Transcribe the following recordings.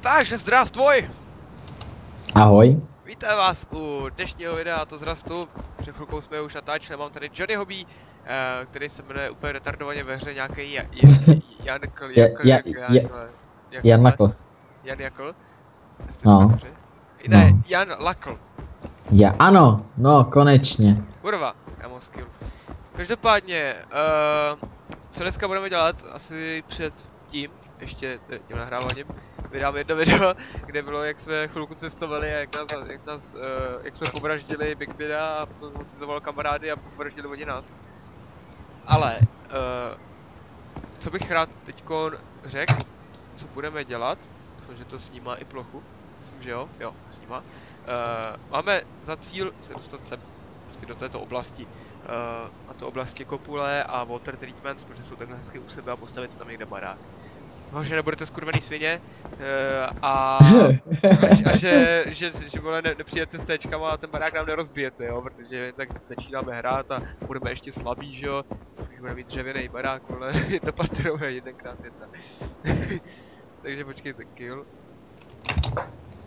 Takže zdravstvoj! Ahoj. Vítám vás u dnešního videa, to zrastu. Před chvilkou jsme už natáčeli, mám tady Johnny Hobby, eh, který se jmenuje úplně retardovaně ve hře nějaký Ja- Ja- Jankl, Je- Jankl, je- jak- je- Jankl, jak- Jan Lakl. Jan Jakl? No. Ne, No. Jan Lakl. Já, ano, no, konečně. Kurva, já mám skill. Každopádně, uh, co dneska budeme dělat, asi před tím, ještě tím nahráváním, vydám jedno video, kde bylo, jak jsme chvilku cestovali a jak nás, jak nás, uh, jak jsme povraždili Big Bida a potom motizoval kamarády a povraždili oni nás. Ale, uh, co bych rád teďkon řekl, co budeme dělat, protože to snímá i plochu, myslím, že jo, jo, snímá. Uh, máme za cíl se dostat sem, prostě do této oblasti. Uh, a to oblasti kopule a water treatments, protože jsou takhle hezky u sebe a postavit tam někde barák. No, že nebudete skurvený svině uh, a, a, a že, že, že vole, ne, nepřijete s téčkama a ten barák nám nerozbijete, jo, protože tak začínáme hrát a budeme ještě slabí, že jo, už budeme mít dřevěný barák, vole, jednopatrové, jedenkrát jedna. Takže počkejte, kill.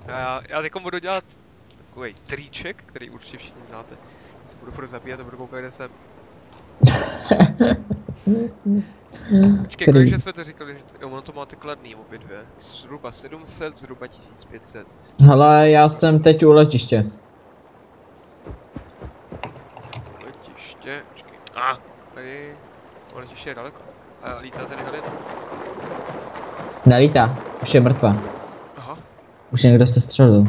A já, já teď budu dělat takový triček, který určitě všichni znáte. Se budu furt zabíjet a budu koukat, kde jsem. Počkej, Který? kolik jsme to říkali, že jo, ono to máte kladný obě dvě. Zhruba 700, zhruba 1500. Hele, já jsem teď u letiště. Letiště, počkej. A, ah, tady, o, letiště je daleko. A lítá tady Helena. Nelítá, už je mrtvá. Aha, Už někdo se střelil.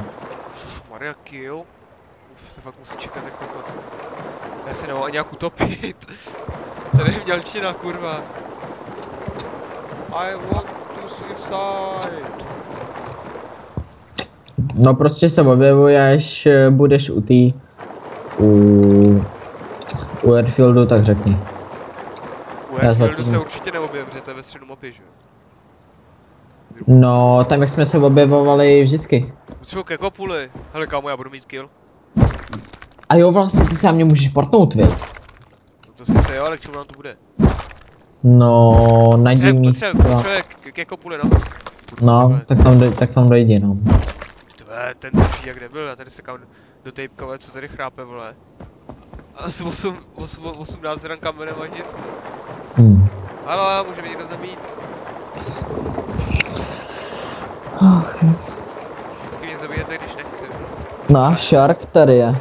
Maria kill. Uf, se fakt musí čekat jako kot. Já se nemám ani jak utopit. to nevím dělčina, kurva. I want to suicide. No prostě se objevuje, až budeš u tý... U... U Airfieldu, tak řekni. U Já Airfieldu se určitě neobjevím, protože to je ve středu mapy, že jo? No, tam jak jsme se objevovali vždycky. Potřebuji ke kopuli. Hele kámo, já budu mít kill. A jo, vlastně ty se mě můžeš portnout, vy. No to sice jo, ale k čemu nám to bude? No, najdi místo. potřebuji ke, ke kopuli, no. No, tak tam, dej, tak tam dojdi, no. Tvé, ten drží jak nebyl, já tady se kam do tejpkové, co tady chrápe, vole. A z 8, 8, 18 ran kamenem a nic. Hm. Halo, může mě někdo zabít? Vždycky mě zabijete, když nechci. No, Shark tady je.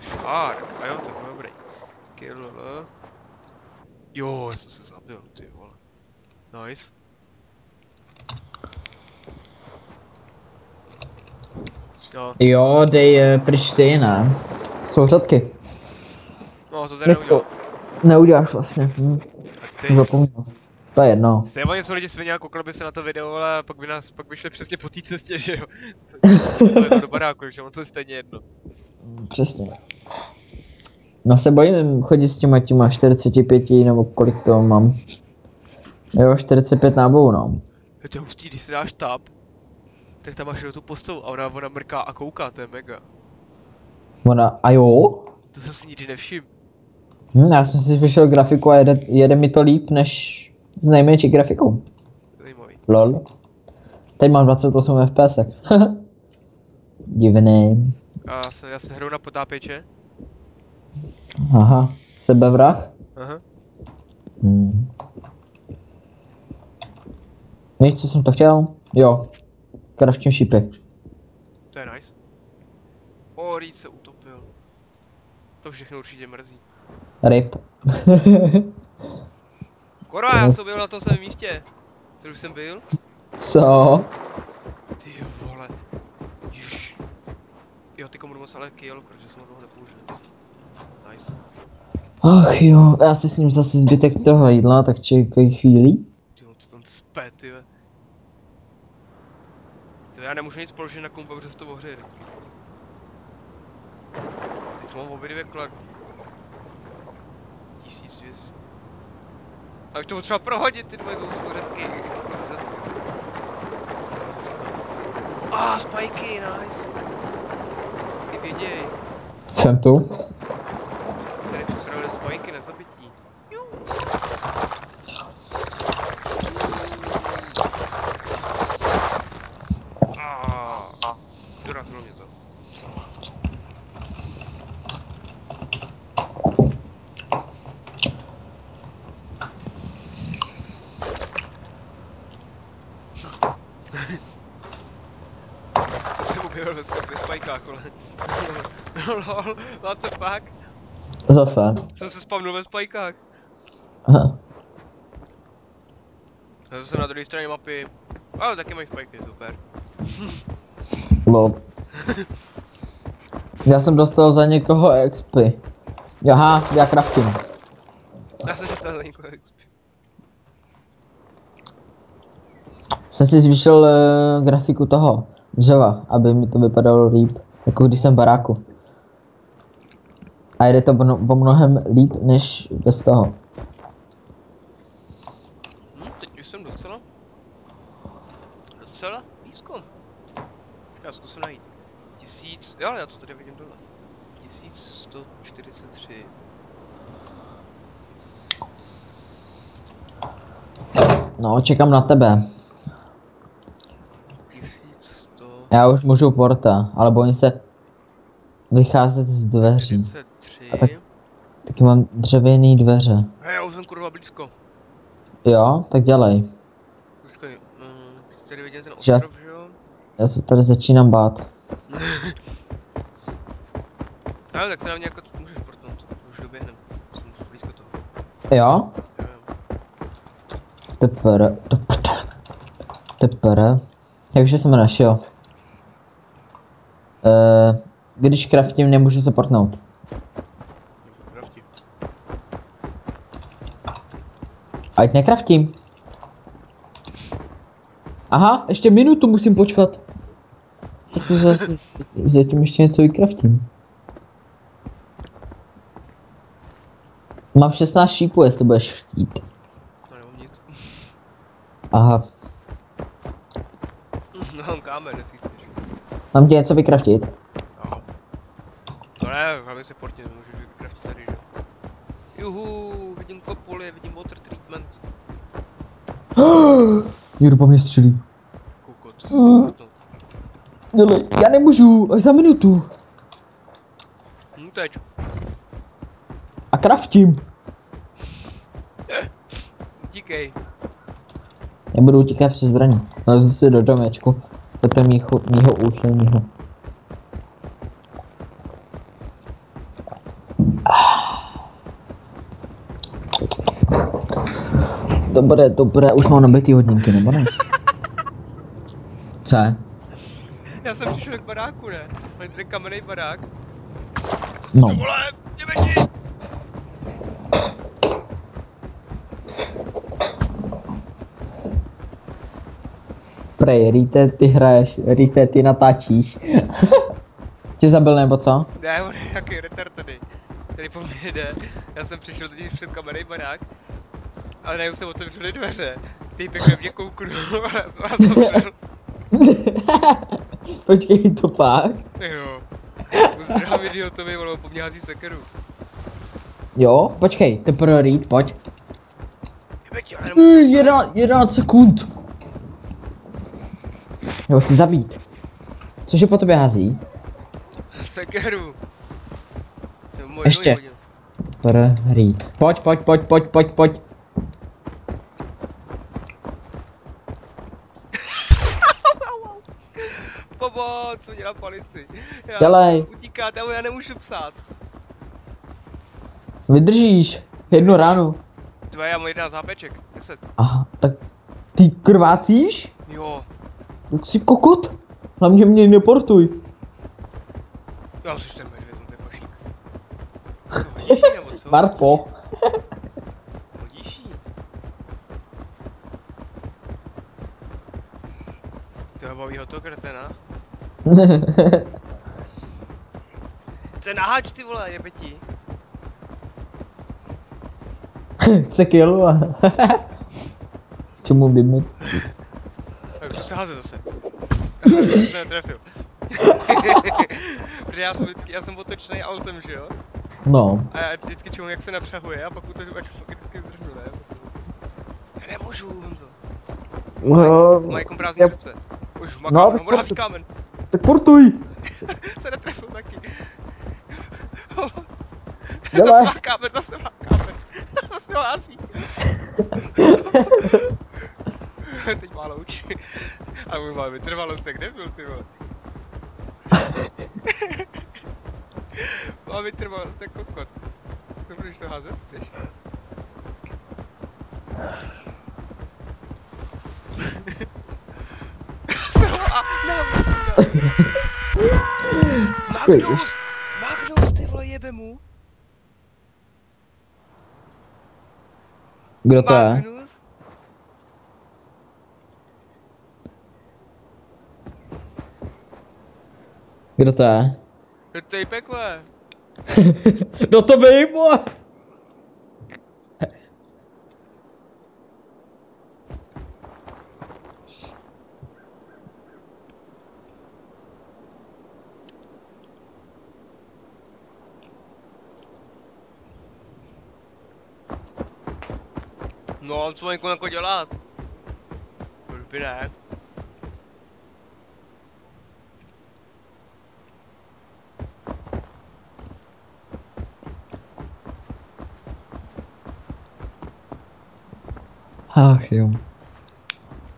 Shark, a jo, to byl dobrý. Kill, l. Jo, já jsem se zabil, ty vole. Nice. Jo, Jo, dej eh, pryč ty, ne? Jsou řadky. no to teda neudělal. Neuděláš vlastně. Hm. Ty, Zapomněl. To je jedno. Stejně něco lidi svině koukali by se na to video, ale pak by nás, pak by šli přesně po té cestě, že jo. to je do baráku, že on to je stejně jedno. Přesně. No se bojím chodit s těma těma 45 nebo kolik toho mám. Jo, 45 nábojů, no. Je to hustý, když si dáš tab, tak tam máš tu postavu a ona, ona mrká a kouká, to je mega. Ona, a jo? To jsem si nikdy nevšim. Hm, já jsem si vyšel grafiku a jede, jede mi to líp než s nejmenší grafikou. Zajímavý. Lol. Teď mám 28 FPS. Divný. A já se, já se hraju na potápěče. Aha. Sebevrah? Aha. Hmm. Víš, co jsem to chtěl? Jo. Kraftím šípy. To je nice. O, Reed se utopil. To všechno určitě mrzí. Rip. Kora, já jsem byl na tom samém místě. Co už jsem byl? co? Ty vole. Jež. Jo, ty komu moc ale kill, protože jsem ho dlouho. Ach jo, já si s ním zase zbytek toho jídla, tak čekaj chvíli. Ty on co tam spé, ty já nemůžu nic položit na kompa, protože to ohřeje. Teď mám obě dvě kladní. 1200. A už to potřeba prohodit ty dvoje zůzkuřetky. A ah, spajky, nice. Ty věděj. Jsem tu. Lol, what the fuck? Zase. Jsem se spavnul ve spajkách. Aha. Já zase na druhé straně mapy. Ale taky mají spajky, super. Lol. Já jsem dostal za někoho XP. Aha, já craftím. Já jsem dostal za někoho XP. Jsem si zvýšil uh, grafiku toho dřeva, aby mi to vypadalo líp. Jako když jsem v baráku. A jde to po mnohem líp než bez toho. Hm, teď už jsem docela... Docela blízko. Já zkusím najít. Tisíc... Jo, já to tady vidím dole. 1143. No, čekám na tebe. 1143. Já už můžu porta, ale bojím se vycházet z dveří. A tak- Taky mám dřevěný dveře. Hej, já už jsem kurva blízko. Jo, tak dělej. Počkej, chci tady vidět ten já- ostrov, že jo? Já se tady začínám bát. Ale tak se na mě jako můžeš portnout, už doběhnem. Jsem blízko toho. Jo? Tepere, tepere, tepere. Takže jsem našel. Uh, když kraftím, nemůžu se portnout. Ať nekraftím. Aha, ještě minutu musím počkat. Tak zatím ještě něco vykraftím. Mám 16 šípů, jestli budeš chtít. No. Aha, No, mám kámen, jestli chceš. mám ti něco vykraftit? No. No ne, hlavně se portně, můžeš vykraftit tady, že. Juhu, vidím kopoly, vidím water treatment. Někdo po mě střelí. Kouko, co se já nemůžu, až za minutu. Hm, teď. A kraftím. Díkej. Já budu utíkat přes zbraní. Lezu si do domečku. Do toho mýho, mýho úchylního. Dobré, dobré, už mám nabitý hodinky, nebo ne? Co je? Já jsem přišel k baráku, ne? Mají tady kamenný barák. No. Vole, jdeme ti! Prej, Rite, ty hraješ, Rite, ty natáčíš. Tě zabil nebo co? Ne, on je nějaký retard tady. Tady po mně jde. Já jsem přišel totiž před kamenný barák. Ale najednou se otevřely dveře. Týpek ve mě kouknul a zavřel. Počkej, to pak. Jo. Zdravím idiotovi, vole, po mně hází sekeru. Jo, počkej, teprve pojď. Ale nemůžu Mm, 11, 11 sekund. Jo, chci zabít. Cože po tobě hází? Sekeru. To moje Ještě. nohy hodil. Pr, Reed. Pojď, pojď, pojď, pojď, pojď, pojď. Pomoc, co dělá palici. Já Dělej. Utíkat, já, já nemůžu psát. Vydržíš. Jednu ránu. Tvoje, já mám 11 HPček. 10. Aha, tak ty krvácíš? Jo. Tak jsi kokot. Hlavně mě neportuj. Já už ten medvěd, je pašík. Co, hodíš jí nebo co? Marpo. Hodíš jí? To baví ho to kretena. Chce naháč ty vole, jebe ti. Chce kill a... Čemu by mi? Tak to se háze zase. Já jsem netrefil. Protože já jsem, já jsem otočnej autem, že jo? No. A já vždycky čemu jak se napřahuje a pak utoču, jak pak vždycky zdržnu, ne? Já nemůžu, Honzo. Uh, Mají prázdný já- ruce. Už v No, no, no, to- kámen. tak portuj. Se netrefil taky. Dělej. Zase má kámen, zase má kámen. Zase hází. teď má louč. A můj má vytrvalost, tak nebyl ty vole. má vytrvalost, tak kokot. To budeš to házet? Ne, Magnus! Magnus, ty vole, jebe mu! Kdo to je? Magnus? Kdo to je? To je tady pekle. No to vím, No, co mám jako dělat? Proč by ne? Ach jo.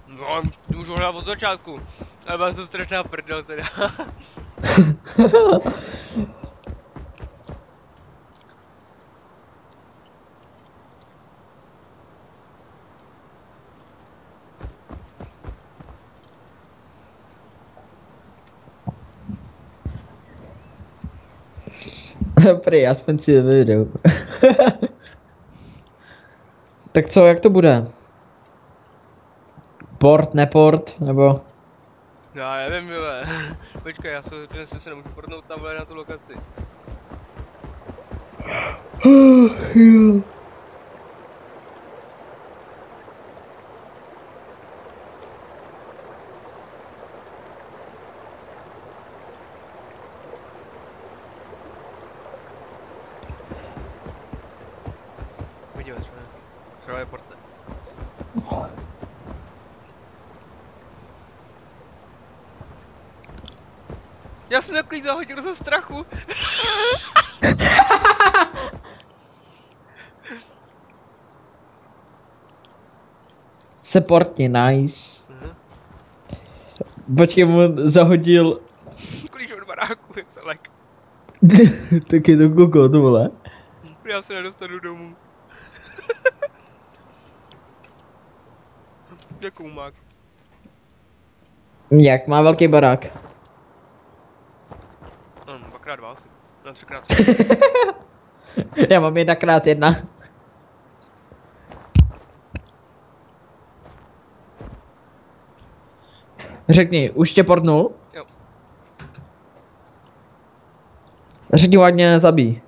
No, můžu hrát od začátku. Ale byla to strašná prdel teda. Prý, aspoň si vyjdou. tak co, jak to bude? Port, neport, nebo? No, já nevím, vole. Počkej, já se, dnes se nemůžu portnout tam na tu lokaci. Vidíme, třeba. Třeba je portne. Takový zahodil ze strachu. Se portně, nice. Mhm. Počkej, mu zahodil, Klíč od baráku, jak se lek. tak je to kokot, vole. Já se nedostanu domů. Jakou má? Jak má velký barák? No, dvakrát dva asi. No, třikrát tři. Já mám jedna krát jedna. Řekni, už tě portnul? Jo. Řekni, ať mě zabij.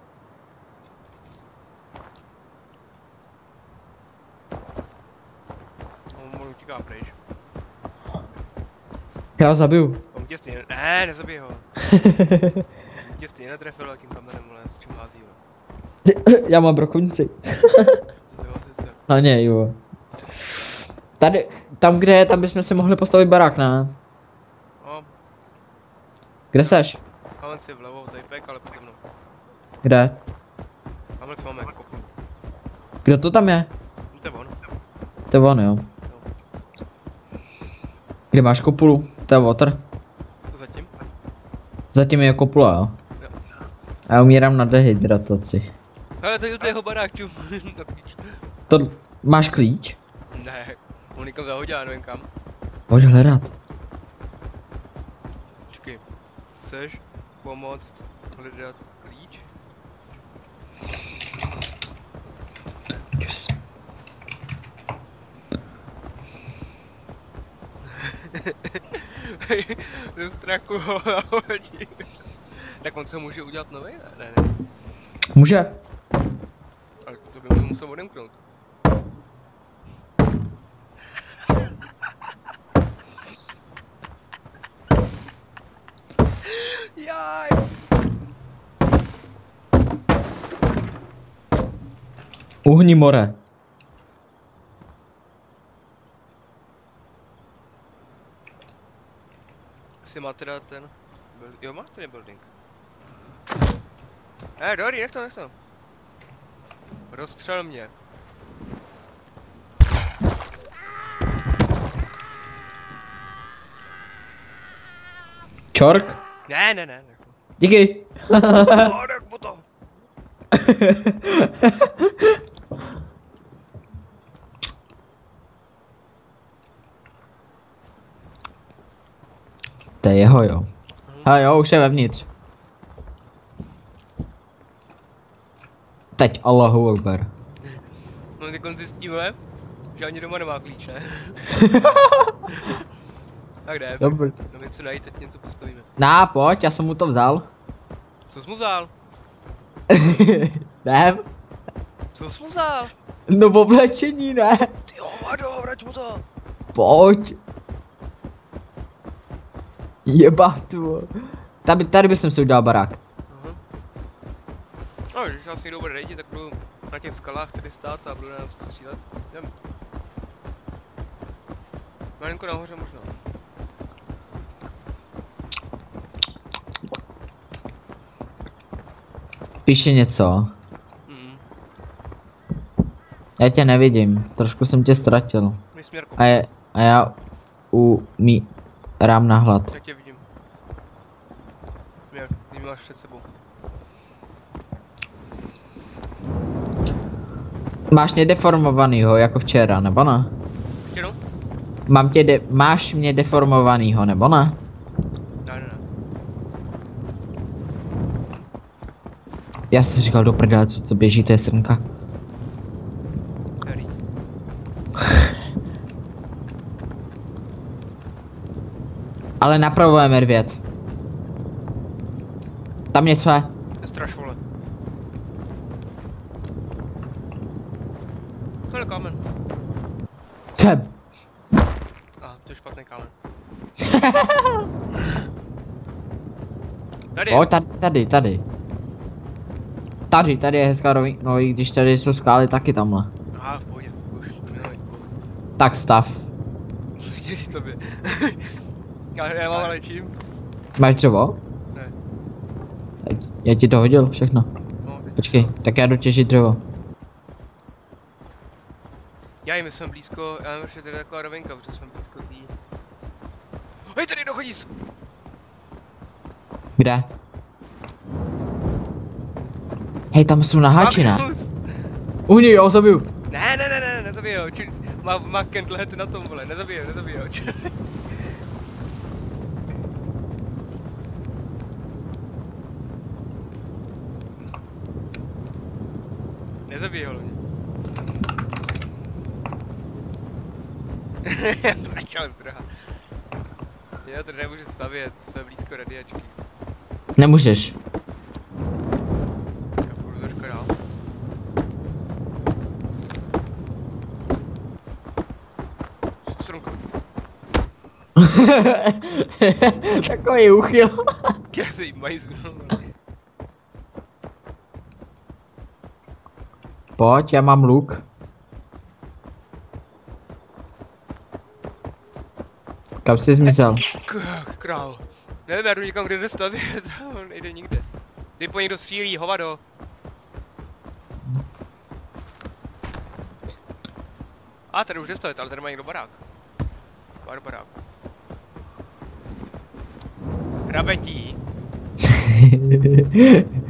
Pryč. Já ho zabiju. On tě stejně... Ne, nezabij ho. Netrefil jakým kamenem, ale s čím hází. Já mám brokovnici. Na něj, jo. Tady, tam kde je, tam bychom si mohli postavit barák, ne? No, Kde seš? máme si vlevo, tady pek, ale pojď mnou. Kde? Tamhle si máme kopu. Kdo to tam je? No, to je on. To je on, jo. Kde máš kopulu? To je water. Zatím? Zatím je kopula, jo. Já umírám na dehydrataci. Hele, to je to jeho barák, čum. To, máš klíč? Ne, on někam zahodil, já nevím kam. Pojď hledat. Počkej. Chceš pomoct hledat klíč? Ze strachu ho nahodí. Tak on se může udělat nový? Ne, ne, ne. Může. Ale to by mu musel odemknout. Jaj! Uhni more. Asi má teda ten... Jo, má ten building. Ne, eh, dobrý, nech to, nech to. Rozstřel mě. Čork? Ne, ne, ne. ne. Díky. Oh, Pohodek to. Je jeho jo. Mhm. Hele jo, už je vevnitř. Teď Allahu Akbar. No teď zjistíme, že ani doma nemá klíč, ne? tak jdem. Dobrý. No něco najít, teď něco postavíme. Ná, pojď, já jsem mu to vzal. Co jsi mu vzal? ne, Co jsi mu vzal? no v oblečení ne. Ty jo, Mado, vrať mu to. Pojď. Jebatu. Tady, tady bych si udělal barák. No, když nás někdo bude rejdi, tak budu na těch skalách tady stát a budu na nás střílet. Jdem. Malinko nahoře možná. Píše něco. Mhm. Já tě nevidím, trošku jsem tě ztratil. A, je, a já umírám na hlad. Já tě vidím. Ty mě máš před sebou. Máš mě deformovanýho, jako včera, nebo ne? Jednou? Mám tě de- máš mě deformovanýho, nebo ne? Ne, ne. Já jsem říkal do prdele, co to běží, to je srnka. Ale napravo je medvěd. Tam něco je. To je straš, vole. To je kámen. Teb. A, to je špatný kámen. Tady, O, tady, tady, tady. Tady, tady je hezká rovina, no i když tady jsou skály, taky tamhle. Aha, v pohodě, už, minulý. Tak stav. Děří tobě. já, já mám ale čím? Máš dřevo? Ne. Já- ti to hodil všechno. No. Počkej, tak já jdu těžit dřevo. Já jim jsem blízko, já nevím, že tady je taková rovinka, protože jsme blízko tý. Hej, tady dochodí s... Kde? Hej, tam jsou ne? Mám- Uhni, jo, zabiju. Ne, ne, ne, ne, nezabij ho, či... Má, má Candlehead na tom, vole, nezabij ho, nezabij ho, či... Nezabij ho. Zdrha. Já tady nemůžu stavět, jsme blízko radiačky. Nemůžeš. Já půjdu trošku dál. Srunko. Takový uchyl. Kedy mají zrovna. Pojď, já mám luk. Kam jsi zmizel? Král. Nevím, já jdu někam, kde jde stavět, on nejde nikde. Ty po někdo střílí, hovado. A tady už stavět, ale tady má někdo barák. Pár barák. Hrabetí.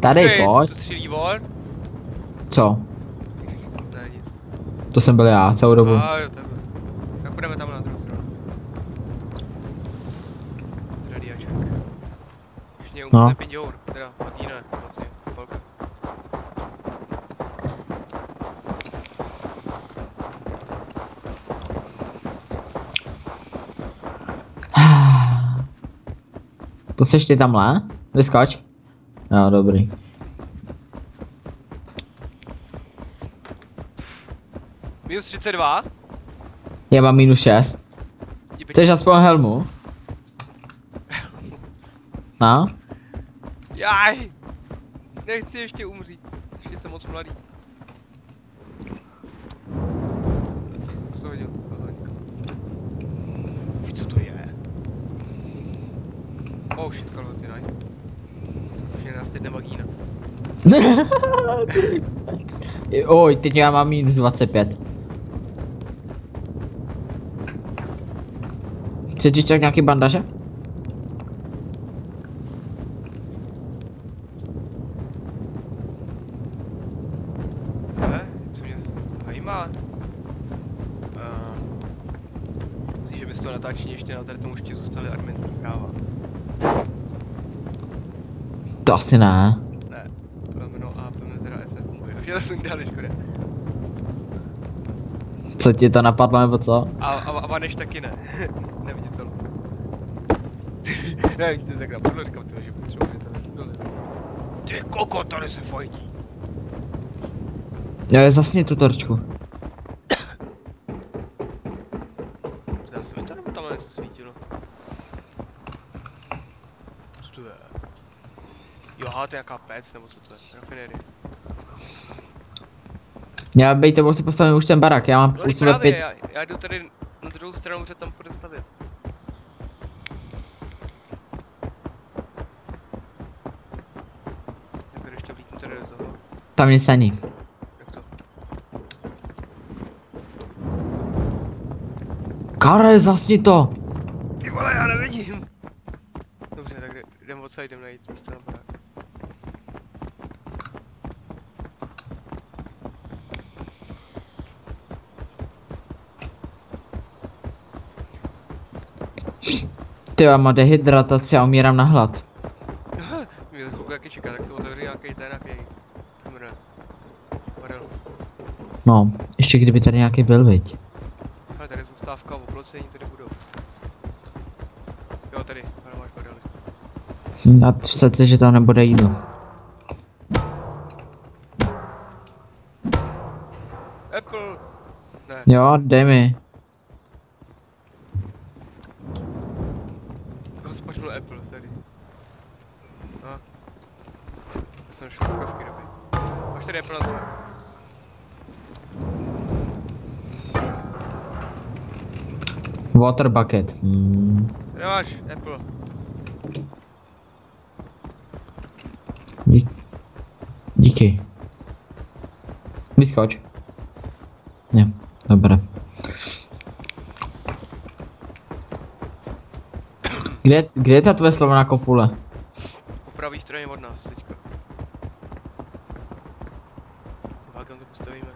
Tady, Ty, pojď. To střílí vor? Co? Ne, nic. To jsem byl já celou dobu. A jo, takhle. Tak půjdeme tam na druhou stranu. Radiaček. No. umíte no. jour, teda magína, vlastně, velká. To seš ty tamhle? Vyskoč. Jo, dobrý. Minus 32? Já mám minus 6. Jdi Chceš aspoň helmu? No? Jaj! Nechci ještě umřít, ještě jsem moc mladý. Co to je? Oh shit, Duty, nice. Je nás teď nemagína. Oj, teď já mám minus 25. Chceš tak nějaký bandaže? Ještě na tady tomu ještě zůstali admin práva. To asi ne. Ne, lomeno A, teda F nefunguje. Už je to sundali, škoda. Co ti to napadlo nebo co? A, a, a Vaneš taky ne. Neviditel. ne, ty tak napadlo, říkám, ty, že potřebuje to Ty koko, tady se fojní. Jo, zasni tu torčku. Zdá se mi to, nebo tam něco svítilo? Co to je? Jo, aha, to je nějaká pec, nebo co to je? Rafinérie. Já bej tebou si postavím už ten barák, já mám No, u sebe právě, pět. já, já jdu tady na druhou stranu, že tam půjde stavět. Tam nic není. Karel, zasni to! Ty vole, já nevidím! Dobře, tak jde- jdem odsaď, jdem najít místo na barák. Ty mám dehydrataci a umírám na hlad. Mě chvilku jaký čeká, tak se otevře nějaký ten, nějaký... jak? Barel. No, ještě kdyby tady nějaký byl, viď. Ale tady je zastávka, oplocení, tady budou. Jo, tady, tady máš barely. A představ si, že tam nebude jídlo. Apple! Ne, Jo, dej mi. Water bucket. Hmm. Tady máš Apple. Dí- Díky. Vyskoč. Ne, dobré. Kde, kde je ta tvoje slovaná kopule? Po pravý straně od nás teďka. Pak kam to postavíme.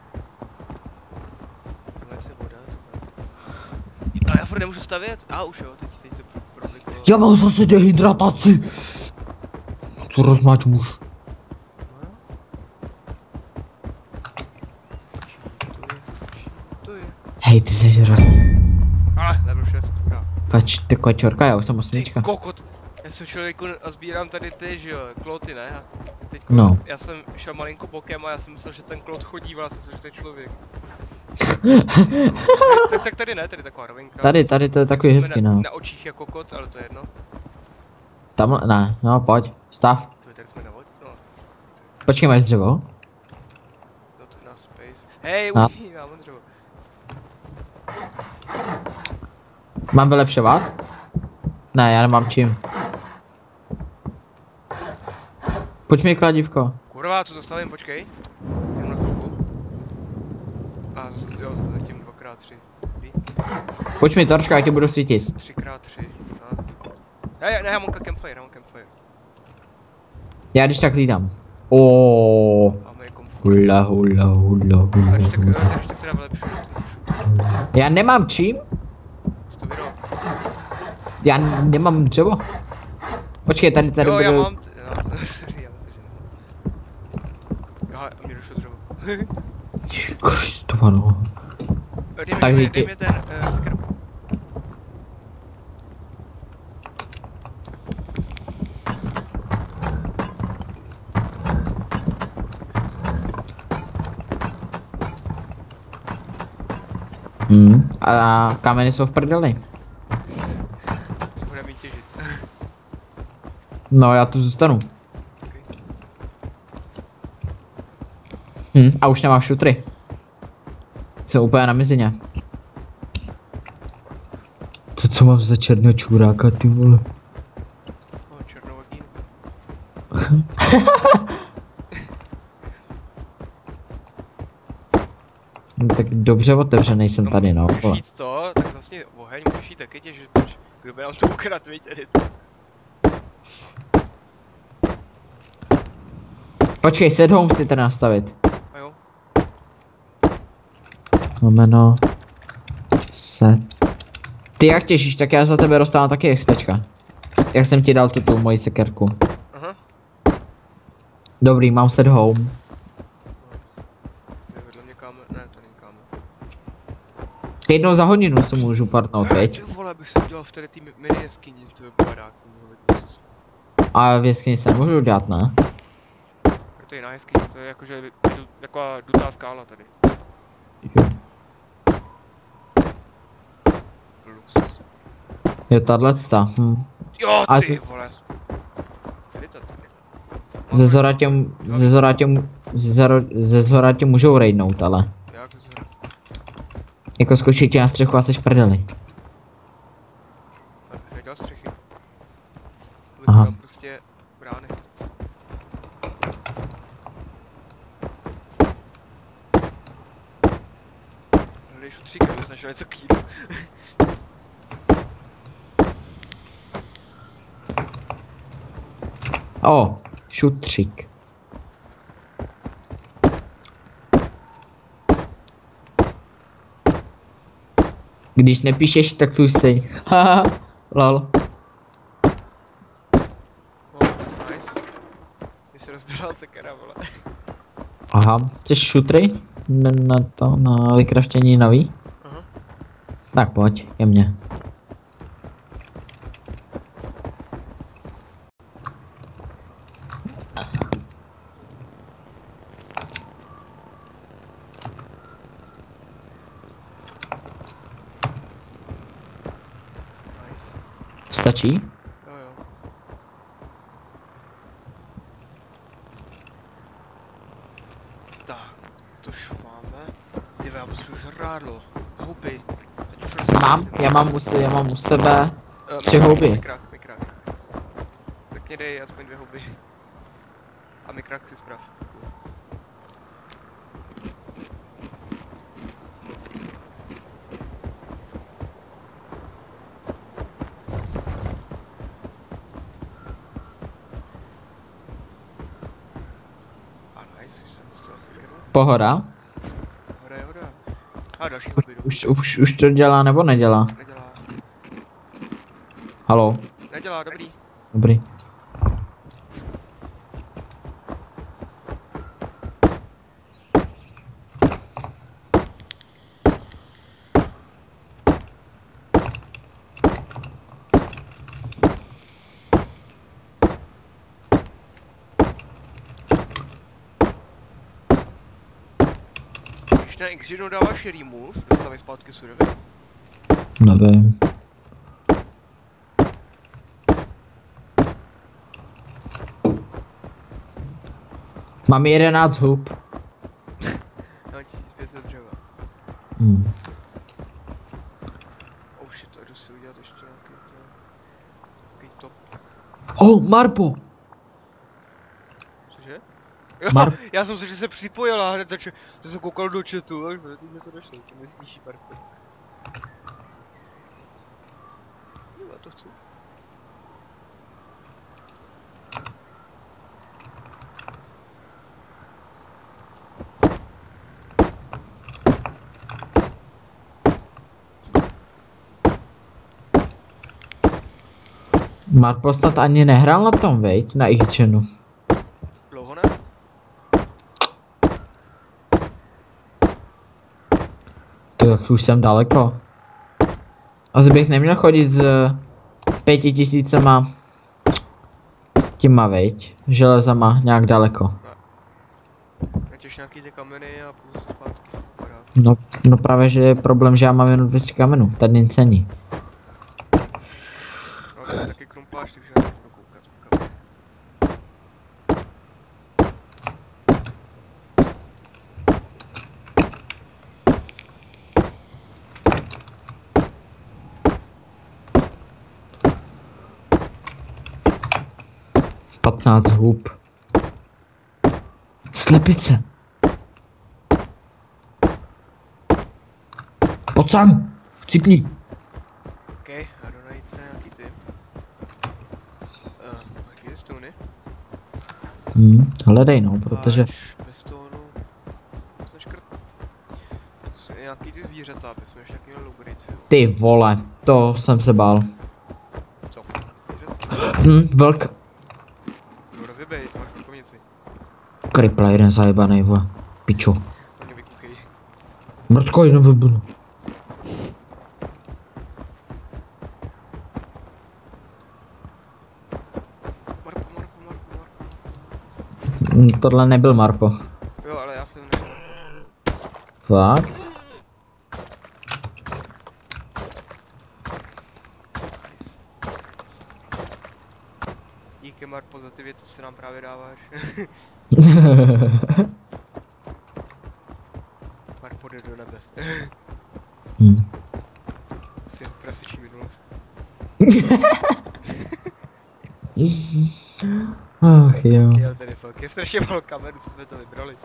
Tohle je voda. tohle. Ale já furt nemůžu stavět? A už jo, teď, teď se pro, problikovalo. Já mám zase dehydrataci. Co rozmáč muž? Hej, ty jsi hrozný. Ale, level 6, hurá. Pač, ty kočorka, já už jsem Ty osmička. kokot. Já jsem člověku a sbírám tady ty, že jo, kloty, ne? A teď No. já jsem šel malinko bokem a já jsem myslel, že ten klot chodí, ale já jsem myslel, že to je člověk. tak, tak tady ne, tady taková rovinka. Tady, tady to je takový Jsme hezký, na, no. na očích jako kot, ale to je jedno. Tam, ne, no pojď, stav. Tady jsme na vodě, no. Počkej, máš dřevo? No to na space. Hej, A? ují, já mám dřevo. Mám vylepšovat? Ne, já nemám čím. Pojď mi kladívko. Kurva, co to stavím, počkej. 3 Pojď mi tarčka, já tě budu svítit. 3x3, no. Ne, ne, já mám campfire, já mám campfire. Já když tak lídám. Oooo. Hula, hula, hula, hula. Až tak, až. Já nemám čím. Co to vyrobí? Já nemám dřevo. Počkej, tady, tady budu... jo, budu... já mám... T... No, já, já to, že nemám. Aha, mě došlo dřevo. Kristova, no. Eh, Dej mi, Tak dej, dej mi ten uh, sekr. Hmm. A kameny jsou v prdeli. Bude mít těžit. No, já tu zůstanu. okay. Hm, a už nemám šutry. Jsem úplně na mizině. To co mám za černého čuráka, ty vole. No, tak dobře otevřený jsem tady, no. Můžeš vole. jít to, tak vlastně oheň můžeš jít taky těžit, proč? Kdo by nám to ukrad, víš, tady to. Počkej, home chci teda nastavit. A jo, Znameno set Ty jak těšíš, tak já za tebe dostávám taky XPčka. Jak jsem ti dal tu, tu moji sekerku. Aha. Dobrý, mám set home. Nice. Je vedle mě kámen, ne, to není kámen. Jednou za hodinu si můžu partnout, Ty teď. vole, bych si udělal v té tý mini jeskyni, to je barák, to něco. A v jeskyni se nemůžu dělat, ne? To je na jeskyni, to je jakože je taková dutá skála tady. Luxus. Je tahle ta. Hm. Jo, ty z- vole. Ze zora tě, ze zora tě, ze zora, ze zora tě můžou raidnout, ale. Jak ze zhora? Jako skočit tě na střechu a jsi v prdeli. Nedělal střechy. Aha. prostě brány. Hledej šutříka, abys našel něco k O, šutřík. Když nepíšeš, tak tu jsi. Haha, lol. Oh, nice. Vole. Aha, chceš šutry? Na, na to, na vykraštění nový? Aha. Tak pojď, ke mně. Nice. Stačí? Jo, jo. Tak, to už máme. Ty já potřebuji žrádlo. Houby. Mám, já mám u, se- já mám u sebe Eh, tři houby. Mikrák, mikrák. Tak mě dej aspoň dvě houby. A mikrák si zprav. A nice, už jsem z toho sekeru. Pohoda. Hoda je hoda. A další Už, už, už, už to dělá nebo nedělá? Nedělá. Halo, Nedělá, dobrý. dobrý. X jednou dáváš remove, dostavej zpátky surově. Nevím. Mám 11 hub. Na 1500 dřeva. Hmm. Oh shit, a jdu si udělat ještě nějaký to... Top. Oh, Marpo! Mar- já jsem se, že se připojila hned, takže jsem se koukal do chatu, až teď mi to došlo, tím neslyší Marko. Jo, já to chci. Marpo snad ani nehrál na tom, veď? Na Xgenu. Dlouho ne? Tak už jsem daleko. Asi bych neměl chodit s pěti tisícema těma, veď? Železama nějak daleko. Natěž nějaký ty kameny a plus zpátky. No, no právě, že je problém, že já mám jenom 200 kamenů. Tady nic není. No to je taky krumpáš, takže já nebudu koukat. kameny. Patnáct hub. Slepice. Pojď sem. Cipni. OK, a jdu najít teda nějaký ty. Uh, jaký je stony? Hmm, hledej no, protože... Škrt. To jsou nějaký ty zví zvířata, aby jsme ještě měli fuel. Ty vole, to jsem se bál. Co? Zvířata? Hm, vlk. No rozjebej, máš kulkovnici. Kripla jeden zajebanej, vole. Pičo. Mrzko jenom vybudu. Tohle nebyl Marko. Jo, ale já jsem... Fakt? Nice. Díky Marpo za ty věci, co nám právě dáváš. strašně málo kamenů, co jsme to vybrali.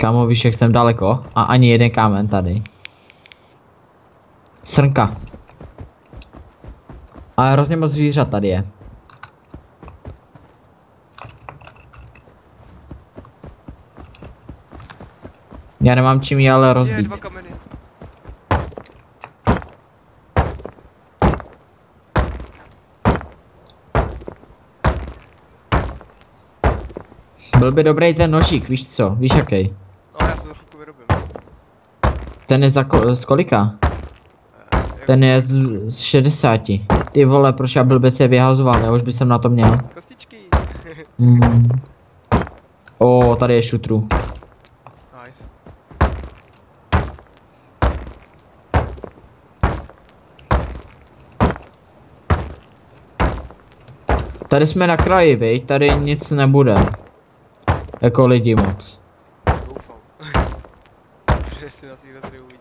Kámo, víš, jak jsem daleko? A ani jeden kámen tady. Srnka. A hrozně moc zvířat tady je. Já nemám čím je ale Je, rozbít. dva kameny. Byl by dobrý ten nožík, víš co? Víš jaký? No, já za chvilku vyrobím. Ten je za ko- z kolika? Eh, jak Ten je z, z 60. Ty vole, proč já blbec je vyhazoval, já už bych jsem na to měl. Kostičky. Mm. O, tady je šutru. nice. Tady jsme na kraji, viď? Tady nic nebude. Jako lidi moc. Doufám. Že si na týhle tady uvidí.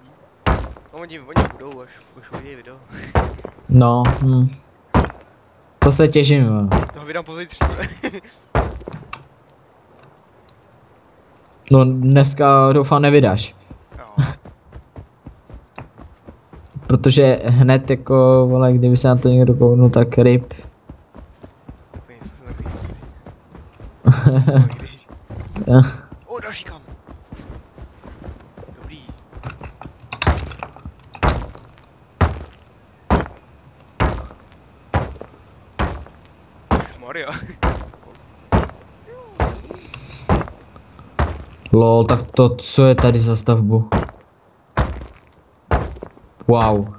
No oni, oni budou, až už uvidí video. No, hm. To se těším, jo. Toho vydám pozítří. No dneska doufám nevydáš. Protože hned jako, vole, kdyby se na to někdo kouknul, tak ryb. Takový když. O, další kam. Dobrý. Maria. Lol, tak to, co je tady za stavbu? Wow.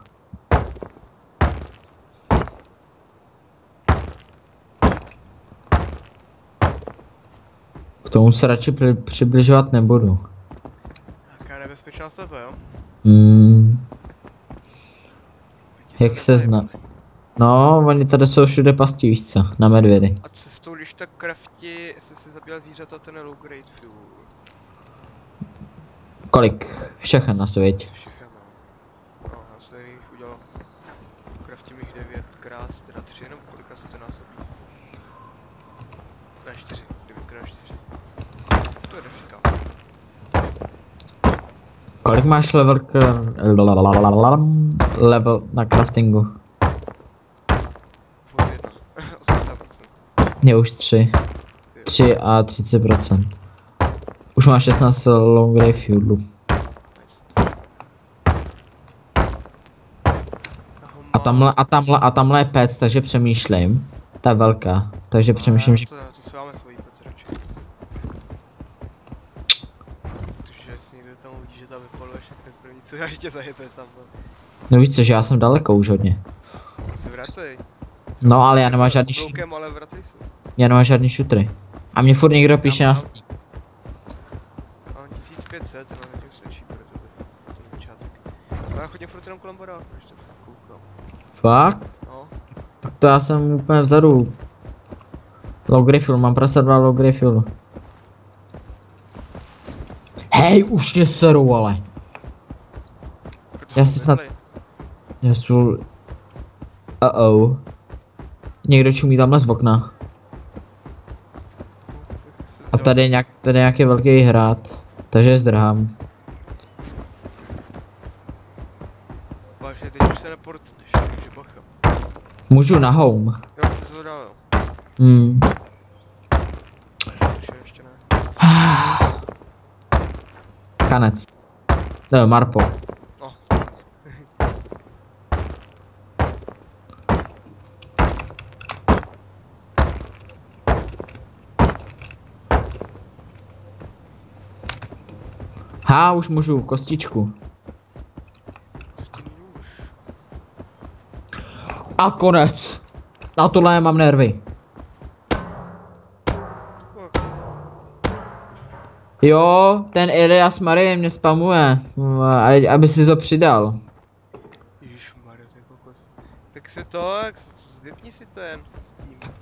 K tomu se radši při, přibližovat nebudu. Jaká nebezpečná stavba, jo? Hmm, Ti to jak se zna. No, oni tady jsou všude pastí, víš co, na medvědy. A cestou, když tak krafti, jestli si zabíjel zvířata, ten low grade fuel. Kolik? Všechno na světě. Asi všechno. No, já jsem jich udělal. Kraftím jich 9 krát, teda 3, nebo kolika se to násobí? Ne, 4, 9 krát 4. To je další kam. Kolik máš level k... level na craftingu? Furt jedna. 80%. Je už 3. 3 a 30%. Už máš 16 long grey ho A tamhle, a tamhle, a tamhle je pec, takže přemýšlím. Ta je velká, takže přemýšlím, že... To, to si máme svojí pec radši. Protože jestli někdo tam uvidí, že tam vypaluješ, tak ten první co já tě zajebe tam. no. No víš co, že já jsem daleko už hodně. Se vracej. No ale já nemám žádný, Bloukem, ale vracej se. já nemám žádný šutry. A mě furt někdo píše na Steam. Mám 1500, ale nevím, stačí, bude to ten začátek. No já chodím furt jenom kolem baráku, ještě tak koukám. Fakt? No, Tak to já jsem úplně vzadu. Low grey fuel, mám prasa dva low grey fuelu. Hej, už mě serou, ale. Já si snad- vedlej. Já jsou... Uh oh. Někdo čumí tamhle z okna. A tady je nějak, tady je nějaký velký hrad. Takže zdrhám. Vážně, teď už se takže bacha. Můžu na home. Jo, to dál, jo. Hmm. Ještě, ne. Kanec. No, Marpo. Há, už můžu, kostičku. A konec. Na tohle já mám nervy. Jo, ten Elias Marie mě spamuje, a- aby si to přidal. Ježišmarja, to je kokos. Tak si to, s- vypni si ten Steam.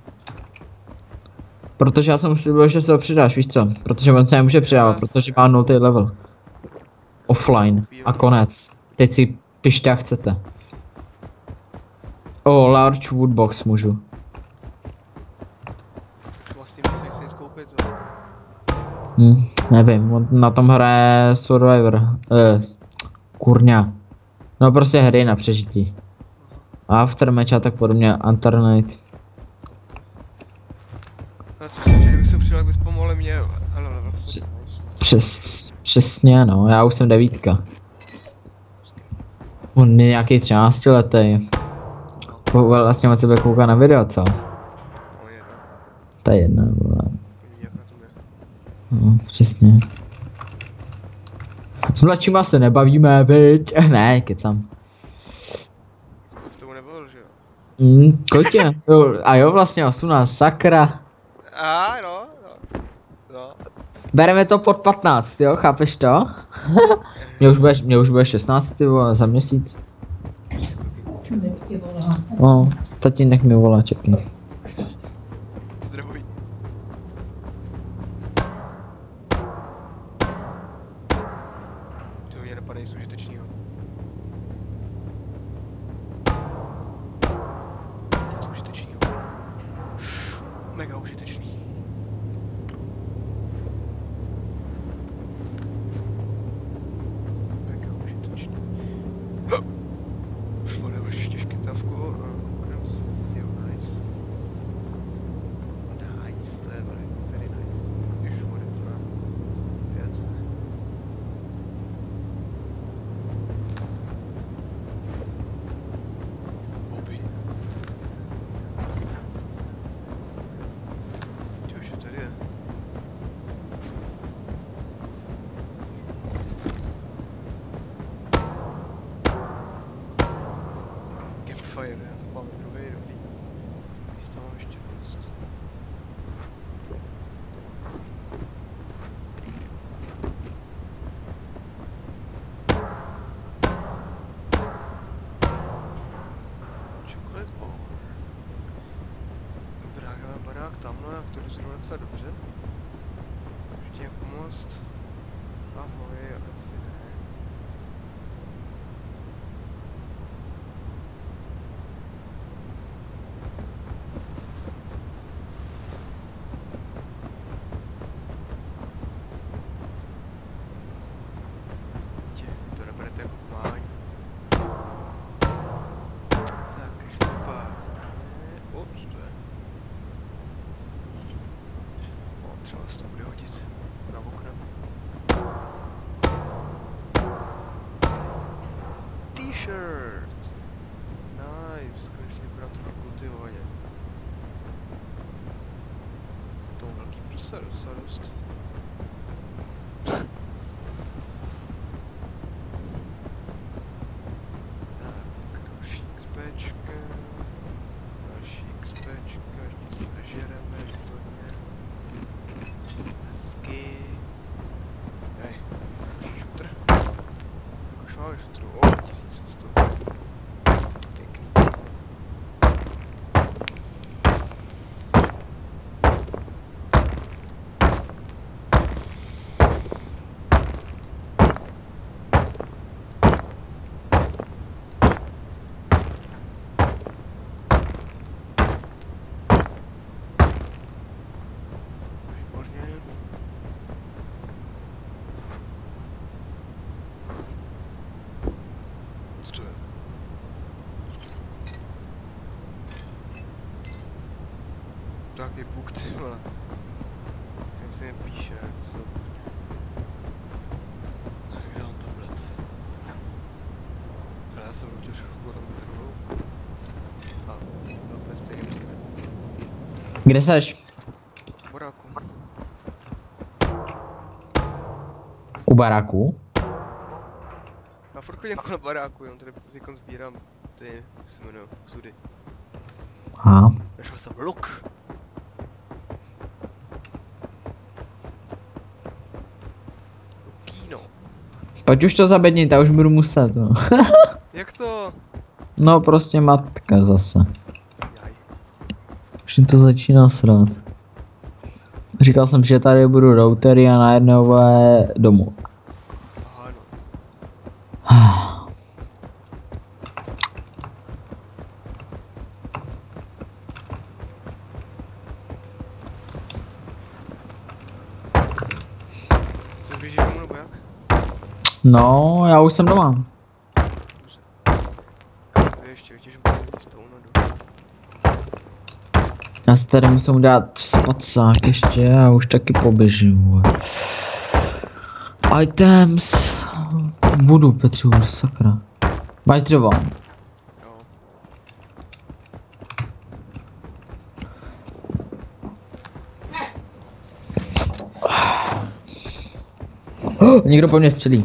Protože já jsem slíbil, že se ho přidáš, víš co? Protože on se nemůže přidávat, protože má 0 level. Offline. A konec. Teď si pište jak chcete. O, oh, large woodbox můžu. Vlastně nic koupit. Hm, nevím, on na tom hraje Survivor. Eh, kurňa. No prostě hry na přežití. Aftermatch a tak podobně, Alternate. Já si myslím, že kdyby se přidal, jak bys pomohl mě, ale ale vlastně. Přes, přesně no, já už jsem devítka. On je nějaký 13 letý. Vlastně od sebe kouká na video, co? Je jedna, vole. No, přesně. S mladšíma se nebavíme, viď? Ne, kecam. To s tebou nebyl, že jo? Mm, kolik je? A jo, vlastně 18, sakra. A no. Bereme to pod 15, jo, chápeš to? mě, už bude, mě už bude 16, ty vole, za měsíc. No, tatínek mi volá, čekni. Kde seš? Boráku. U baráku? Já furt chodím kolem baráku, jenom tady teďkon sbírám ty, jak se jmenují, sudy. Aha. Našel jsem luk. Lukíno. Pojď už to zabednit, já už budu muset. No, Jak to? no prostě matka zase. Už mi to začíná srát. Říkal jsem, že tady budu routery a najednou bude domů. No, já už jsem doma. Dobře. Ještě vytěžím poslední stone a jdu. Já si tady musím udělat spacák ještě a už taky poběžím. Items. Budu Petřu, sakra. Máš dřevo. Někdo po mně střelí.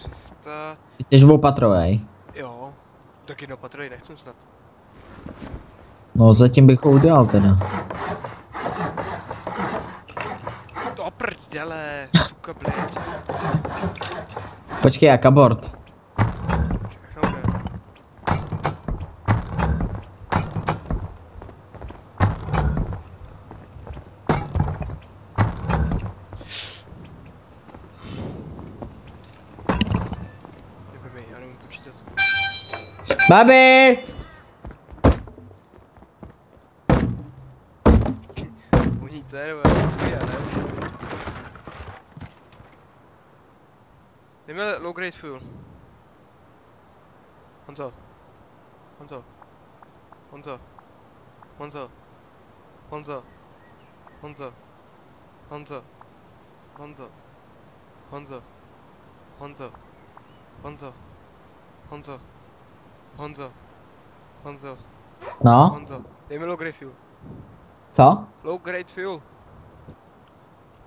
300. Ty jsi dvoupatrovej. Jo. Tak jedno patro nechcem snad. No zatím bych ho udělal teda. To prdele, suka blěď. Počkej, jak abort. Čekám, ne. Nebe mi, já nemůžu počítat. Babi! Voníte, nebo já ne? Jdeme low grade fuel. Honzo. Honzo. Honzo. Honzo. Honzo. Honzo. Honzo. Honzo. Honzo. Honzo. Honzo. Honzo. Honzo. Honzo. No, Honzo. Dejme low grade fuel. co? Low grade fuel.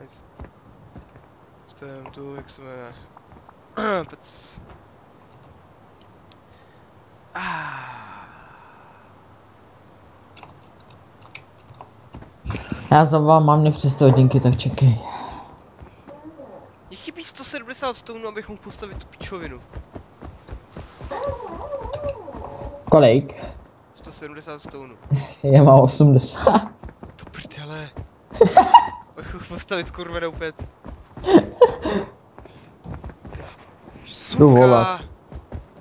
Nice. Stavím tu, jak se jmenuje. Pec. Já za vám mám mě přes 100 hodinky, tak čekej. Mně chybí 170 stonů, abych mohl postavit tu pičovinu. Kolik? 170 stonů. Já mám 80. To prdele. Postavit kurvenou pet. Jdu volat.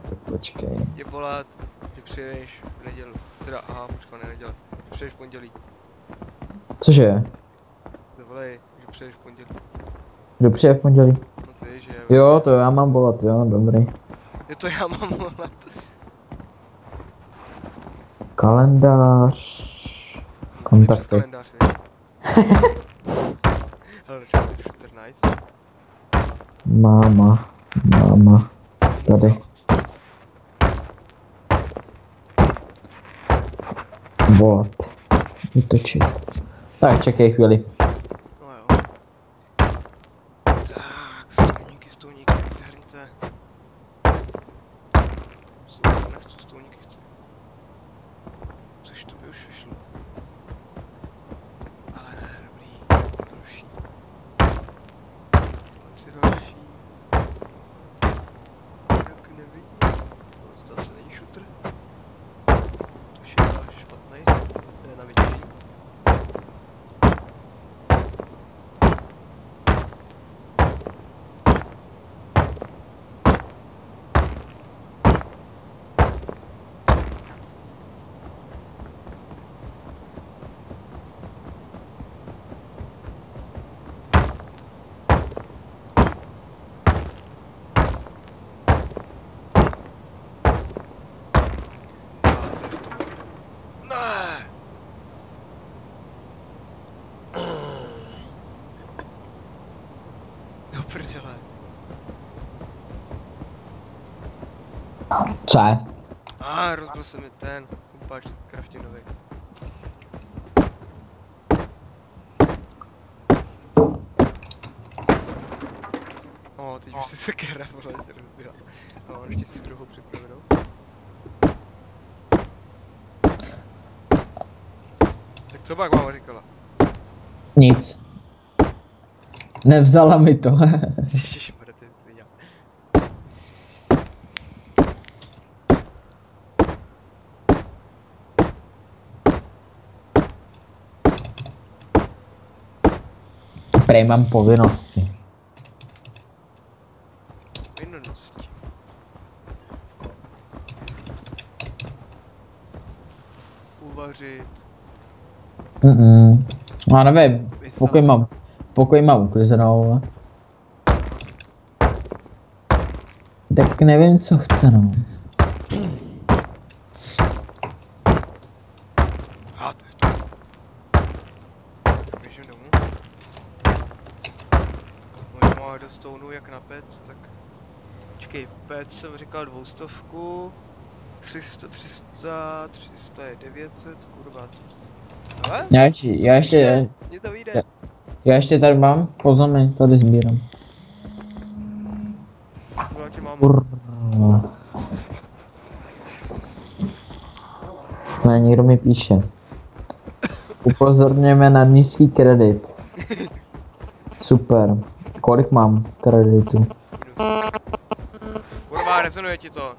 Tak počkej. Je volat, že přijedeš v neděli. Teda, aha, počkej, ne neděle. Přijedeš v pondělí. Cože? Zavolej, že přijedeš v pondělí. Kdo přijde v pondělí? No je, že... Jo, to já mám volat, jo, dobrý. Je to já mám volat. Kalendář. Přes Kontakty. kalendář, nice. Máma. Máma. Tady. Volat. Vytočit. Tak, čekej chvíli. No jo. Tak, stolníky, stolníky, zhrňte. nevidím. To zase není šutr. To je špatný. To je na vidění. A, to je stop. Ne! Do prdele. Co je? A, ah, rozbil se mi ten kumpač kraftinový. O, teď už si sekera, vole, se rozbila. No, ještě si druhou připravenou. Tak co pak máma říkala? Nic. Nevzala mi to dělá. Prej mám povinnosti. Vinnosti. Uvařit. Mm Já nevím, pokoj mám, pokoj mám uklizenou. Tak nevím, co chce no. A, to je to. Běžím domů. Možná má do stounu jak na pec, tak... Počkej, pec jsem říkal dvoustovku. 300, 300, 300 je 900, kurva. Ale? Já ještě, já ještě, Mně to vyjde. Já- já ještě tady mám, pozor tady sbírám. Kurva tě mám. Kurva. Ne, někdo mi píše. Upozorněme na nízký kredit. Super. Kolik mám kreditu? Rezonuje ti to.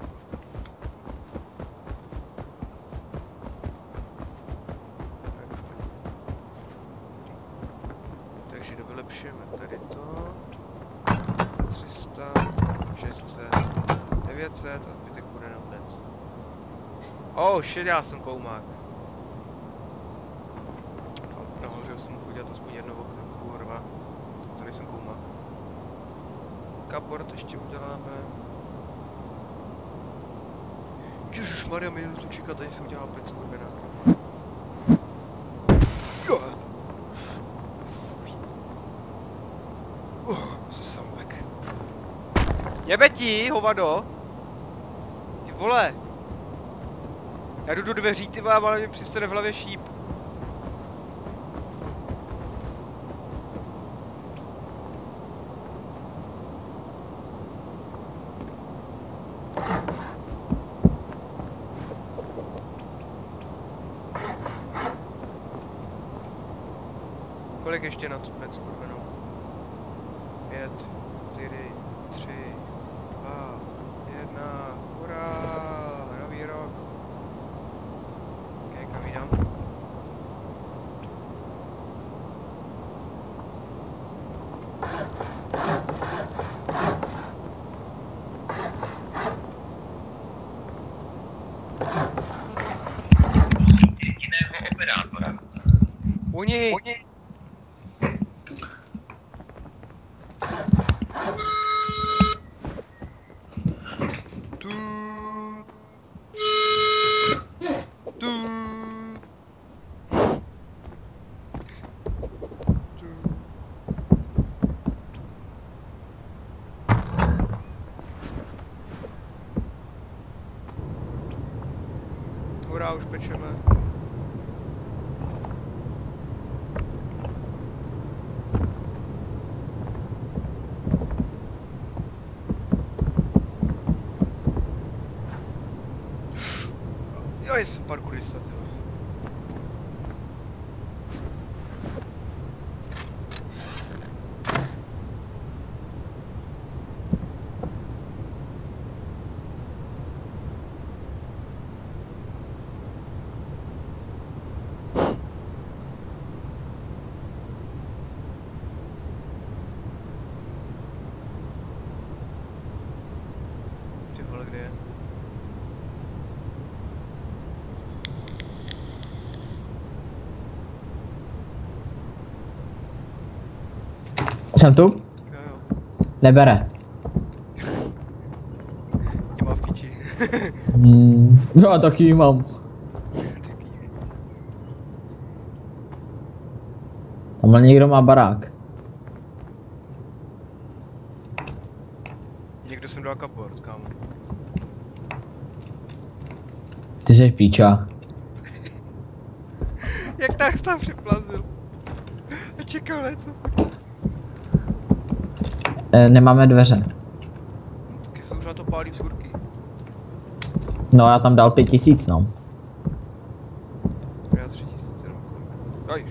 Takže dovylepšujeme tady to. 300, 600, 900 a zbytek bude na pec. Oh shit, já jsem koumák. Nahoře jsem mohl udělat aspoň jedno okno, kurva. To, to nejsem koumák. Kaport ještě uděláme. Ježišmarja, minutu čekat, tady se udělá pec, kurvina. Jo. Uh, samek. Jebe ti, hovado! Ty vole! Já jdu do dveří, ty vole, ale mi přistane v hlavě šíp. Của. Jsem tu? Jo, jo. Nebere. Tě má v piči. No a taky mám. Tamhle někdo má barák. Někdo jsem dal kaport, kámo. Ty jsi píča. Jak tak tam připlazil. A čekal na to. E, nemáme dveře. Taky na to pálí furky. No já tam dal pět tisíc, no. Já tři tisíce nebo kolik. No již.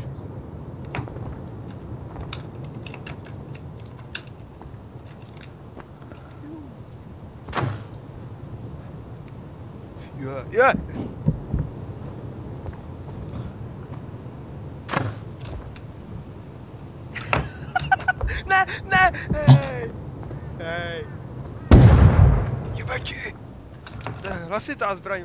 Je, je! Ne, ne, hej! Hej! Jebeti! To je hlasitá zbraň,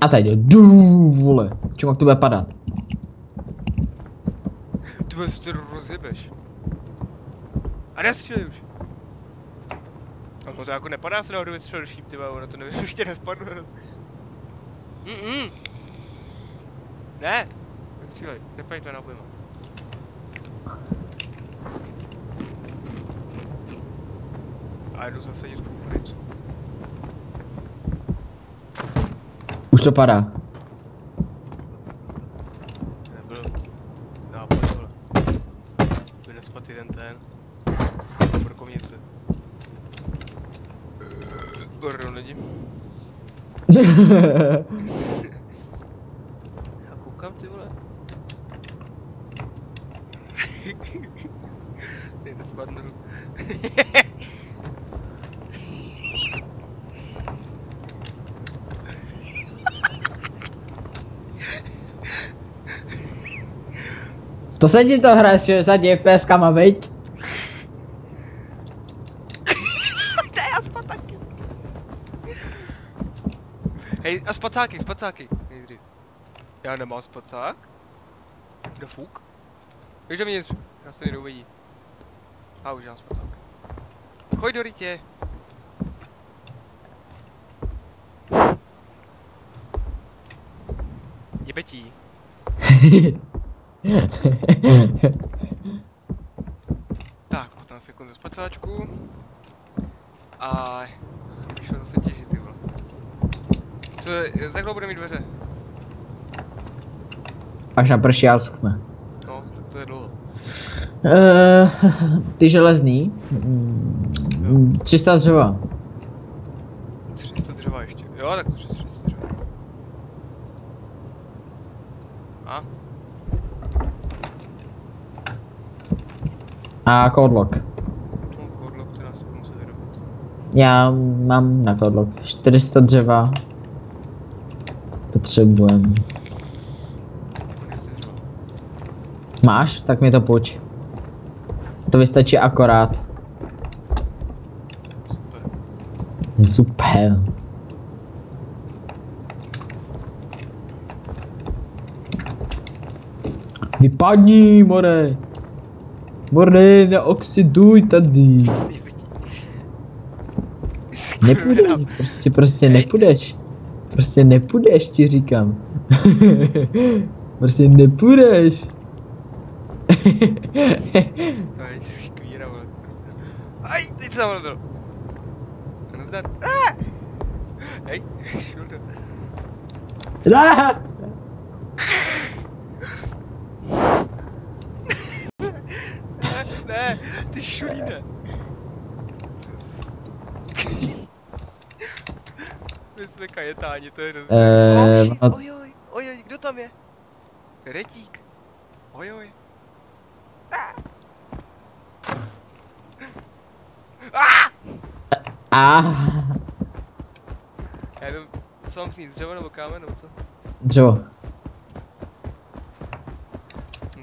A teď vole. Čím jak to bude padat? Ty vole, ty rozjebeš. A nestřílej už. Ono to jako nepadá se náhodou vystřel do šíp, ty ono to nevím, ještě nespadlo jenom. Mm-mm. Ne, nestřílej, nepaň to na obojma. A jdu zasadit kukuřicu. Už to padá. To nebyl nápad, vole. Vynespat jeden ten. Brokovnice. Pardon, lidi. Já koukám, ty vole. Ty nespadnu. to se ti to hraje s 60 FPS kama, veď? Ne, a spacáky. Hej, a spacáky, spacáky. Nejdřív. Já nemám spacák? Kde fuk? Víš, že mě něco, já se někdo uvidí. A už mám spacák. Choď do rytě. Jebetí. Tak, 15 sekund do spacáčku. A šel zase těžit, ty vole. Co je, za jak dlouho bude mít dveře? Až na prší a schne. No, tak to je dlouho. Uh, ty železný. Mm, 300 dřeva. 300 dřeva ještě. Jo, tak 300 dřeva. A? A kodlok. No, kodlok, to nás budu muset vyrobit. Já mám na kodlok 400 dřeva. Potřebujeme. Mám 200 dřeva. Máš? Tak mi to půjč. To vystačí akorát. Super. Super. Vypadni, more. More, neoxiduj tady. Nepůjdeš, prostě, prostě nepůjdeš. Prostě nepůjdeš, ti říkám. prostě nepůjdeš. Aj, vole. Aj, teď jsem byl. Nazdar. Ah! Hej. Ah! Ne, ty šulíne. My jsme kajetáni, to je hrozný. Eh, Oh, no- ojoj, ojoj, kdo tam je? Retík. Ojoj. A Já jdu, co mám přijít, dřevo nebo kámen, nebo co? dřevo.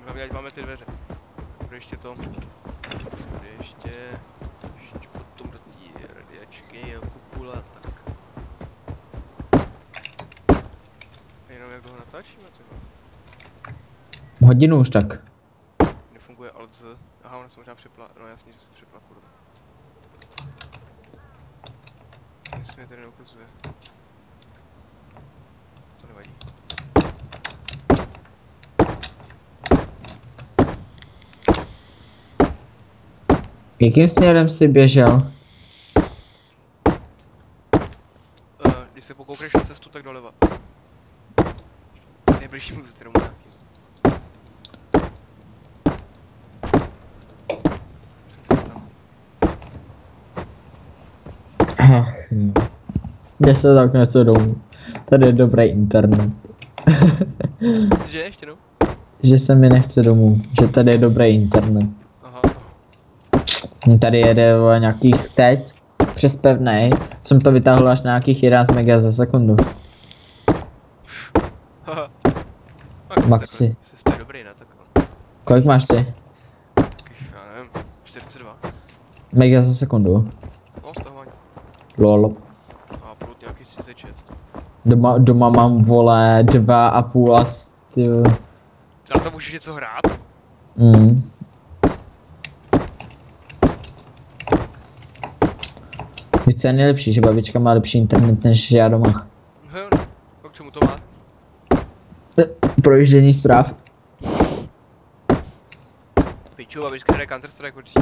Hlavně ať máme ty dveře. Bude ještě to. Bude ještě... Ještě potom do té radiačky a kupula, tak. Jenom jak ho natáčíme, ty vole. Hodinu už tak. Nefunguje alt z... Aha, ona se možná přepla... No jasně, že se přepla, kurva. Nic mi tady neukazuje. To nevadí. Jakým směrem jsi běžel? Uh, když se pokoukneš na cestu, tak doleva. Nejbližší mu zeteru nějaký. Přesně tam. Ach, hm. Jde se tak něco domů. Tady je dobrý internet. Že ještě no? že se mi nechce domů, že tady je dobrý internet. Tady jede o nějakých teď, přes pevnej, jsem to vytáhl až na nějakých 11 mega za sekundu. Maxi. Jsi jsi dobrý na takhle. Kolik máš ty? Já nevím, 42. Mega za sekundu. No, stahování. Lol. A prut nějaký 36. Doma, doma mám vole dva a půl jo. Ty na to můžeš něco hrát? Mm. Co je nejlepší, že babička má lepší internet než já doma. No k čemu to má? Projíždění zpráv. Piču, babička hraje Counter Strike určitě.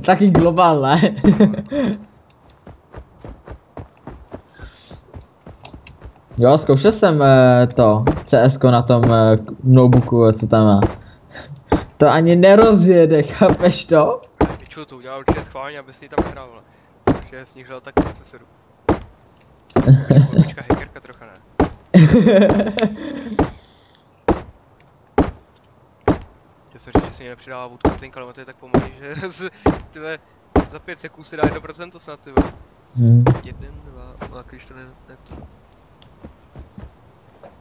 Taky globál, ne? jo, zkoušel jsem eh, to CS na tom eh, notebooku, co tam má. To ani nerozjede, chápeš to? Piču, to udělal určitě schválně, aby s ní nehrál, vole. Že snížil tak procesoru. Babička hackerka trocha ne. Chtěl jsem říct, že se mi nepřidává woodcutting, ale ono to je tak pomalý, že z, tyhle, za 5 sekund si dá 1% snad, ty vole. Hmm. Jeden, dva, no, když to ne, ne to.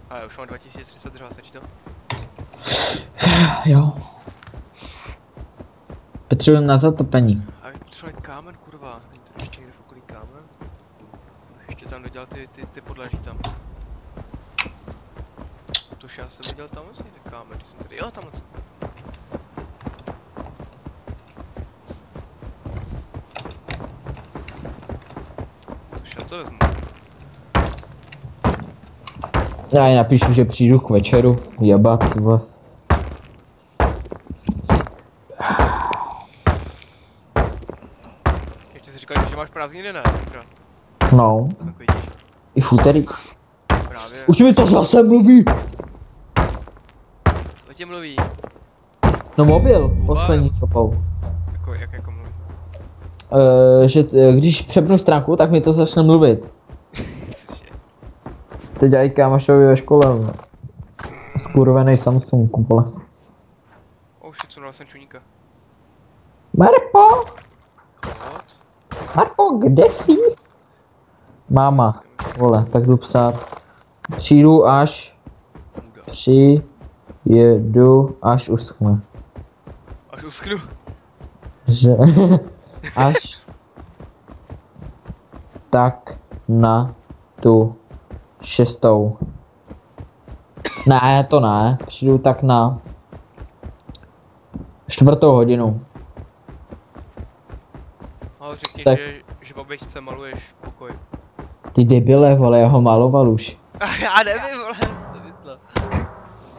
Ale už mám 2030 dřeva, stačí to? Jo. Potřebuji na zatopení. A potřebuje kámen, kurva. To ještě někde v okolí kámen? Ještě tam dodělal ty, ty, ty podlaží tam. Tož já jsem viděl tam asi někde kámen, když jsem tady, jo tam Tož já to vezmu. Já napíšu, že přijdu k večeru, jebat, vole. Ještě si máš prázdniny, ne? Zítra. No, Tak vidíš, i v úterý. právě. Už mi to zase mluví. O tě mluví. No mobil, poslední kopou. Jako, jak jako mluví. Uh, že eh, když přepnu stránku, tak mi to začne mluvit. To dělají kámošovi ve škole. vole. Skurvený Samsung, vole. Oh shit, co jsem čuníka. Marpo? Marpo, kde jsi? Máma, vole, tak jdu psát. Přijdu až, přijedu až uschne. Až uschnu. Že, až tak na tu šestou. Ne, to ne, přijdu tak na čtvrtou hodinu. Ale řekni, Tak. že, že babičce maluješ pokoj. Ty debile, vole, já ho maloval už. Já nevím, vole, to.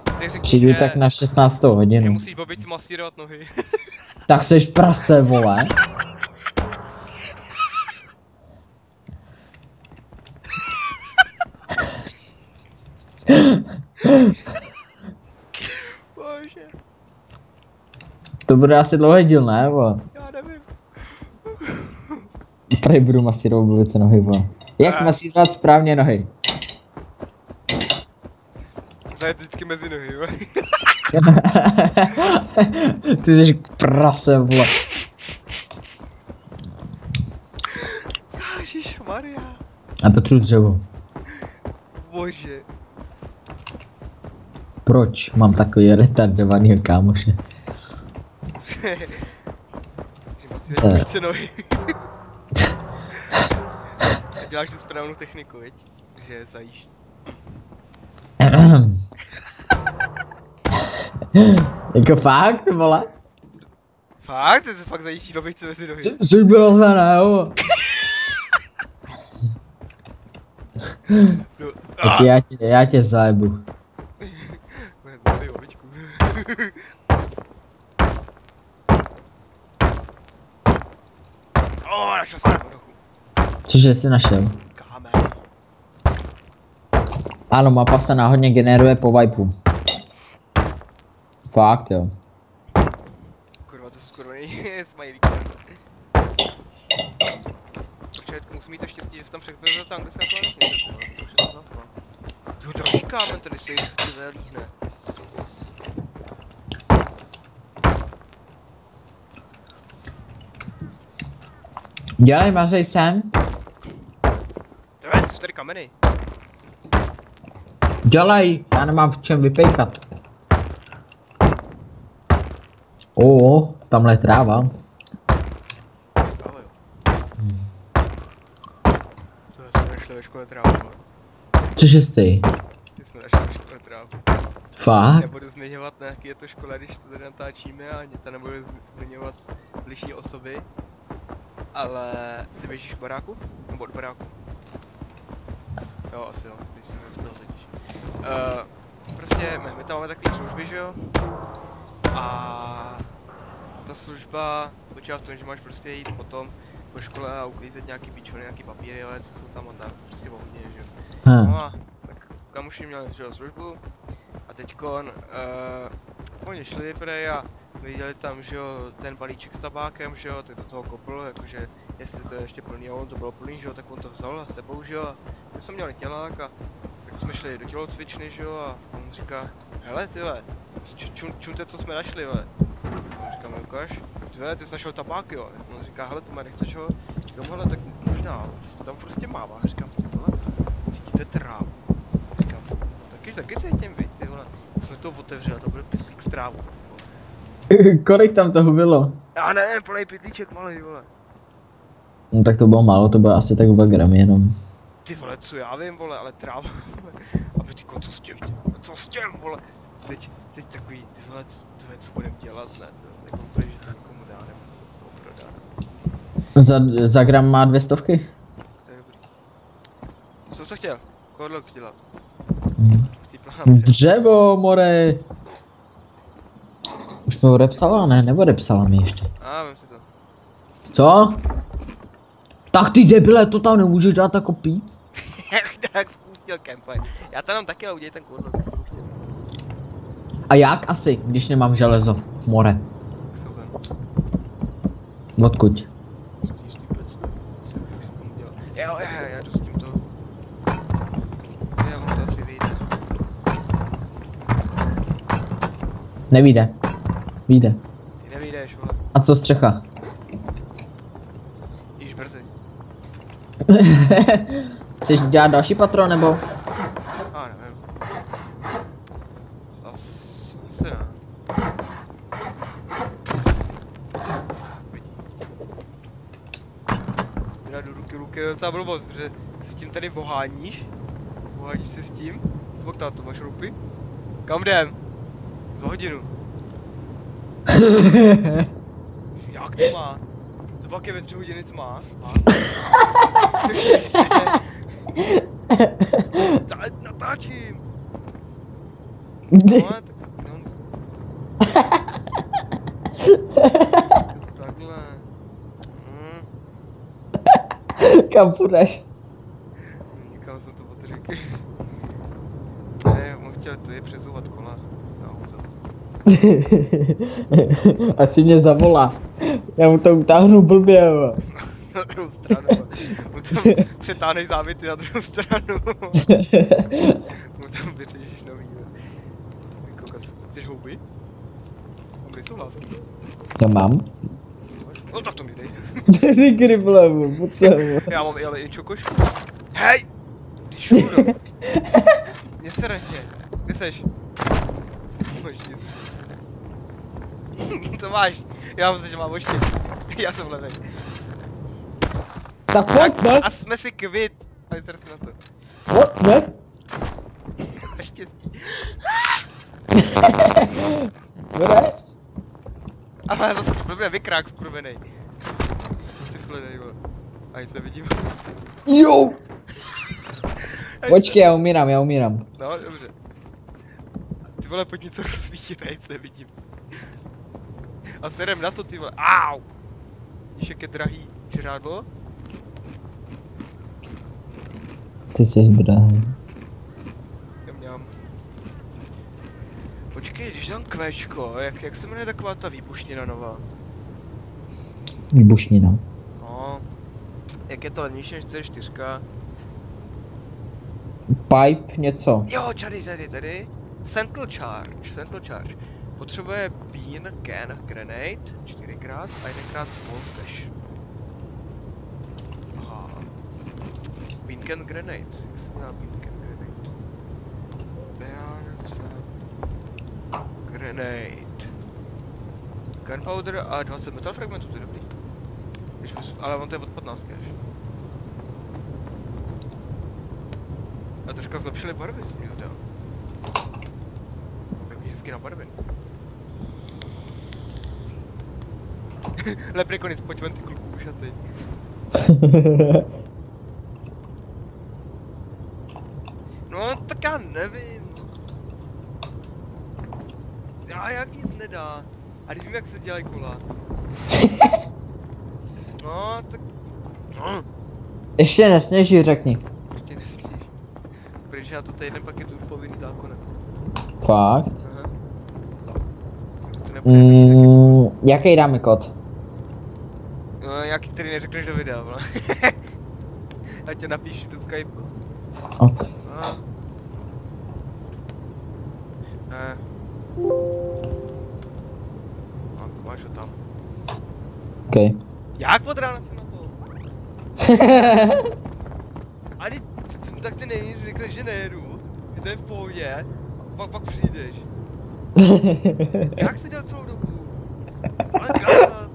Tak řekni, Přijdu že, tak na 16. že hodinu. musíš babičce masírovat nohy. Tak seš prase, vole. Bože, To bude asi dlouhý díl, ne, vole? Prej budu masírovat velice nohy, vole. Jak Ne. masírovat správně nohy? Zajet vždycky mezi nohy, jo. Ty jsi prase, vole. Ježišmarja. A potřebuji dřevo. Bože. Proč mám takový retardovaný kámoše? že masíruješ Eh. babičce nohy. A děláš tu správnou techniku, viď? Že zajíš. Jako fakt, vole? Fakt? To se fakt zajíčí novice mezi nohy. Co- Což bylo za ne, jo? No, Tak já tě, já tě zajebu. Bude zabij ovičku. O, našel jsem. Cože jsi našel? Ano, mapa se náhodně generuje po wipu. Fakt jo. Kurva, to jsou skurvený smajlíky. Počkejte, musím mít to štěstí, že se tam překvapil tam, kde jsem jako nesmím. To už je to nazval. To je další kámen, tady se jich ty líhne. Dělej, mazej sem. To jsou tady kameny. Dělej, já nemám v čem vypejkat. O, tamhle je tráva. Vole. Cože jsi? Ty jsme našli ve škole trávu. Fakt? Nebudu zmiňovat na jaký je to škola, když to tady natáčíme a ani to nebudu zmi- zmiňovat bližší osoby. Ale ty běžíš k baráku? Nebo od baráku? Jo, asi jo, ty jsi z toho totiž. Uh, prostě my, my tam máme takové služby, že jo? A ta služba spočívá v tom, že máš prostě jít potom po škole a uklízet nějaký píčony, nějaký papíry, ale co jsou tam a tak, prostě o hodně, že jo? Hm. No a tak kamuši měli že jo, službu a teďkon uh, oni šli prej a viděli tam, že jo, ten balíček s tabákem, že jo, tak do toho kopl, jakože jestli to je ještě plný, a on to bylo plný, že jo, tak on to vzal a sebou, že jo, a my jsme měli tělák a tak jsme šli do tělocvičny, že jo, a on říká, hele čum, čumte, co jsme našli, vole. A říkáme, ukáž, tyhle, ty jsi našel tabák, jo, on říká, hele, to má nechceš ho, říkám, hele, tak možná, tam prostě mává, říkám, ty vole, cítíte trávu. Říkám, no, taky, taky cítím, viď, ty vole. Jsme to otevřeli, to bude pytlík s trávou, ty. Kolik tam toho bylo? Já nevím, plný pytlíček malý, vole. No tak to bylo málo, to bylo asi tak 2 gramy jenom. Ty vole, co já vím, vole, ale tráva, vole. A tyko, co s tím, ty vole, co s tím, vole. Teď, teď takový, ty vole, co, ty vole, co budem dělat, ne, to, jako úplně, že to někomu dá, nebo co to prodá. Za, za gram má dvě stovky? To je dobrý. Co jsi to chtěl? Kodlok dělat? Hm. Že? Dřevo, more. Jsme odepsala, ne? Nebo odepsala mi ještě. A, vem si to. Co? Tak ty debile, to tam nemůžeš dát jako pít? Jak spustil campfire. Já tam mám taky, ale udělej ten chtěl. A jak asi, když nemám železo? More. Tak jsou ven. Odkud? Jo, jo, já jdu s tímto. Já vám to asi vyjde. Nevíde. Víde. Ty nevyjdeš, vole. A co střecha? Již brzy. Chceš dělat další patron nebo? A nevím. As, asi ne. Já jdu ruky, ruky, je docela blbost, protože ty s tím tady boháníš. Boháníš se s tím. Bok to máš rupy? Kam jdem? Za hodinu. Jak to má? To pak je ve tři hodiny tma. To je. Ta- Natáčím! No, tak, no. Takhle. Hm, Kam půjdeš? nikam jsem to od řeky. Ne, on chtěl to je auto. Ať si mě zavolá. Já mu to utáhnu blbě, jo. Na druhou stranu. Mu tam přetáhneš závity na druhou stranu. Mu tam vyřešíš nový. jo. Koukat, chceš houby? Houby jsou hlavní. Já mám. No tak to mi dej. Ty kriblevu, pojď sem. Já mám ale i čokošku. Hej! Ty šudo! Mě se rehně. Kde seš? Oštěc. to máš. Já myslím, že mám oštěc. Já jsem levej. Tak pojď, ne? A jsme si kvit. Ale se na to. Pojď, ne? Naštěstí. Bude? Ale zase to blbě vykrák skurvenej. Ty fledej, vole. A nic nevidím. Jo! Počkej, já umírám, já umírám. No, dobře. Ty vole, pojď něco rozsvítit, já nic nevidím. A serem na to, ty vole. Au! Víš, jak je drahý žrádlo? Ty jsi drahý. Já mňam. Počkej, když dám kvéčko, jak, jak se jmenuje taková ta výbušnina nová? Výbušnina. No, jak je to levnější než C4? Pipe něco. Jo, tady, tady, tady. Central Charge, Central Charge. Potřebuje Bean Can Grenade, čtyřikrát a jedenkrát Small Stash. Aha. Bean Can Grenade, jak se dá Bean Can Grenade? Bean Grenade. Gunpowder a 20 metal fragmentů, to je dobrý. Ale on to je od 15 až. A troška zlepšili barvy, jsem měl dál. Tak hezky nabarven. Leprikonic, pojď ven ty kluku ušatej. No, tak já nevím. Já jak nic nedá. A když vím, jak se dělají kola. No, tak... No, Ještě nesněží, řekni. ještě neslyš. Protože já to týden pak je to už povinný zákonem. Fakt? Mm. jaký dáme kód? No, nějaký, který neřekneš do videa, vole. já tě napíšu do Skype. Ok. No. Ne. No, máš ho tam. Ok. Jak od rána jsem na to? A ty, ty- tak ty není, že řekneš, že nejedu, že to je v pohodě, pak pak přijdeš. Jak jsi dělal celou dobu?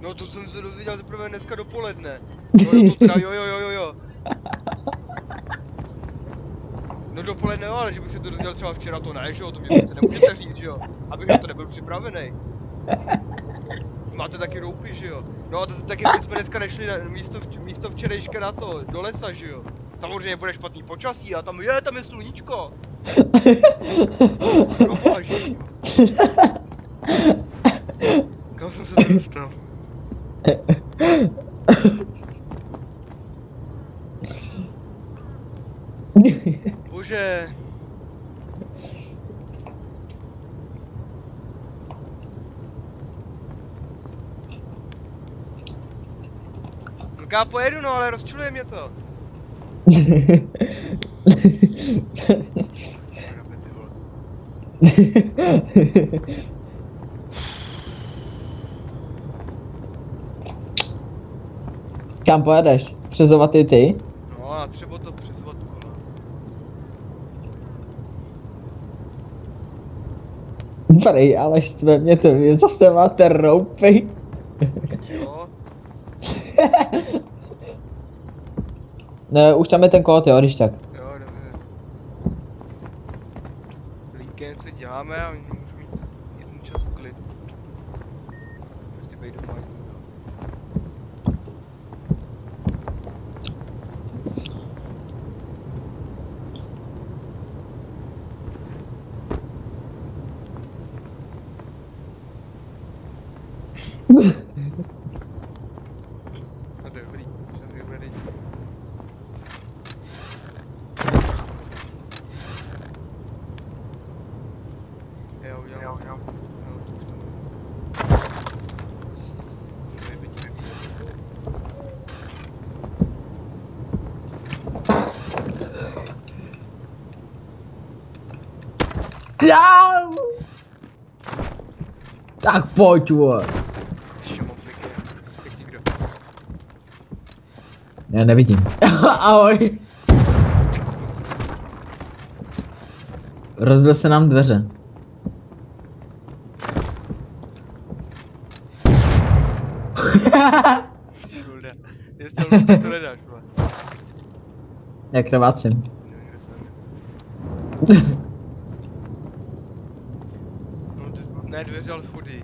No to jsem se dozvěděl teprve dneska dopoledne. No jo, to teda jo, jo, jo, jo, jo. No dopoledne jo, ale že bych si to dozvěděl třeba včera, to ne, že jo, to mě přece nemůžete říct, že jo. Abych na to nebyl připravený. Máte taky roupy, že jo? No a to, taky jsme dneska nešli na, místo, vč- místo včerejška na to, do lesa, že jo? Samozřejmě bude špatný počasí a tam je, tam je sluníčko. No boží. Kam jsem se dostal? Bože. Já pojedu, no ale rozčuluje mě to. Kam pojedeš? Přezovat i ty? No a třeba to přizvat kola. Prej, ale štve mě to, vy zase máte roupy. Jo, Ne, už tam je ten kód, jo, když tak. jo, dobře. Víkend se děláme a můžu mít jeden čas klid. Prostě být doma. No to je dobrý, jsem je ready. Jo, jo, jo, jo. No, to už to mám. To je vidíme. Já! Tak pojď, vole. Jak. Já nevidím. Ahoj. Rozbil se nám dveře. Ty šulda. Ty jsi chtěl, to nedáš, vole. Jak krvácím. Ne, ne, ne. Ne dveře, ale schody.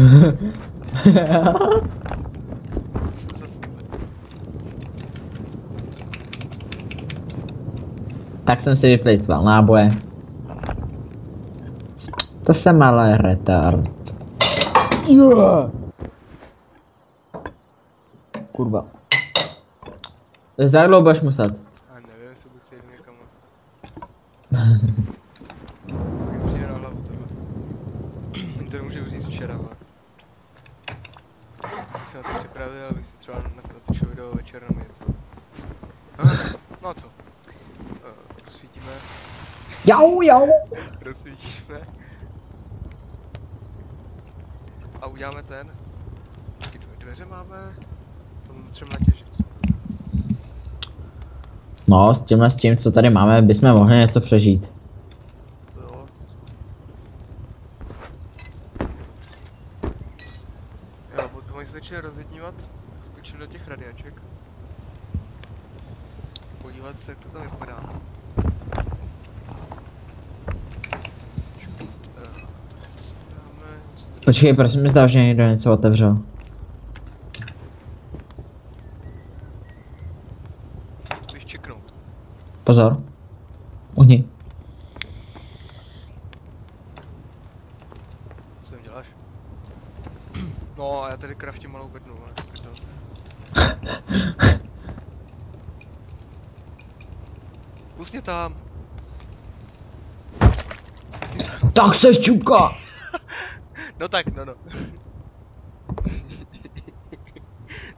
tak jsem si vyplejtval náboje. To jsem ale retard. Kurva. Za dlouho budeš muset. A nevím, jestli bych se jít někam. Tak přijde na hlavu tohle. to nemůže vzít včera, ale. Jsem na to připravil, abych si třeba natočil video večer nebo něco. Ah, No a co? Uh, rozsvítíme, Jau, jau. Rozsvítíme. A uděláme ten. Taky dveře máme. To třeba natěžit. No, s tímhle s tím, co tady máme, bychom mohli něco přežít. Jo. Jo, potom oni se začali rozjednívat, skočili do těch radiaček. Podívat se, jak to tam vypadá. Čekut, eh, dáme... Počkej, prosím, mi zdá, že někdo něco otevřel. Čeknout. Pozor. Uhni. Co jim děláš? No a já tady kraftím malou bednu, ale. Pust mě tam. Tak se šťuka! No tak, no no.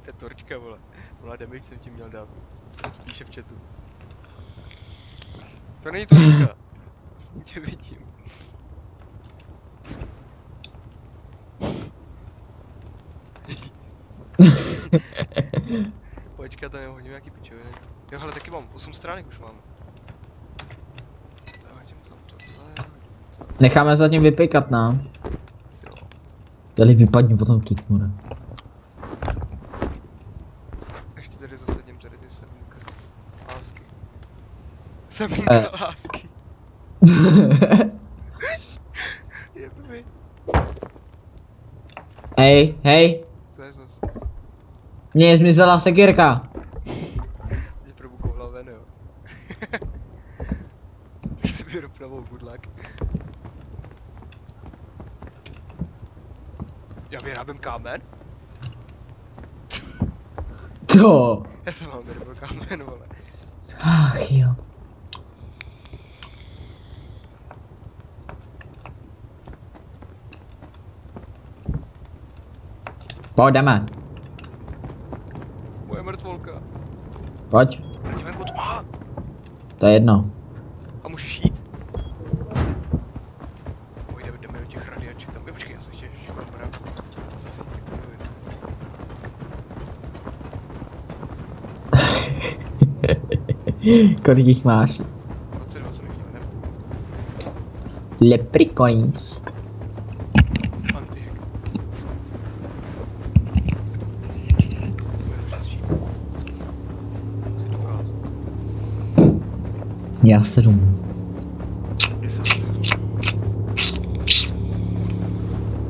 to je torčka, vole. Vole, damage jsem ti měl dát. Spíše v chatu. To není torčka. Tě vidím. Počkej, tam je hodně nějaký pičoviny. Jo, hele, taky mám 8 stránek už mám. Necháme zatím vypikat nám. jo. Tady vypadni potom tu tmure. Ještě tady zasadím tady ty semínka. Lásky. Semínka Eh. lásky. Jebmi. Hej, hej, Co je zas? mně zmizela sekírka. Mě probukovala ven, jo. Beru pravou, good luck. Já vyrábím kámen? To. Já jsem mám vyráběl kámen, vole. Ach jo. Pojď, jdeme. Moje mrtvolka. Pojď, venku to je jedno. A můžeš jít? Pojď, jdeme, jdeme do těch radiaček tam. Jo, počkej, já se ještě ještě mám mraku. To zase ty kurvy. Kolik jich máš? 22 jsem viděl, ne? Leprikons. Antik. Bude přes šíp. Musí dokázat. Já se domů. Kde se to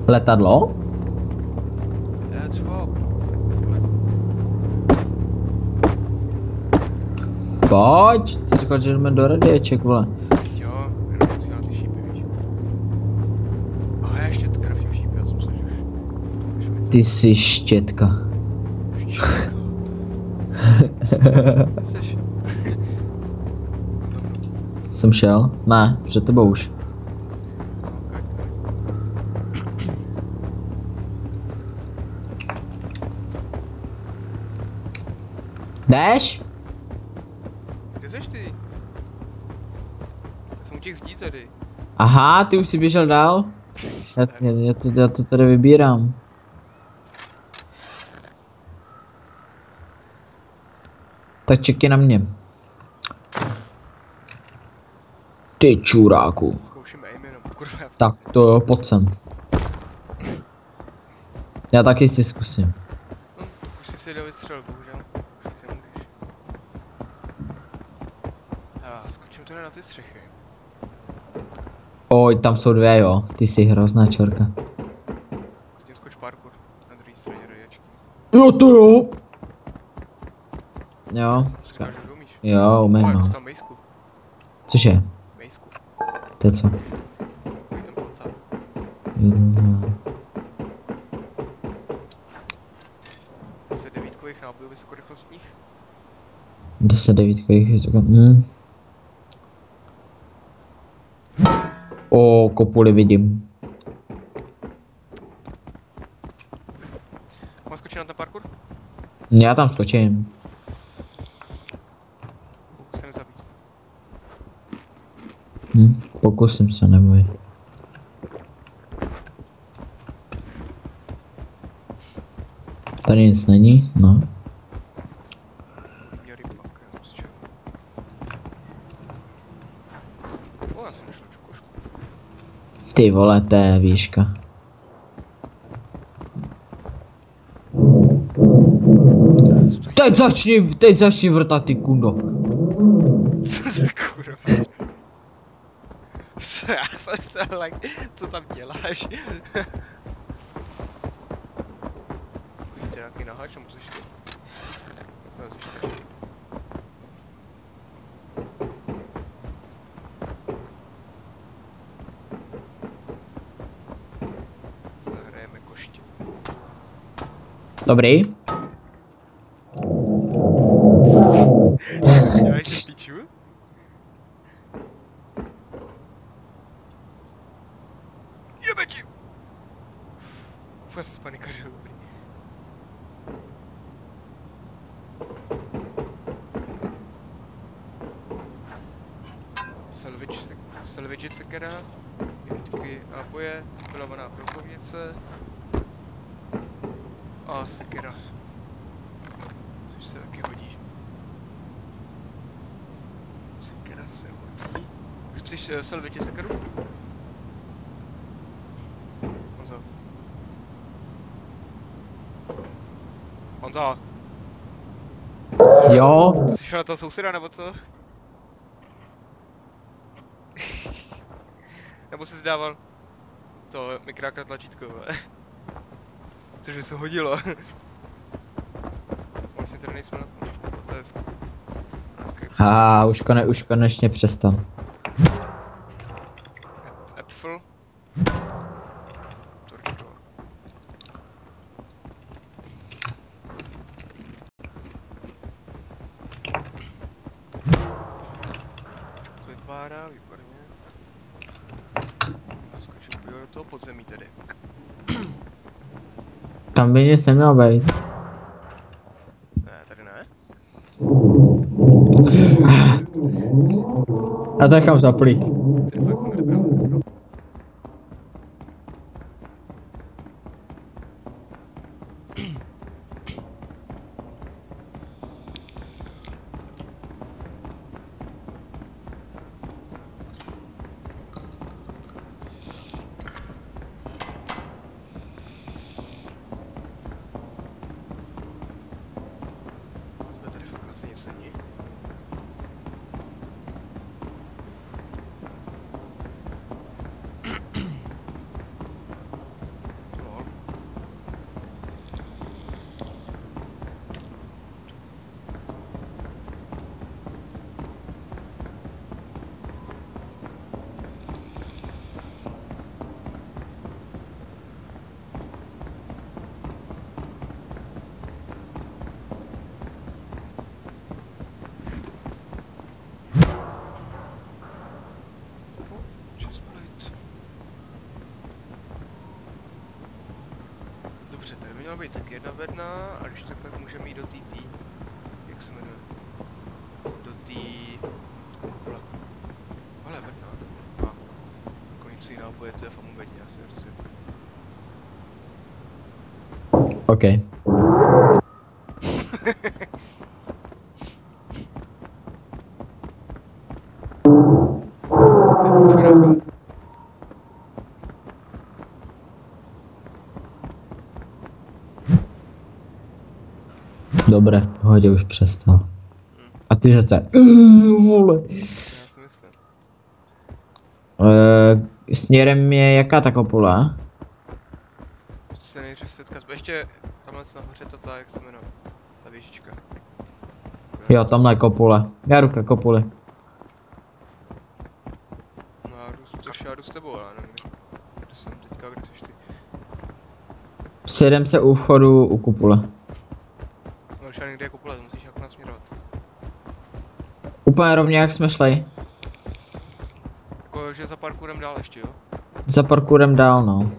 Letadlo? Pojď. Jsi říkal, že jdeme do radieček, vole. Ty šípy, víš. A já Jsem šel? Ne, před tebou už. Jdeš? Kde seš ty? Já jsem u těch zdí tady. Aha, ty už si běžel dál? Já, já, já, to, já to tady vybírám. Tak čekej na mě. Ty čuráku. Tak to jo, pojď sem. Já taky si zkusím. No, už si bohužel. Já skočím na ty střechy. Oj, tam jsou dvě, jo. Ty jsi hrozná čorka. S tím skoč parkour. Na druhé straně. Jo, to jo. Jo, jo, umím, no. Cože? To je co? Jedna. Se devítkových nábojů vysokorychlostních. 10 devítkových vysoko. Hm. O, kopuly vidím. Mám skočit na ten parkour? Já tam skočím. Hm. Pokusím se, neboj. Tady nic není, no. Ty vole, to je výška. Teď začni, teď začni vrtat ty kundo. Kurva. Já jsem like, co tam děláš? Vidíte nějaký naháč, nebo ty? No, ty. Zahrajeme koště. Dobrý. Děláš si piču? Jebe ti! Uf, já jsem spanikařil, dobrý. Salvage, sek- salvage sekera, jednotky náboje, vylovaná brokovnice a sekera. Což se taky hodí. Sekera se hodí. Chceš uh, salvage sekeru? Honzo. Honzo, Jo, ty jsi šel na toho souseda nebo co? nebo jsi zdával to mikráka tlačítko, vole. Což by se hodilo. Vlastně tady nejsme na tom. To je sk- Dneska je a už, kone, už konečně přestal. Apfel. Torčko. Chocolate bára, výborně. Skočím půjdu do toho podzemí tedy. Tam by nic nemělo být. Ne, tady ne. Já to nechám zaplý. Tady fakt jsem nebyl. Jsme tady fakt asi nic není. Lol. Čas plate. Dobře, tady by měla být tak jedna bedna a když tak tak můžeme jít do té tý, jak se jmenuje, do té kupla. Ale bedna. A jako něco jiného bude to je famu bedně, asi rozjedu. OK. Čuráka. Dobré, v pohodě už přestal. A ty. "Uh, Vole. Eh, směrem je jaká ta kopule? Chci se nejdřív setkat. Ještě tamhle nahoře to ta, jak se jmenuje. Ta věžička. Jo, tamhle kopule. Já ruka kopuly. No já jdu, což já jdu s tebou, ale nevím. Kde jsem teďka, kde jsi ty? Sjedem se u vchodu u kopule. Já někde je kopule, musíš jako nasměrovat. Úplně rovně jak jsme šli. Jako, že za parkourem dál ještě, jo? Za parkourem dál, no.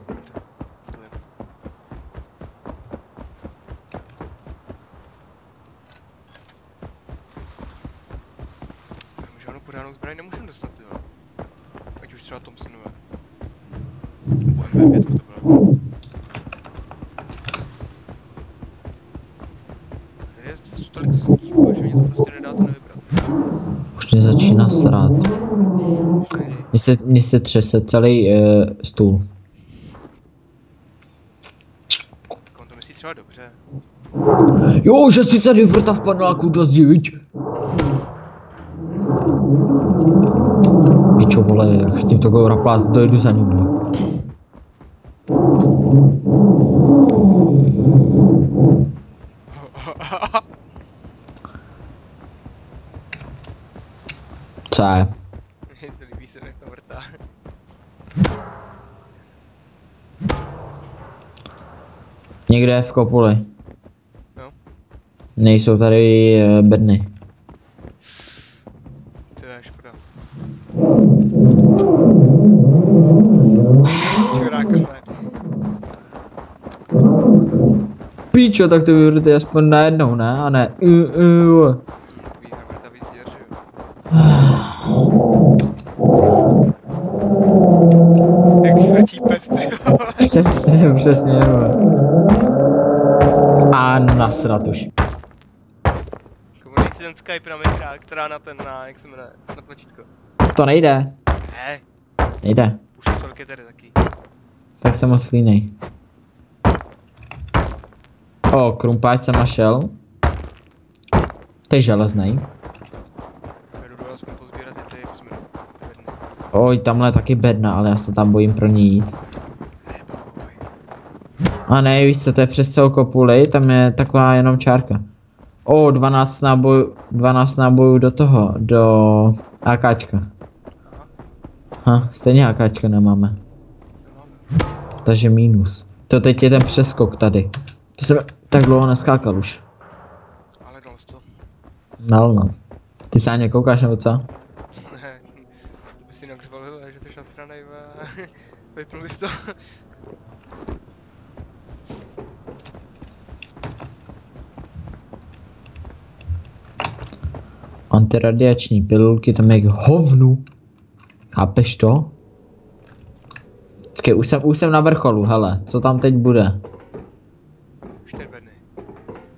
Se, mně se třese celý uh, stůl. Tak on to myslí třeba dobře. Jo, že si tady vrta v paneláku dost viď? Pičo vole, chytím to raplást, dojedu za ním. vole. Co je? Mně se líbí se, jak to vrtá. Někde v kopuli. No. Nejsou tady uh, bedny. To je škoda. Píčo, tak to vyvrte aspoň najednou, ne? A ne. Uh, uh. Takový havrtavý zvěř, jo. Jak švetí pes, ty. Přesně, přesně, vole. Nasrat už. Komu nechci ten Skype na mikrák, která na ten, na, jak se jmenuje, na tlačítko. To nejde, Ne, nejde. už to je tady taky. Tak jsem moc línej. O, krumpáč jsem našel. To je. Bedny. Oj, tamhle je taky bedna, ale já se tam bojím pro ní jít. A ne, víš co, to je přes celou kopuli, tam je taková jenom čárka. O, 12 nábojů, 12 nábojů do toho, do AKčka. Ha, stejně AKčka nemáme. Takže mínus. To teď je ten přeskok tady. To jsem tak dlouho neskákal už. Ale dal to. No, no. Ty se ani koukáš nebo co? Ne, to by si jinak zvolil, že to šatranej a vypnul bys to. Antiradiační pilulky, tam je k hovnu. Chápeš to? Počkej, už jsem, už jsem na vrcholu, hele, co tam teď bude? Bedny.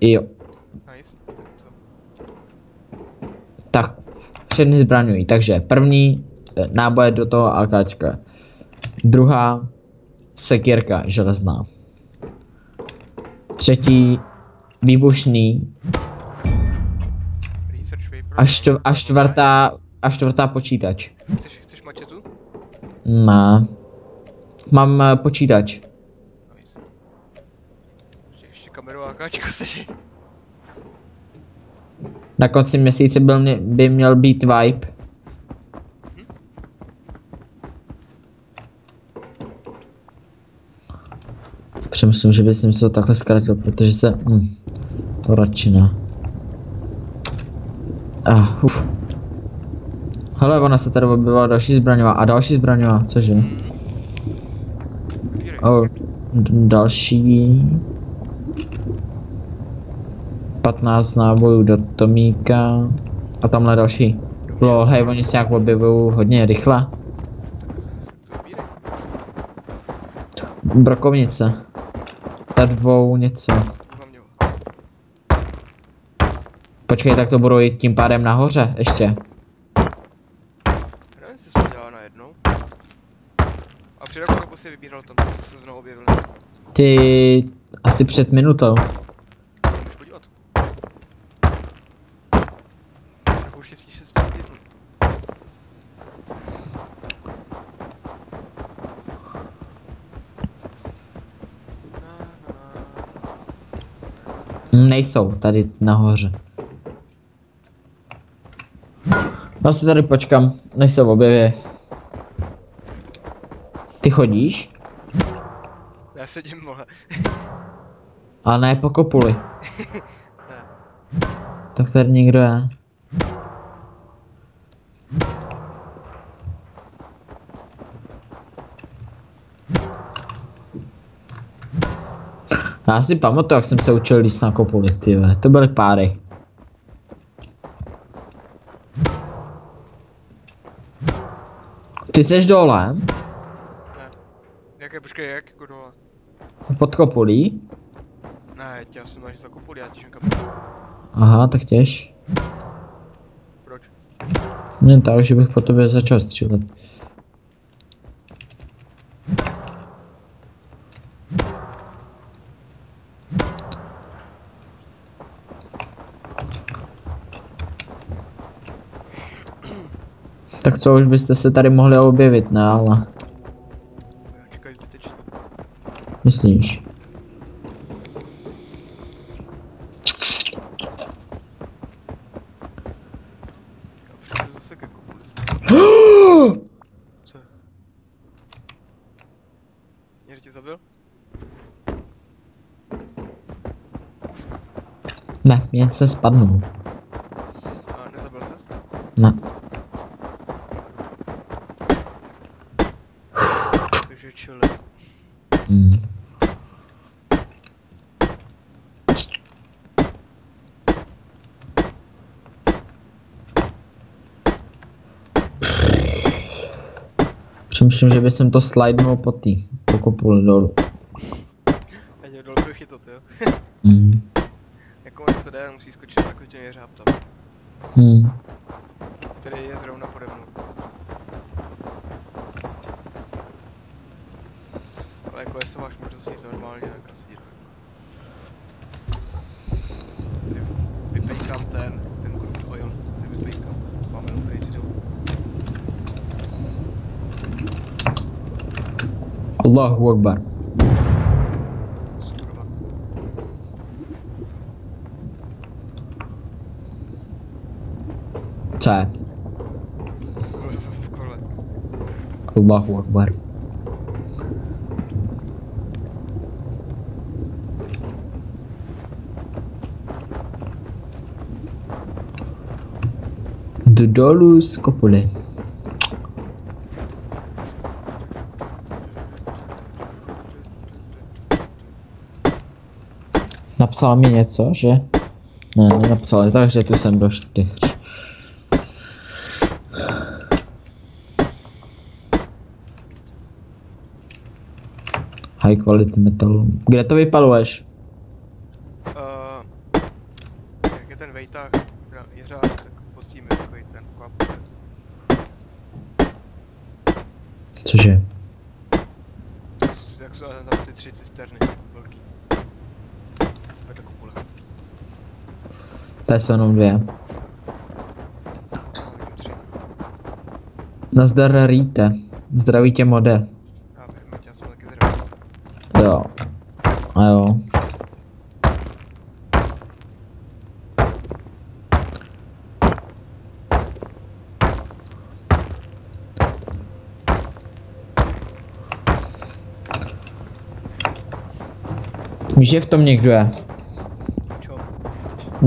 Jo, Nice. Tak tak všechny zbraňují, takže první eh, náboje do toho AKčka. Druhá sekírka železná. Třetí výbušný. A, štv, a čtvrtá a čtvrtá počítač. Chceš, chceš mačetu? Ne. Mám eh, počítač. Nice. Ještě, kameru a káčko chceš. Na konci měsíce byl, mě- by měl být vibe. Přemýšlím, že bych si to takhle zkrátil, protože se... Hm, to radši ne. Ah, uf. Hele, ona se tady objevila další zbraňová a další zbraňová, cože? Vybírej. O, d- další... 15 nábojů do Tomíka. A tamhle další. Lo, hej, oni se nějak objevují hodně rychle. Brokovnice. Ta dvou něco. Mám něho. Počkej, tak to budou jít tím pádem nahoře ještě. Nevím, jestli to dělal najednou. A před jakou dobu jsi vybíral tam, co se znovu objevil. Ty... asi před minutou. Nejsou, tady nahoře. Já si tady počkám, než se objeví. Ty chodíš? Já sedím, vole. Ale ne po kopuli. Ne. Tak tady někdo je. Já si pamatuju, jak jsem se učil líst na kopuli, ty. To byly páry. Ty jsi dole? Ne. Jaké, počkej, jak, jako dole? Pod kopulí? Ne, tě asi máš za kopuli, já těžím kam. Aha, tak těž. Proč? Jen tak, že bych po tobě začal střílet. Tak co, už byste se tady mohli objevit, ne, ale myslíš? Ne, jen se spadnul. A nezabil ses? Ne. Takže chill. Hmm. Přemýšlím, že bych to slidnul po tý, po kopuli dolů. Já mě dole chytat, jo? Hmm. Jako ono to jde, musí skočit na květěný jeřáb tam, Hmm. který je zrovna pode mnou. Ale jako jestli máš možnost jít normálně, tak asi jdu. Tady Vypejkám ten, ten crude oil, tady vypejkám. Máme jenom tady dolů. Allahu Akbar. Kurva. Co je? V kole. Allahu Akbar. Jdu dolů z kopuly. Napsal mi něco, že? Ne, nenapsal, takže tu jsem do čtyř. High quality metalu. Kde to vypaluješ? Uh, jak je ten vejtah, teda jeřáb, tak pustíme takový ten kvap. Cože? Jak jsou tam ty tři cisterny, velký. Vedle kopule. Tady jsou jenom dvě. Nazdar Rýte. Zdraví tě mode. Jo. A jo. Víš, že v tom někdo je?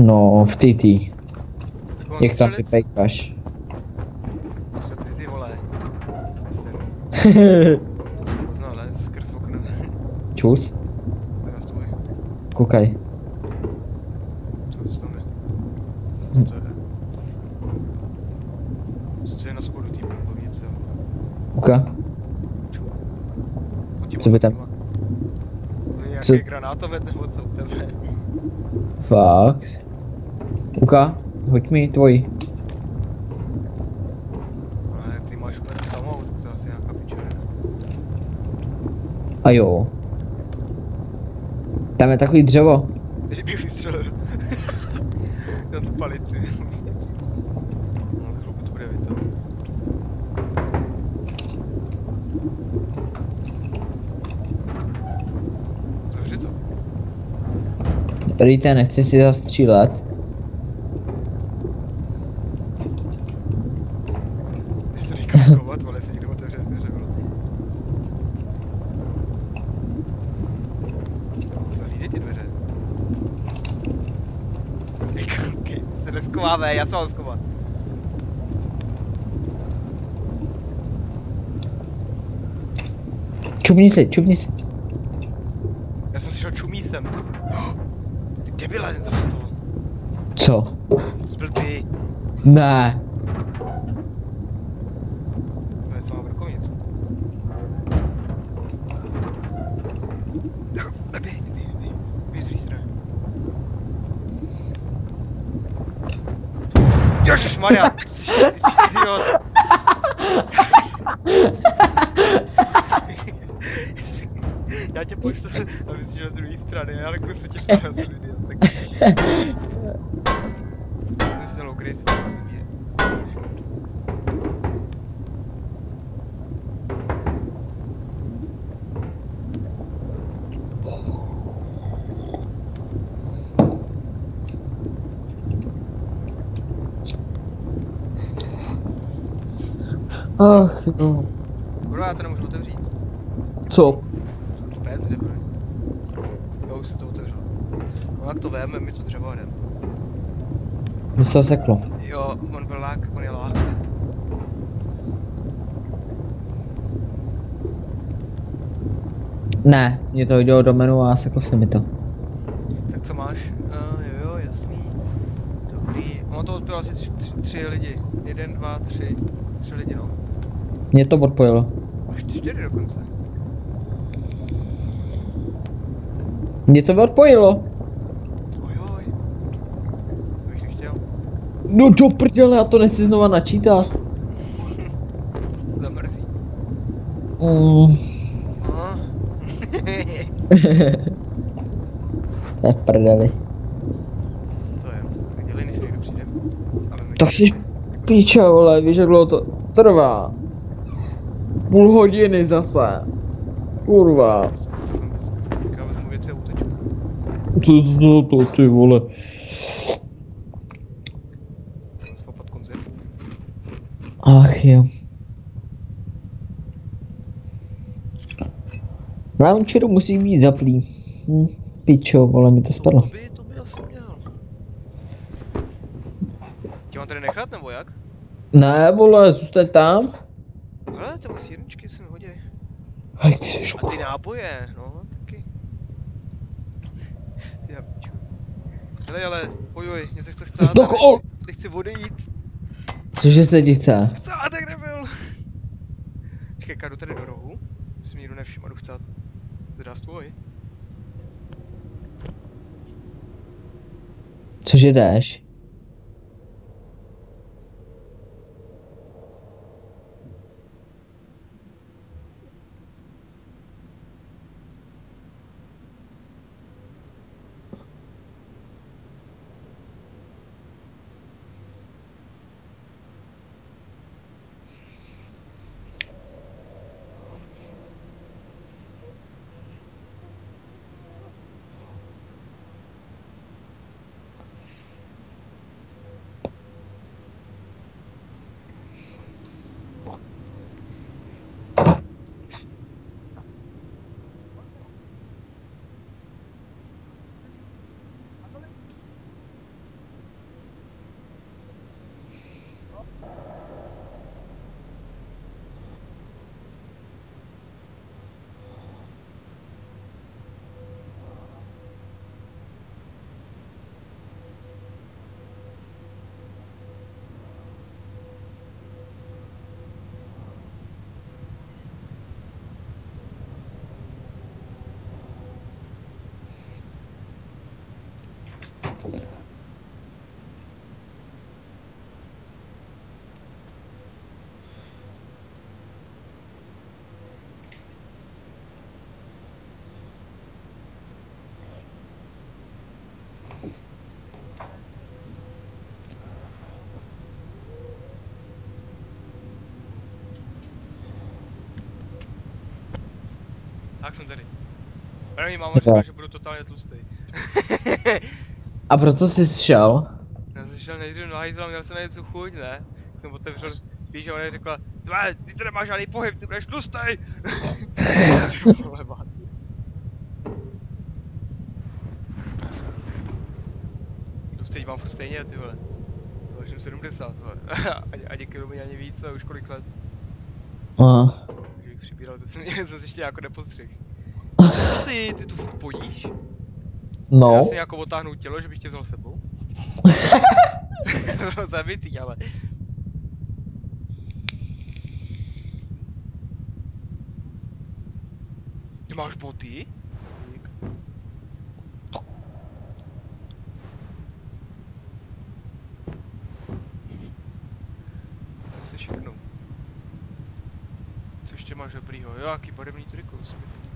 No, v TT. Jak tam zastřelit? vypejkáš? Co ty ty vole? Poznal, ne? Skrz oknem. Čus? Koukaj. Co to tam je? Co to je? Co to je na schodu tý pompovnice? Uka. Co by tam- Co? Co- Nějaký granátomet nebo co u tebe? Fakt. Luka, hoď mi tvoji. Ty máš úplně samou, to je asi nějaká pičovina. A jo. Tam je takový dřevo. Teď bych vystřelil. Tam to palit, ty. No, Prý nechci si zastřílet. Čupni si, čupni si. Já jsem slyšel čumísem. Ty debile, ten zafutoval. Co? Zblbý. Ne. To je celá brokovnice. Neběh, neběh, neběh. Běž z druhé strany. Ježišmarja, ty jsi, ty jsi idiot. Já tě pošlu, aby jsi šel z druhé strany, já tak se tě vstáhl, jsem idiot. Tak... To jsi dal ukryt, to se zbíje. Ach jo. Kurva, já to nemůžu otevřít. Co? Pec, kde byli? Jo, už se to otevřelo. No jak to veme, my to dřevo jdem. Mi se oseklo. Jo, on byl lák, on je lák. Ne, mě to jde do menu a seklo se mi to. Tak co máš? Uh, jo, jo, jasný. Dobrý. Ono to odpilo asi tři, tři, tři lidi. Jeden, dva, tři. Tři lidi, no. Mě to odpojilo. Až čtyři dokonce. Mě to odpojilo. Ojoj. To bych nechtěl. No do prdele, já to nechci znova načítat. Zamrzí. Mm. No. To je v prdeli. to je. Tak dělej, než někdo přijde. A vem Tak si píče, vole, víš, jak dlouho to trvá. Půl hodiny zase. Kurva. Já vezmu věci a uteču. Co to, to ty vole. Ach jo. Launcheru musí být zaplý. Hm, pičo, vole, mi to spadlo. To by, to by asi měl. Tě mám tady nechat, nebo jak? Ne, vole, zůstaň tam. Ale tam asi jedničky se mi hodí. Hej, ty jsi A ty náboje, no, taky. Já piču. Hele, ale, ojoj, mě se chce chcát. Tak o- Nechci odejít. Cože se ti chce? Chcátek nebyl. Čekaj, jdu tady do rohu. Si mi nikdo nevšiml, jdu chcát. Zdá tvoj. Cože jdeš? Tak jsem tady. První máma Jo. říkala, že budu totálně tlustý. A proto jsi šel? Já jsem šel nejdřív na hajzla, měl jsem na něco chuť, ne? Jsem otevřel spíš a ona řekla, tvé, ty to nemáš žádný pohyb, ty budeš má. Tlustej mám furt stejně, ty vole. Vážím 70, vole. ani, ani kilo mi ani víc, ale už kolik let. A, Přibíral, to jsem, jsem se ještě jako nepostřih. Co, co ty, ty tu furt pojíš? Já no, si jako otáhnu tělo, že bych tě vzal sebou. Zabitý, ale. Ty máš boty? Jaký barevný triko, to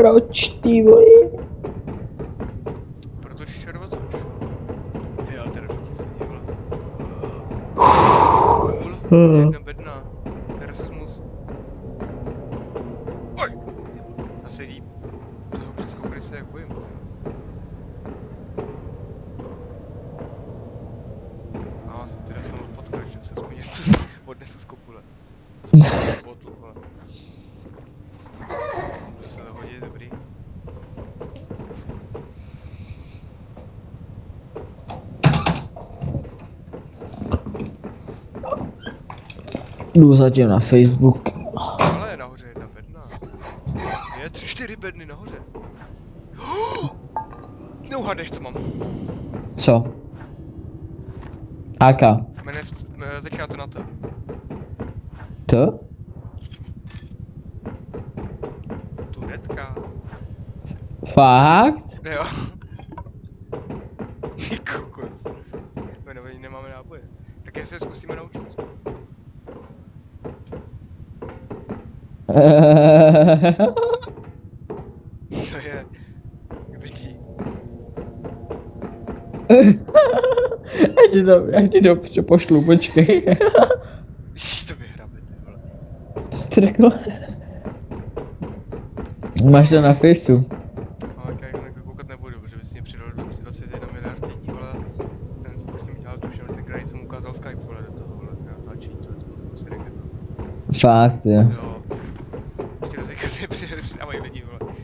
Proč ty vole? Protože červotoč. Jo, teda se dívala. Hmm. Jedna bedna. Rasismus. Oj! Ty vole, Já se líp. Toho přeskoukali se jak bojím. ty. A jsem teda se mohl potkat, že se aspoň něco odnesu z kopule. Spolný botl, vole. Může se to hodit, dobrý. Jdu zatím na Facebook. Ale je nahoře jedna bedna. Je tři, čtyři bedny nahoře. Neuhadneš, co mám. Co? AK. Jmenuje, s- jmenuje- začíná to na to. To? Turetka. Fakt? Jo. Ty kokos. My nevím, nemáme náboje. Tak já se je zkusíme naučit. To je... Vidí. já ti to, já ti to pošlu, počkej. To vyhrabe, ty vole. Co jsi řekl? Máš to na Faceu. Ale jak já koukat nebudu, protože bys mě přidal 20, 21 miliard lidí, vole. Ten s tím dělal tuším, tenkrát jsem ukázal Skype, vole, do toho, vole, na tlačí, to, to, to se řekne. Fakt, jo do teďka se při- přidávají lidi, vole.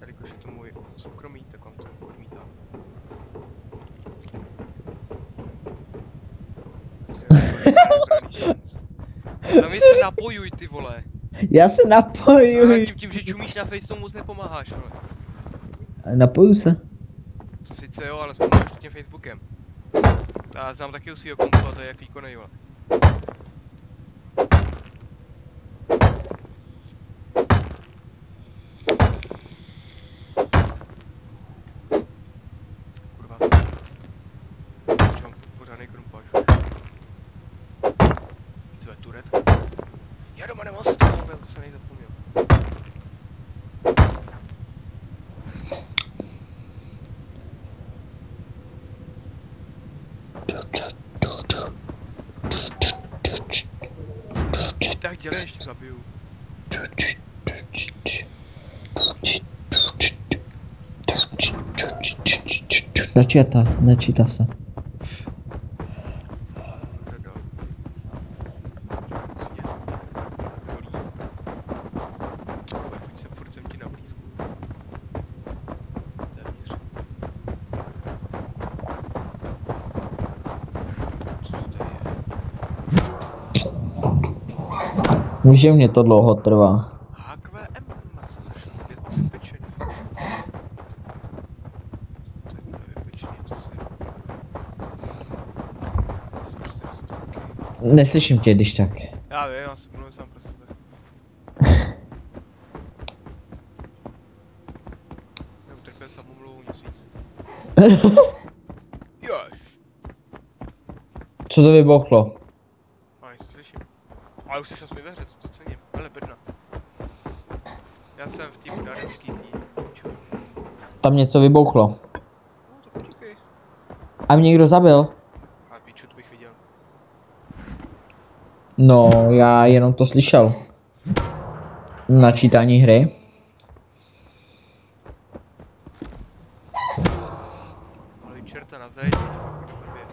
Jelikož je to můj soukromý, tak vám to odmítám. Tam je se napojuj, ty vole. Já se A napojuji. tím, tím, že čumíš na face, tomu moc nepomáháš, vole. Napoju se. Co sice jo, ale vzpomínáš tím Facebookem. Já znám taky u svýho a to je jak výkonný, vole. Kurva. Já doma nemám si to mobil, zase nejzapomněl. Tak dělej, ještě zabiju. Načítá, načítá se. Prdel. Prostě. Bolí. Pojď se, furt jsem ti na blízku. Téměř. Co to tady je? Může mě to dlouho trvá. HQM jsem. Neslyším tě, když tak. Já vím, já si mluvím sám pro sebe. Neutrpěl samomluvu, nic víc. Jož. Co to vybuchlo? A slyším. Ale už jsi čas mi ve hře, to, to cením. Hele, Brna. Já jsem v týmu Darenský tým. Čo? Tam něco vybuchlo. No počkej. A mě někdo zabil? A piču, to bych viděl. No, já jenom to slyšel. Načítání hry. Ale čerta na zeď, to fakt bude zabije.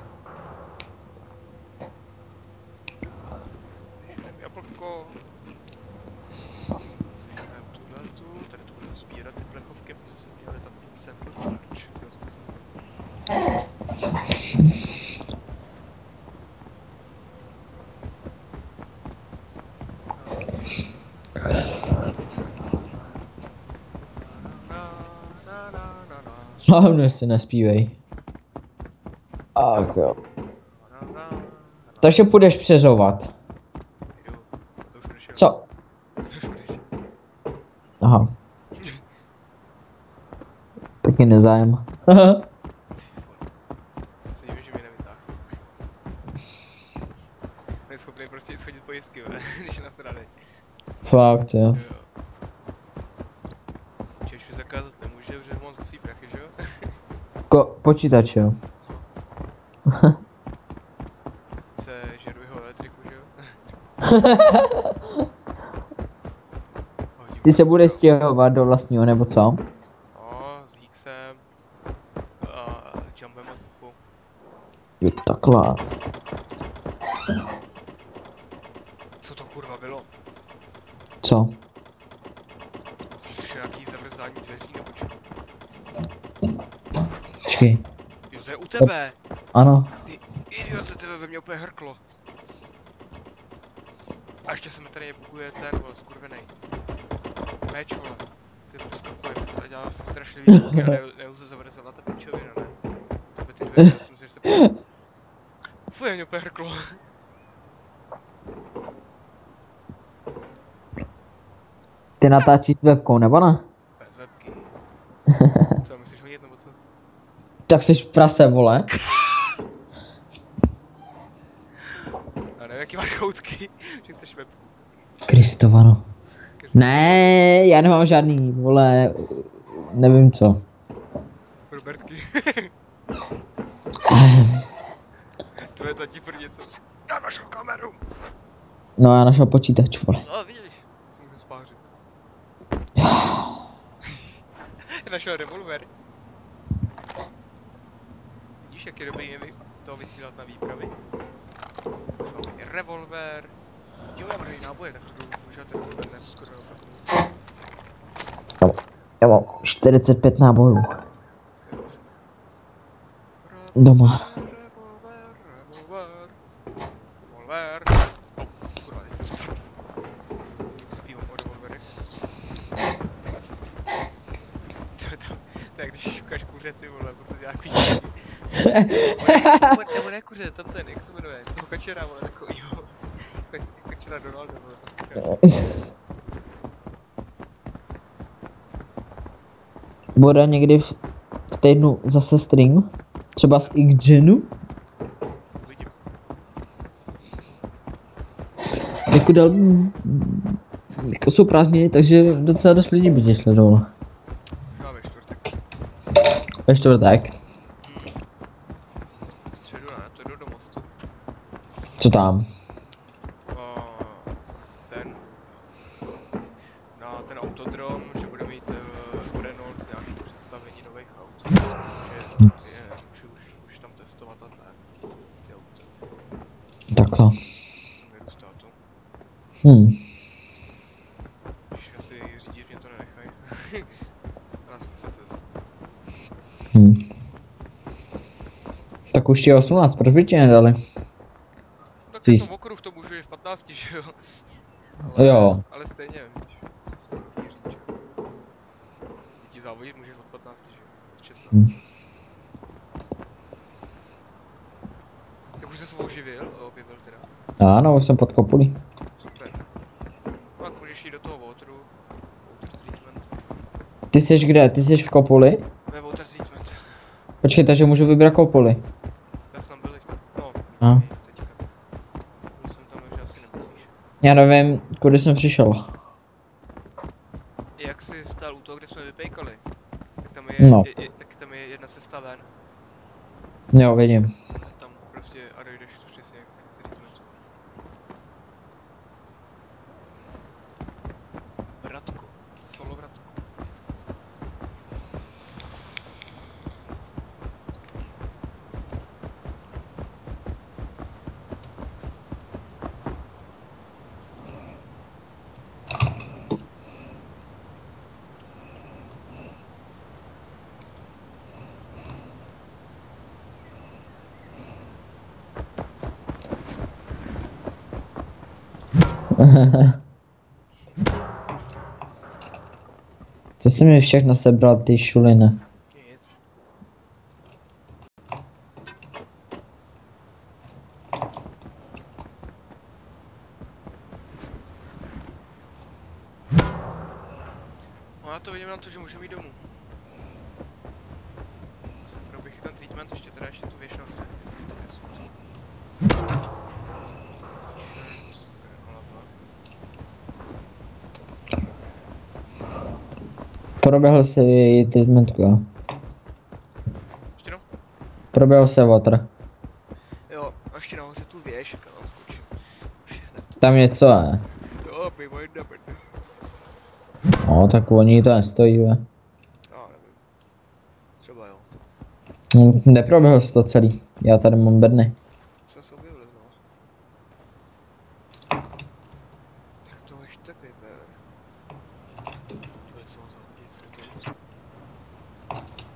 Jdem jablko. Sežeme tuhle tu, tady tu budeme sbírat ty plechovky, protože jsem měl tam ten sensor charge, chci ho zkusit. Na, na, na, na, na. Nespívej. Ach jo. Takže půjdeš přeřovat. odešel. Co? Aha. Taky nezájem. Schopný prostě chodit po když. Fakt, jo. Jo. Ko- počítač, jo. Se žeru jeho elektriku, že jo? Ty se budeš stěhovat do vlastního, nebo co? No, s Geeksem. A jumpem a. Jo, takhle. Co to kurva bylo? Co? Jsi slyšel nějaký zavrzání dveří nebo čo? Počkej. Jo, to je u tebe! Ano. Ty idiote, tebe ve mně úplně hrklo. A ještě se mi tady buguje ten, vole, skurvenej. Meč, vole. Ty poskakuje, a dělá se strašně výzvuky a ne, neuze zavrzela ta pičovina, ne? Tebe ty dveře, já si myslím, že se... Fuj, mě úplně hrklo. Ty natáčíš s webkou, nebo ne? Bez webky. Co, myslíš hodit nebo co? Tak jsi prase, vole. A nevím, jaký máš choutky, že chceš webku. Kristovano. Ne, já nemám žádný, vole, nevím co. Robertky. Tvoje tati pro něco. Tam našel kameru. No já našel počítač, vole. No vidíš, si můžu spářit. našel revolver. Jak je dobrý je to vysílat na výpravy? Revolver. Jo, já i náboje, tak to budu používat revolver, ne skoro. Já mám 45 nábojů. Doma. Revolver, revolver, revolver. Oh, kurva, teď jsem spadl. Zpívám o revolverech. To je to, to je když šukáš kuře, ty vole, protože nějaký nějaký. Nebo, nebo ne kuře, tam ten, jak se jmenuje, toho kačera, vole, takovýho. Ka- Kačera Donalda, vole. Bude někdy v, v týdnu zase stream? Třeba z XGenu? Uvidím. Jak trošku dal, jako jsou prázdniny, takže docela dost lidí by tě sledovalo. Ve čtvrtek. Ve čtvrtek, Středu ne, to jdu do mostu. Co tam? A ten... Na ten autodrom, že bude mít uh, Renault nějaký představení nových aut. Že je, můžu už, už tam testovat a tak. Ty auta. Takhle. Tam jedu s tátou. Hm. Když asi řídit mě to nenechají. Nás se se Hm. Tak už ti je 18, proč by ti nedali? Ty jsi- to okruh, to můžu i v 15, že jo? Jo. Ale stejně, víš. jo. Děti závodit můžeš od 15, že jo? Od 16. Hm. Tak už se svou živil, objevil teda. Ano, už jsem pod kopulí. Super. No tak můžeš jít do toho wateru. Water treatment. Ty jsi kde? Ty jsi v kopuli? Ve water treatment. Počkej, takže můžu vybrat kopuli. Já jsem byl, no, A. teďka. Byl jsem tam, že asi nemusíš. Já nevím, kudy jsem přišel. Jak jsi stál u toho, kde jsme vypejkali? Tak tam je, No. je, je, tak tam je jedna cesta ven. Jo, vidím. Tam prostě a dojdeš přesně k treatmentu. Vratko. Solo vratko. Co jsi mi všechno sebral, ty šulina? Nic. No já to vidím na to, že můžeme jít domů. Se proběh ten treatment, ještě teda ještě tu věšel. Proběhl si treatmentku, jo? Ještě no? Proběhl se water. Jo, a ještě nahoře tu věž, kam skočím. Tam něco, ne? Jo, pivo jedna brda. No, tak oni to nestojí, ve. No, nevím. Třeba jo. No, Neproběhl jsi to celý. Já tady mám bedny. Jsem se objevil znovu. Tak to ještě takový je-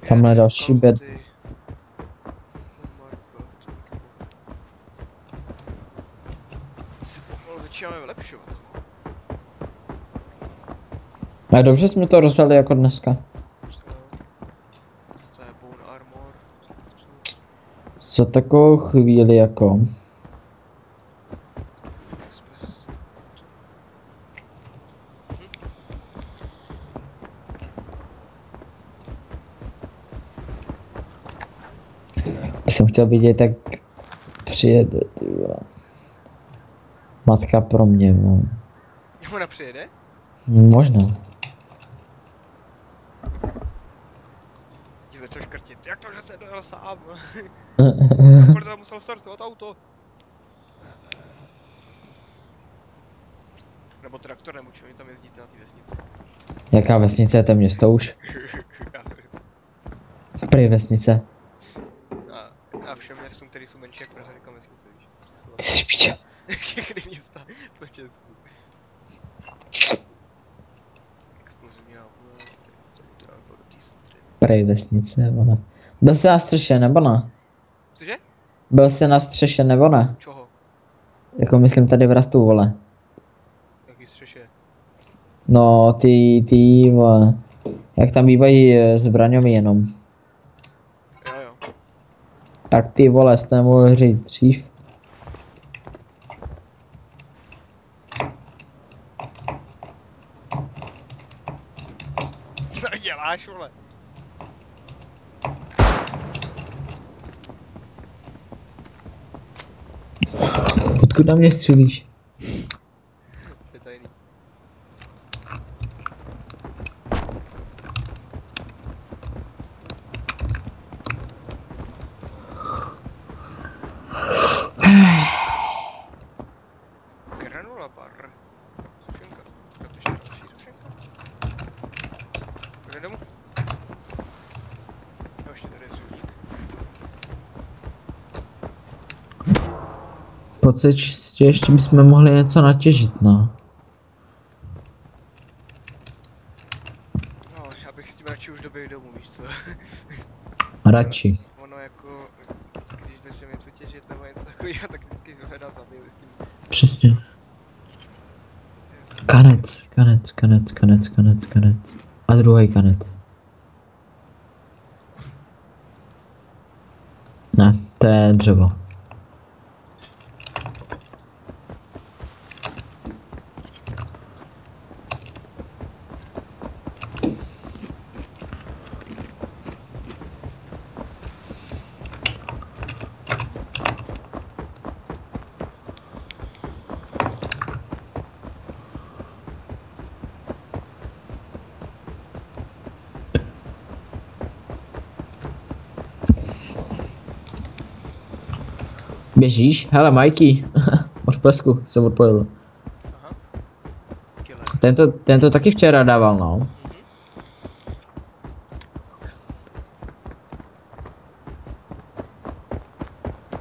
Tamhle další šukám bed. ty- Oh my god, to je to- Se pomalu začínáme vylepšovat. A dobře jsme to rozdali jako dneska. Co to je bone armor? Za takovou chvíli jako. Jsem chtěl vidět, jak přijede, ty vole. Matka pro mě, no. Ona přijede? Možná. Ti začal škrtit. Jak to, že se dojel sám? Proto musel startovat auto. Nebo traktor nemučil, oni tam jezdíte na ty vesnice. Jaká vesnice je to město už? Já nevím. Prý vesnice. a, a všem městům, které jsou menší jak Praha, říkám vesnice, víš. To jsou Ty jsi piča. Všechny města po Česku. Explozivní auto, té. Prý vesnice, vole. Byl jsi na střeše, nebo ne? Cože? Byl jsi na střeše, nebo ne? Čoho? Jako myslím tady v Rastu, vole. Jaký střeše? No, ty, ty, vole. Jak tam bývají eh, zbraňoví jenom. Jo jo. Tak ty vole, jste nemohli říct dřív. do mnie strzelić. Granula Po co ci že ještě bychom mohli něco natěžit, no. No, já bych s tím radši už doběh domů, víš co? Radši. Ono jako, když začneme něco těžit nebo něco takového, tak vždycky hledá zabiju s tím. Přesně. Kanec, kanec, kanec, kanec, kanec, kanec. A druhý kanec. Ne, to je dřevo. Běžíš? Hele, Mikey. Od plesku jsem odpojil. Tento, tento taky včera dával, no.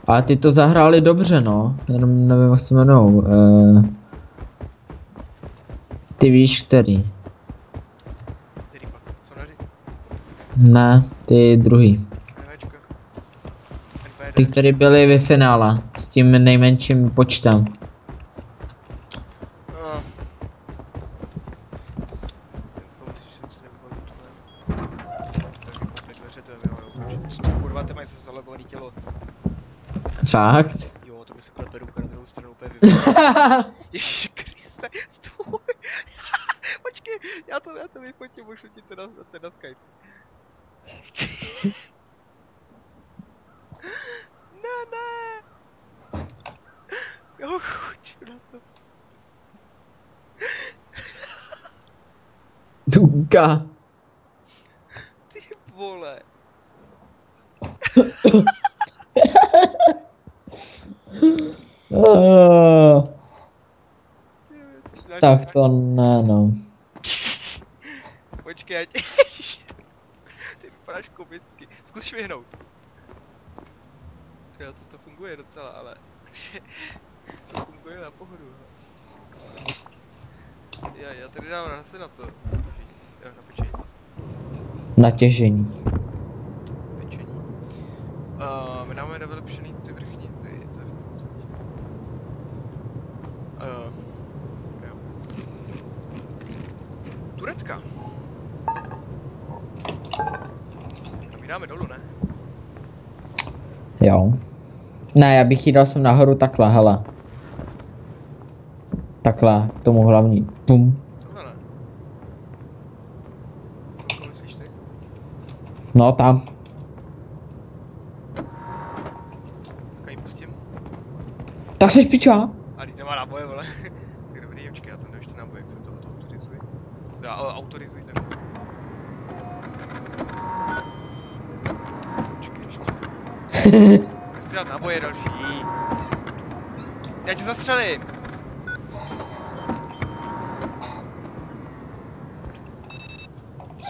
A ty to zahráli dobře, no. Jenom nevím, jak se jmenou. Uh, ty víš, který? Ne, ty druhý. Ty, NV1? který byli ve finále. Tím nejmenším počtem. Fakt? Jo, to by se klepe ruka na druhou stranu úplně vypadá. Ježiši Kriste, stůj. Počkej, já to, já to vyfotím, můžu ti to na, na Skype. ne, ne. Jo, chuť na to. Dunka. Ty vole. Oh, Ty- tak to ne, no. Počkej, ať... Ty vypadáš komicky. Švihnout. Jo, to, to funguje docela, ale... to funguje na pohodu. Já, já tady dám na to. Jo, na pečení. Natěžení. Pečení. Uh, my máme nevylepšený ty vrchní, ty, to Uh, jo. Turecka. No my dáme dolů, ne? Jo. Ne, já bych jí dal sem nahoru takhle, hele. Takhle, k tomu hlavní. Tum. No tam. Tak ji pustím. Tak seš piča. A teď nemá náboje, vole. tak dobrý, počkej, já tam ještě náboje, jak se to autorizuje. Já ale autorizuj ten. Počkej, ještě. Chci dát náboje další. Já tě zastřelím.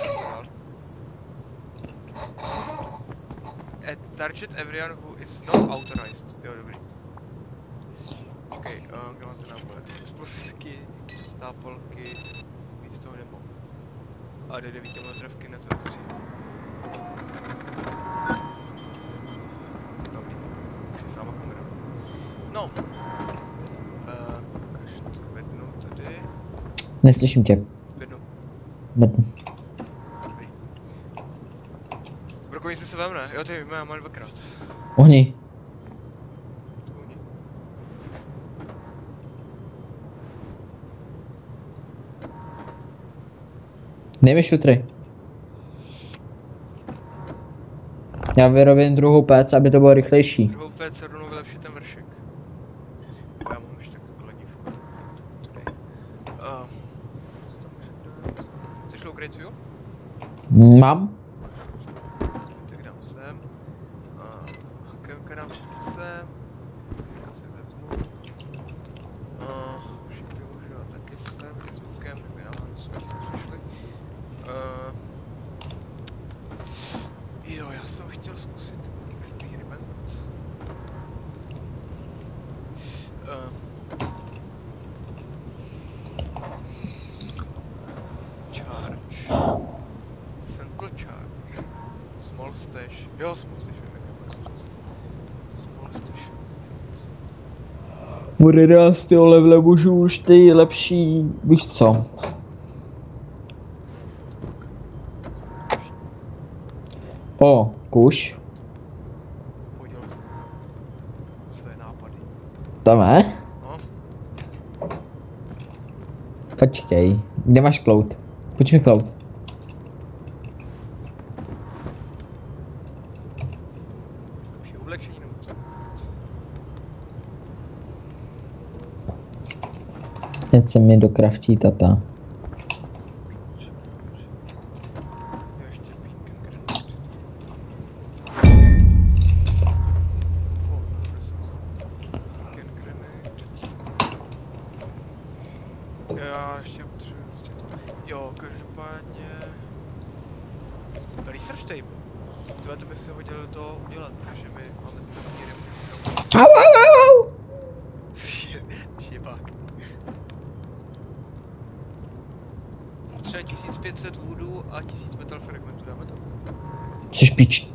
To dal? Eh, Target everyone who is not authorized. Jo, dobrý. Okay, uh, kde máte náboje? Explosivky, zápalky, víc toho nemám. A jde 9 militrovky na to stří. Dobrý. Sama kamera. No. Uh, ukaž to vednu tady. Neslyším tě. Bednu. Zbrokovnice se vemne. Jo, ty mám mám dvakrát. Ohni. Mi šutry. Já vyrobím druhou pec, aby to bylo rychlejší. Druhou PC rovnou vylepší ten vršek. Já mám ještě takovou kladívku. Tady. Uh, co tam můžem dát? Chceš low grade view? Mám? Tak dám sem. A hakemka dám sem. Já si vezmu. A všechny můžu dát taky sem. Zvukem, kdyby nám něco přišli. Uh, jo, já jsem chtěl zkusit experiment. Stash. Jo, Small Stash, vím, jak je to. Small Stash. Od 11. levele můžu už ty lepší, víš co? O, kuš, jsem své nápady. tam je? No, Počkej, kde máš cloud? Pojď mi cloud. už je ulečení nebo co? Teď se mi dokraftí tata. Jo, ještě pink and grenade. O, dobré jsem vzal. Pink and grenade. Jo, já ještě potřebuji vlastně to. Jo, každopádně... Research table. Tohle to bych se hodil do toho udělat, protože my máme ty papíry. Au, au, au, au. Šibák. Třeba 1500 woodů a 1000 metal fragmentů dáme to. Jsi pič.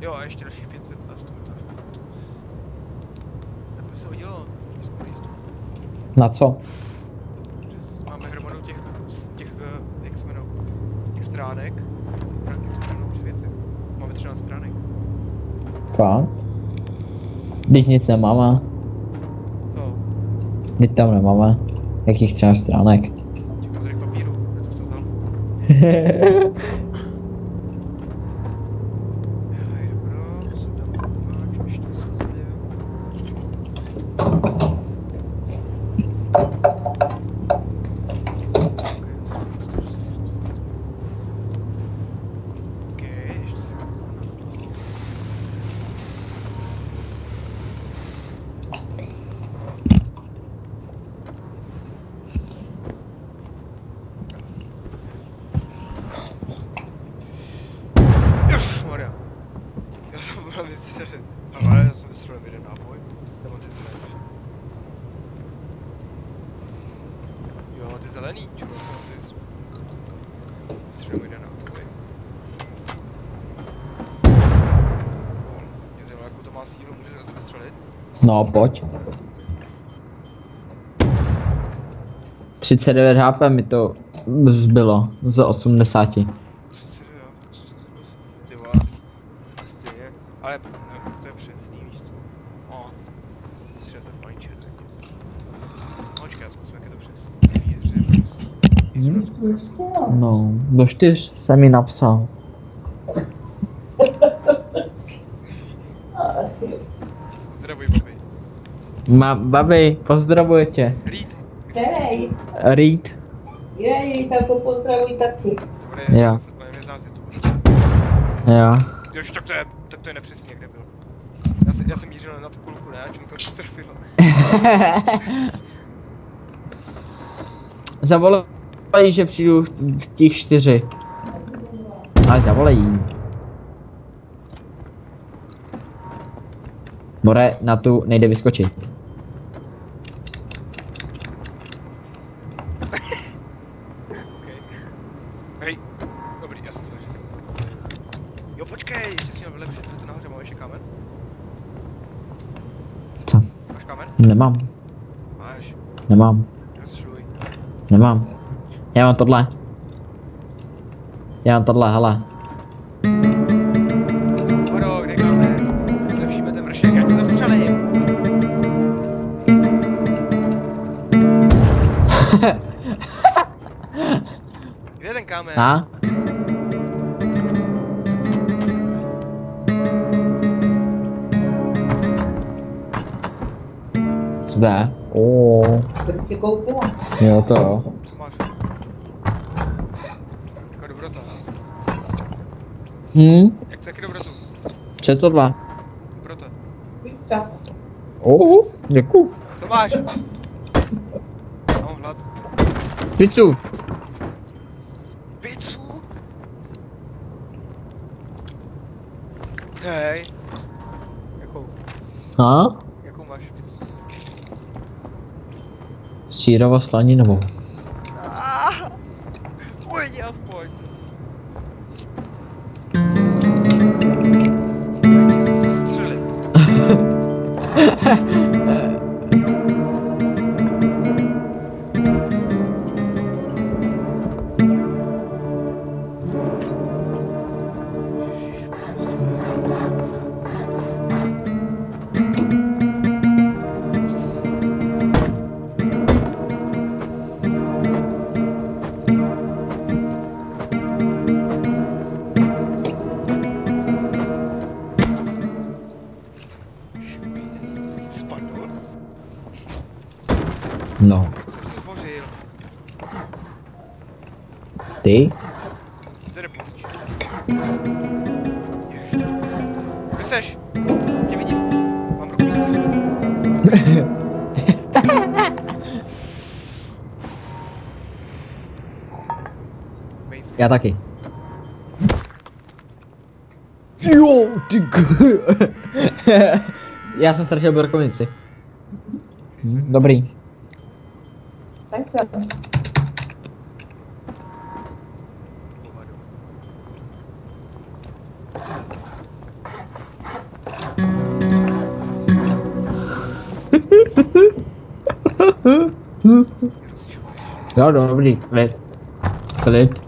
Jo, a ještě dalších 500 a 100 metal fragmentů. Tak by se hodilo. výzkum jízdu. Na co? Že s- Máme hromadu těch, z těch, eh, jak se jmenou, těch stránek. Ty stránky jsou hromadu už věci. Máme 13 stránek. Fakt? Když nic nemáme, Co? teď tam nemáme. Jakých třeba stránek? Těch modrých papírů. Jak jsi to vzal? Hej, dobro, se dám koukat, ještě co se děje. Okej, ještě si Ježišmarja. Já jsem byl vystřelen. Ale já jsem vystřelil jeden náboj. Nebo ty zelený. Jo, ty zelený, čo, co ty s- Vystřelil jeden náboj. Mě zajímalo, jakou to má sílu, může se to vystřelit? No, pojď. 39 HP mi to zbylo z 80. Co si jo, co to zkus? Ty vole. Prostě je. Ale ne, to je přesný, víš co? O. Střel. No, Počkej, zkusím, jak je to přesný. No, do 4 jsem mi napsal. Zdravuj, babi. Ma, babi, pozdravuje tě. Reed. Hej, Reed. jej, tak ho pozdravuj taky. Dobré, Jo. je tu. Jo. Jož, tak to je, tak to je nepřesně, kde byl. Já, se, já jsem mířil na tu kulku, ne? Čím to trefilo. Zavolají, že přijdu v těch čtyři. Ale zavolají. More, na tu nejde vyskočit. Okay. Hej, dobrý, já jsem se, že jsem se. Jo, počkej, ještě si měl vylepšit, že to nahoře máme ještě kámen. Co? Máš kámen? Nemám, Máš, nemám, nemám. Já mám tohle. Já mám tohle, hele. Kde je ten kámen? A? Co to je? Oh, Proč tě koupila? jo to jo. Co máš? Jako dobrota. Hm? Jak chce jaký dobrotu? Co je tohle? Dobrota. Pizza. Oh, děkuju. Co máš? Mám hlad. Pizzu. Pizzu? Hej. Jakou? A? Jakou máš pizzu? Sírovo slaninovou. Bejs. Já taky. Jo, ty k- Já jsem ztratil brokovnici. Hm, Dobrý. Tak jo. Hovado. Rozčuješ. Jo, no,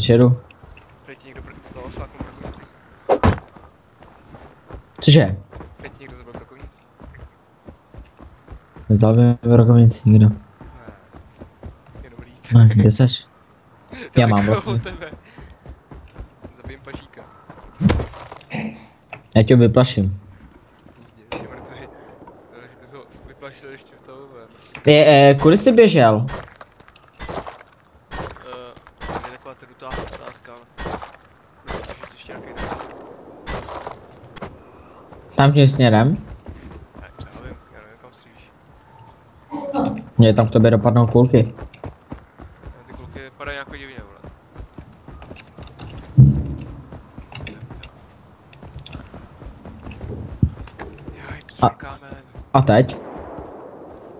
žeru. Teď někdo toho brokovnici. Cože? Teď někdo zabil brokovnici. Brokovnici někdo. Ne. Jenom. Ne, kde seš? Já mám od vlastně. tebe. Zabijem pažíka. Já tě vyplaším. Vyplašil ještě v. Ty, eh, kudy jsi běžel? Uh, je taková ta dutá otázka, ale... Myslím, že ještě nějaký ne. Tam tím směrem? Ne, já nevím, já nevím kam střílíš. Mě tam k tobě dopadnou kulky. Ty kluky padají jako divně, vole. Jaj, A- kámen. A teď?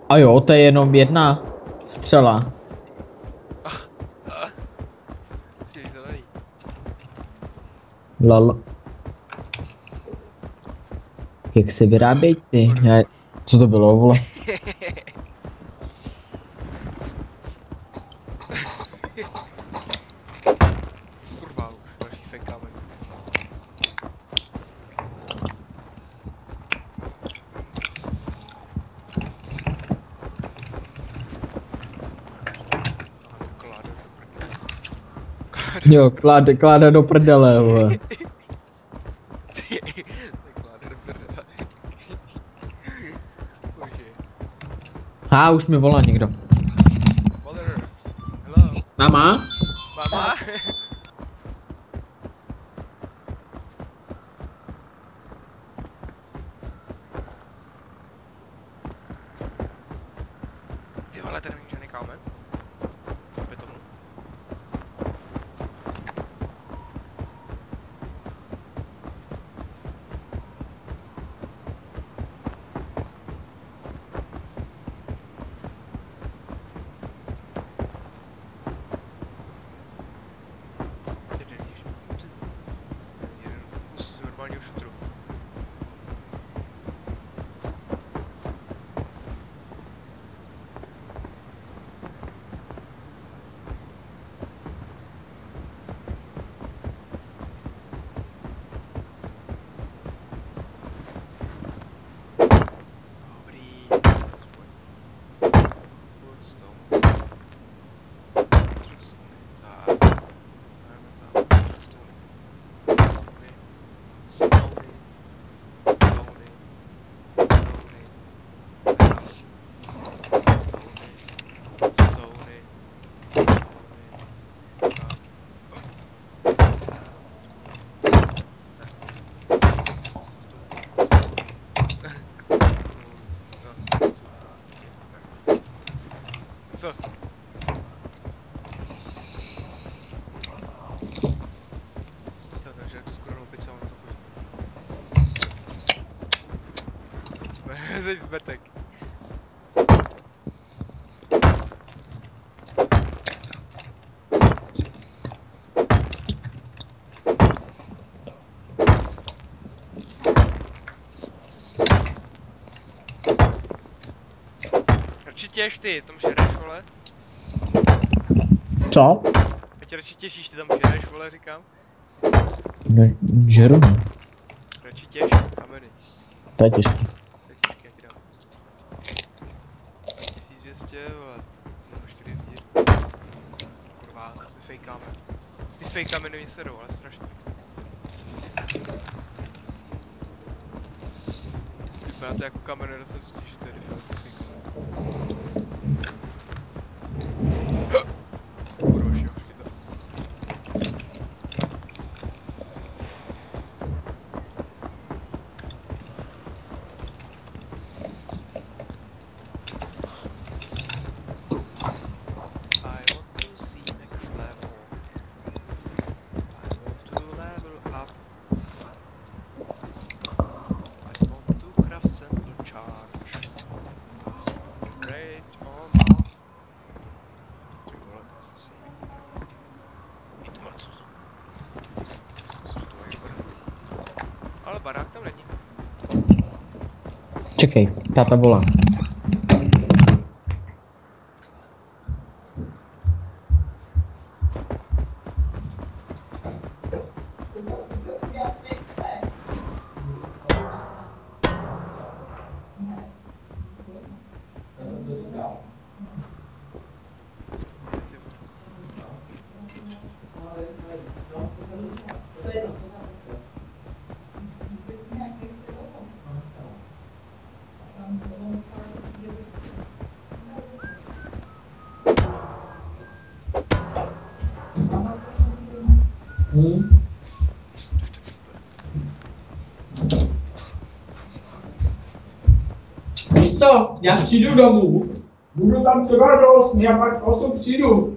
A jo, to je jenom jedna střela. Jsi zelený. Lol. Jak se vyrábějí ty? Já... Co to bylo, vole? Kurva, už další Jo, kláde, kláde do prdele, vole. Há, už mi volá někdo. Mother. Hello. Mama? Mama? Ty vole, tady není žádný kámen. Betonu. Co? Jo, takže jak to to. Teď. Radši těž ty, tam žereš, vole. Co? Teď radši těšíš, ty tam žereš, vole, říkám. Ne, žeru. Radši těž, kameny. To je těžké. To je těžké, jak dám. 1200, vole. No, 4 zdi. Kurva, zase fejkáme. Ty fake kameny mě serou, ale strašně. Vypadá to jako kameny, ale jsem si že to je default fake kamen. Kurva, šel, chytat. I want to see next level. I want to level up. I want to craft sample charge. Great on Ty vole, já jsem si Jít moc. Co to je barák? Ale barák tam není. Čekej, táta volá. Víš já přijdu domů, budu tam třeba do 8, já pak v 8 přijdu.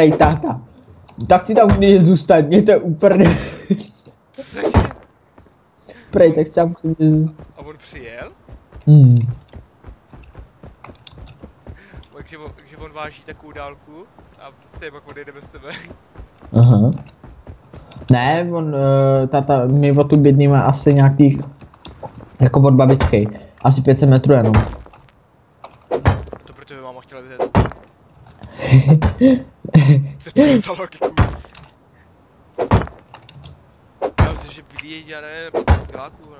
Prej táta. Tak si tam můžeš zůstat, mě to je úplně... Prej, tak tam můžeš zůstat. A on přijel? Hmm. Takže on, takže on váží takovou dálku a stejně pak odejde bez tebe. Aha. Ne, on, uh, tata, my o tu bydlí má asi nějakých, jako od babičky, asi 500 metrů jenom. To proto by máma chtěla vidět. Co to logiku? Já myslím, že bydlí, já nevím,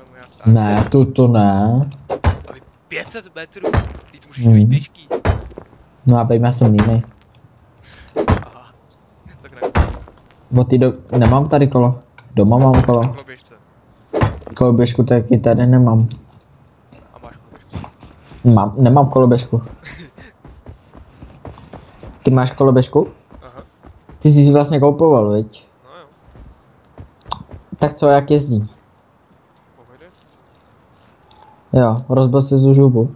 nebo nějak tak. Ne, tu to ne. Ale 500 metrů, teď můžeš Mhm. dojít pěšky. No a bejme jsem línej. Aha. Tak ne, Bo ty do... nemám tady kolo. Doma mám kolo. koloběžce. Koloběžku taky tady nemám. A máš koloběžku. Mám, nemám koloběžku. Ty máš koloběžku? Ty jsi si vlastně koupoval, viď? no jo, Tak co, jak jezdí? pohodě. Jo, rozbil jsi z žubu.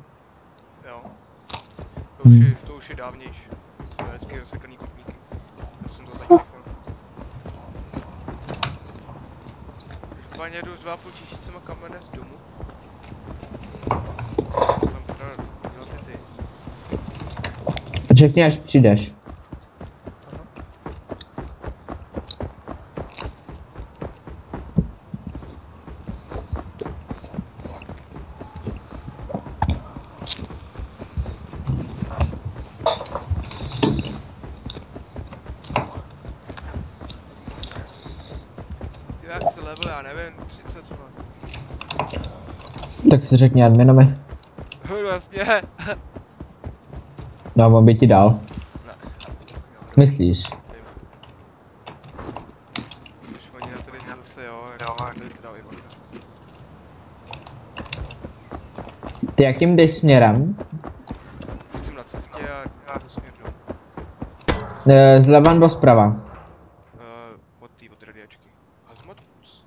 Jo. To už, Hmm. je, to už je dávnější. Jsou hezky rozsekaný kotníky. Já jsem to teď nechal. Páně jdu s 2,5 tisícema kamene z domu. Tam teda dělat ty ty. Řekni, až přijdeš. Ty jak se level, já nevím, 30 třeba. tak si řekni adminovi. No jasně. No, on by ti dal. Myslíš? Dá výborně. Ty jakým jdeš směrem? Jsem na cestě a já jdu směr dolů. E, zleva nebo zprava? Uh, od té, od radiačky. Hazmat? Víc.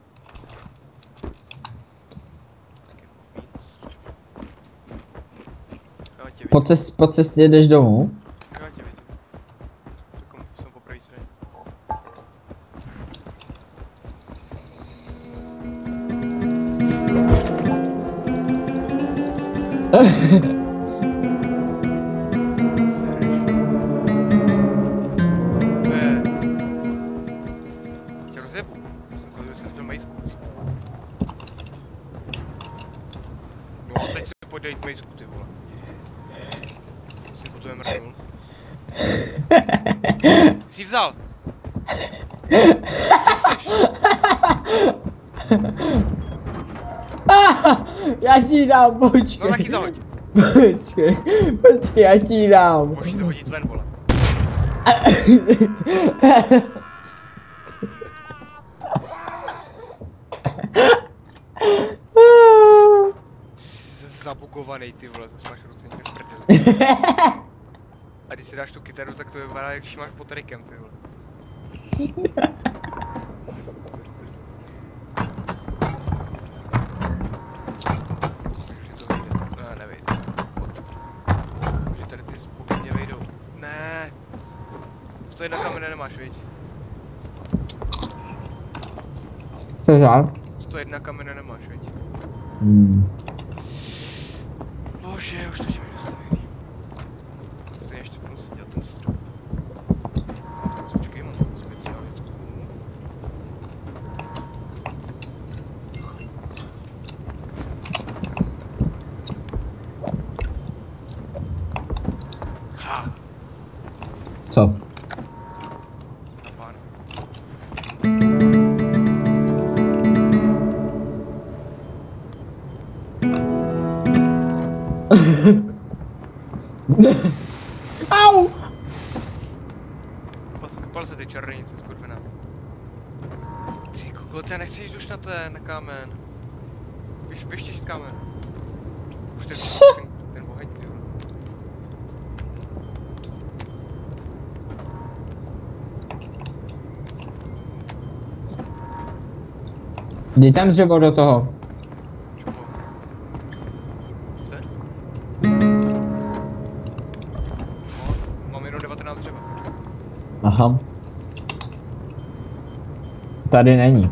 Já tě Cest, po cestě jdeš domů? Dám, počkej. No tak ji zahoď. Počkej, počkej, já ti dám. Můžeš ji zahodit ven, vole. Jsi zabugovaný, ty vole, zase máš ruce někde v prdeli. A když si dáš tu kytaru, tak to vypadá, jak když máš pod trikem, ty vole. Už to vyjde. Ne, nevyjde. Už tady ty spokojně vejdou. Ne. Stojí na kamene nemáš, viď? Cože? Stojí na kamene nemáš, viď? Dej tam dřevo do toho. Čoho? Chce? Mám jenom 19 dřeva. Aha. Tady není.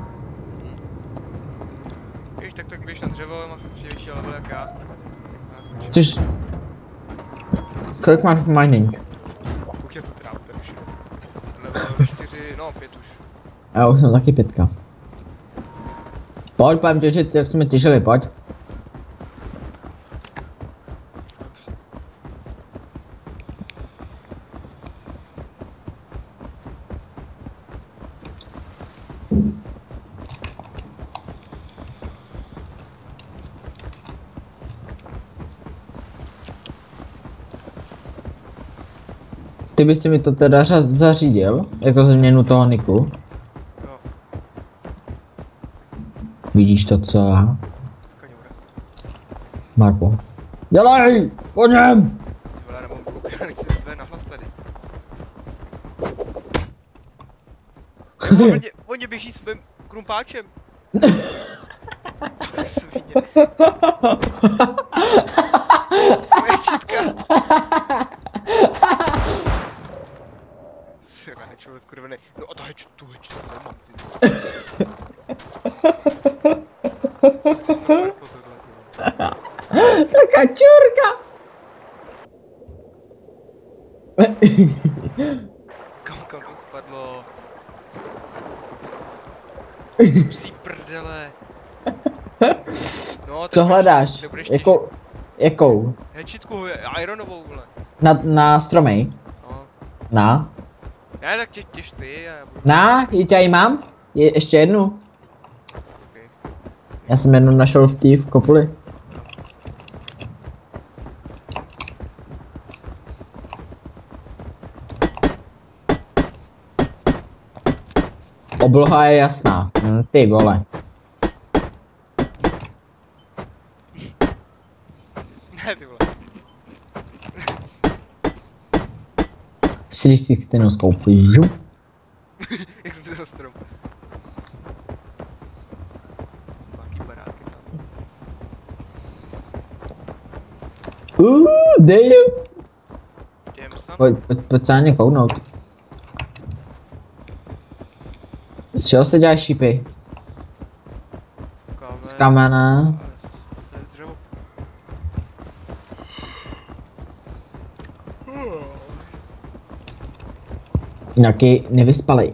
Víš, tak tak běž na dřevo, máš určitě větší level jak já. Což... Kolik máš v mining? Kolik je to teda, to už. Level 4, no 5 už. Já už jsem taky pětka. Pojď, pojď jak jsme těžili, pojď. Ty bys mi to teda zařídil, jako změnu toho niku. Vidíš to, co já? Marko. Dělej! Po něm! Ty vole, já nemám koukat, nechci se zve nahlas tady. On mě, on mě běží svým krumpáčem. Svině. Co hledáš? Jakou? Jakou? Hečitku, ironovou, vole. Na, na stromej? No. Na? Já tak tě, těž ty. Já budu... Na, ji tě ji mám? Je, ještě jednu. Okay. Já jsem jednu našel v tý, v kopuli. Obloha je jasná. Hm, ty vole. Slyš si stejnou skoupí. Žup. Jak jsem to za strom. Jsou nějaký baráky tam. Uh, dej. Jdem sam. Pojď, pojď, pojď se na ně kouknout. Z čeho se dělají šípy? Kámen. Z kamene. Ale To je dřevo. Nějaký nevyspalej.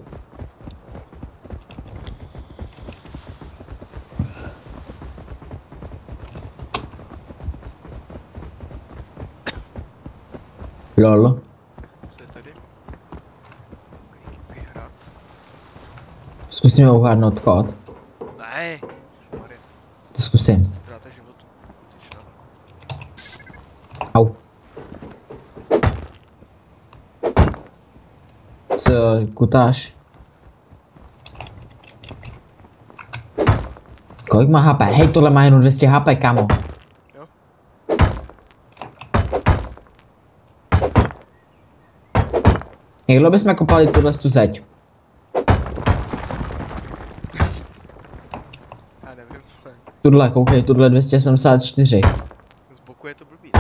Lol. Zkusíme uhádnout kód. Ne. Maria, To zkusím. ztráta životu. Tyčná. Au. Co, kutáš? Kolik má HP? Hej, tohle má jenom 200 HP, kamo. Jo. Dlouho bychom kopali tuhle tu zeď? Tuhle, koukej, tuhle 274. z boku je to blbý.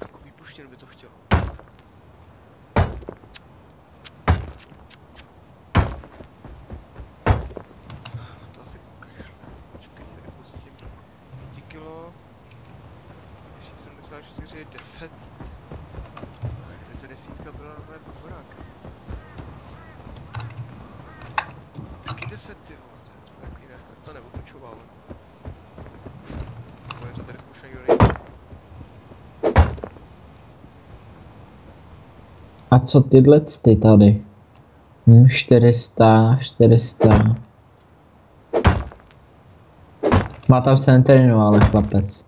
Jako výpuštěn by to chtělo. To asi kašle. Počkej, tady pustím. 5 kilo. 274 je 10. Je to desítka byla normálně podporák. Taky 10 ty vole, to je to takový ne, to neopočoval. Nebo je to tady zkušený Jory. A co tyhle ty tady? Hm, 400, 400. Má tam centrinu, ale chlapec.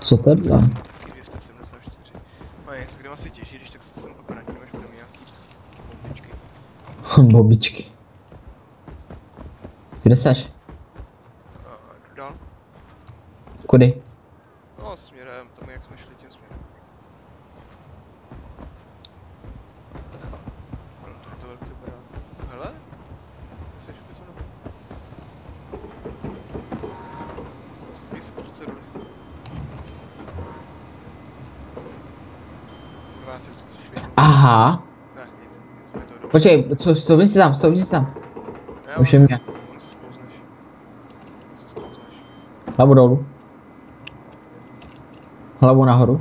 Co tohle? Taky 274. No je, kde asi těží, když tak se sem obrátíme, až budeme nějaký bombičky. Bobičky. Kde seš? A jdu dál. Kudy? No, směrem, tam jak jsme šli tím směrem. Ano, to je to velký barák. Hele? Jsi v picu nebo? Stopí se počít se roli. Kurva, já si zkusíš vědět. Aha. Ne, nic, nic, nic, mě to jde. Počkej, co, stoupni si tam, stoupni si tam. Už je mě. Hlavu dolů. Hlavu nahoru.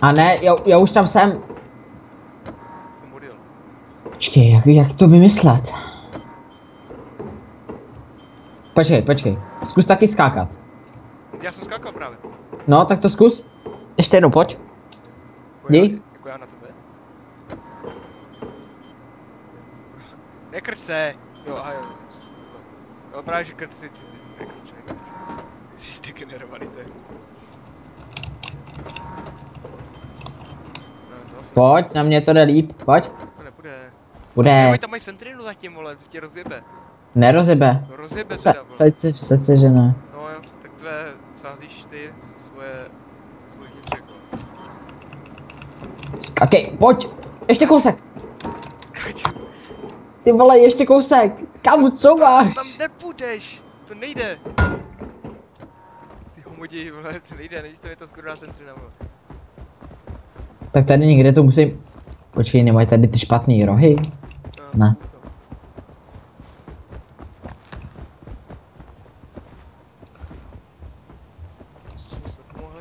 A ne, já, já už tam jsem. Počkej, jak, jak to vymyslet? Počkej, počkej. Zkus taky skákat. Já jsem skákal právě. No, tak to zkus. Ještě jednou, pojď. Jako já, jako já na tebe. Nekrč se! Jo, aha jo. No právě, že krč si, nekrč, nekrč. Ty jsi degenerovaný, to je. No, Pojď, na mě to jde líp. Pojď. to nebude. Bude. Tam mají sentrinu zatím, vole, to tě rozjebe. Nerozjebe. No rozjebe Se, teda, vole. seď se, že ne. No jo, tak tvé sázíš ty svoje, svůj vnitřek, vole. Skákej, pojď. Ještě kousek. Ty vole, ještě kousek. Kamu, co máš? Tam nepůjdeš, to nejde. Ty homodi, vole, to nejde, nejde, to je to skoro na centrina, vole. Tak tady někde to musím... Počkej, nemají tady ty špatný rohy? No, Ne. Co jsme se pomohli?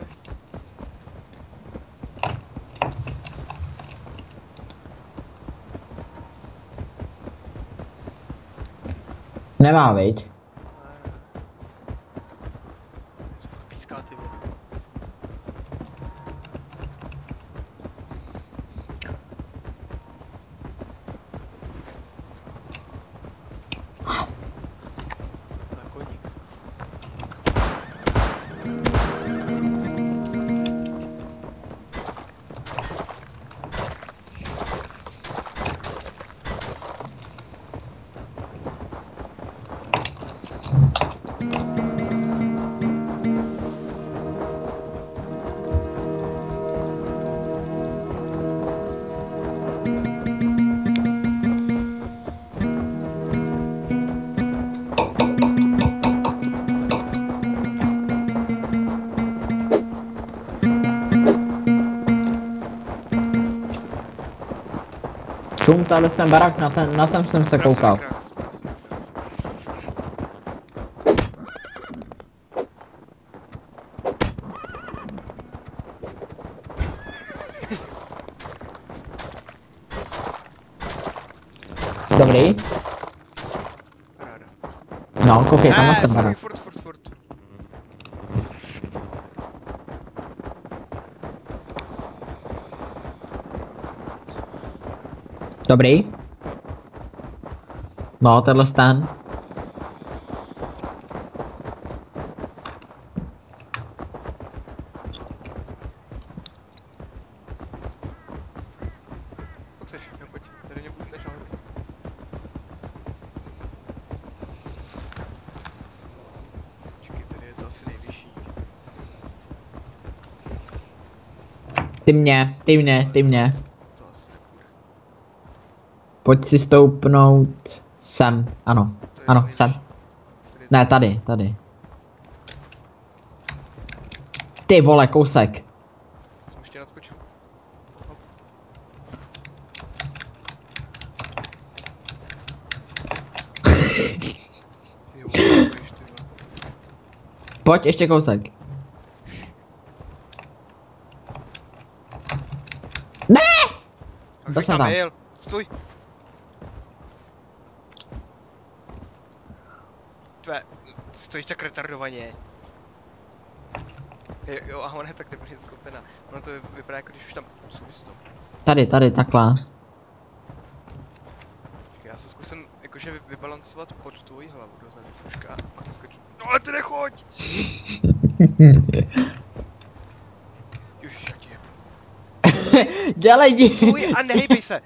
Nemá, viď? Co Tady ten barák, na ten, na ten jsem se koukal. Krás. Dobrý? Paráda. No, koukej, tam máš Ne, ten sorry, barák. furt, furt, furt. Dobrý? No, tenhle ten. Pak seš, jo, pojď, tady mě pustneš, ale... Čekaj, tady je to asi nejvyšší. Ty mě, ty mě, ty mě. Pojď si stoupnout sem, ano. Ano, sem. Ne, tady, tady. Ty vole, kousek. jsem ještě nadskočil. Pojď, ještě kousek. Ne! Bych jsem tam. Stůj. Tvé, stojíš tak retardovaně. Jo, jo, a ona je tak nebude skopená. Ono to vypadá jako když už tam souvisí to. Tady, tady, takhle. Já se zkusím jakože vy- vybalancovat pod tvojí hlavu dozadu troška. A to skočím. No ale ty nechoď! Už já ti. Dělej. Stůj a nehejbej se!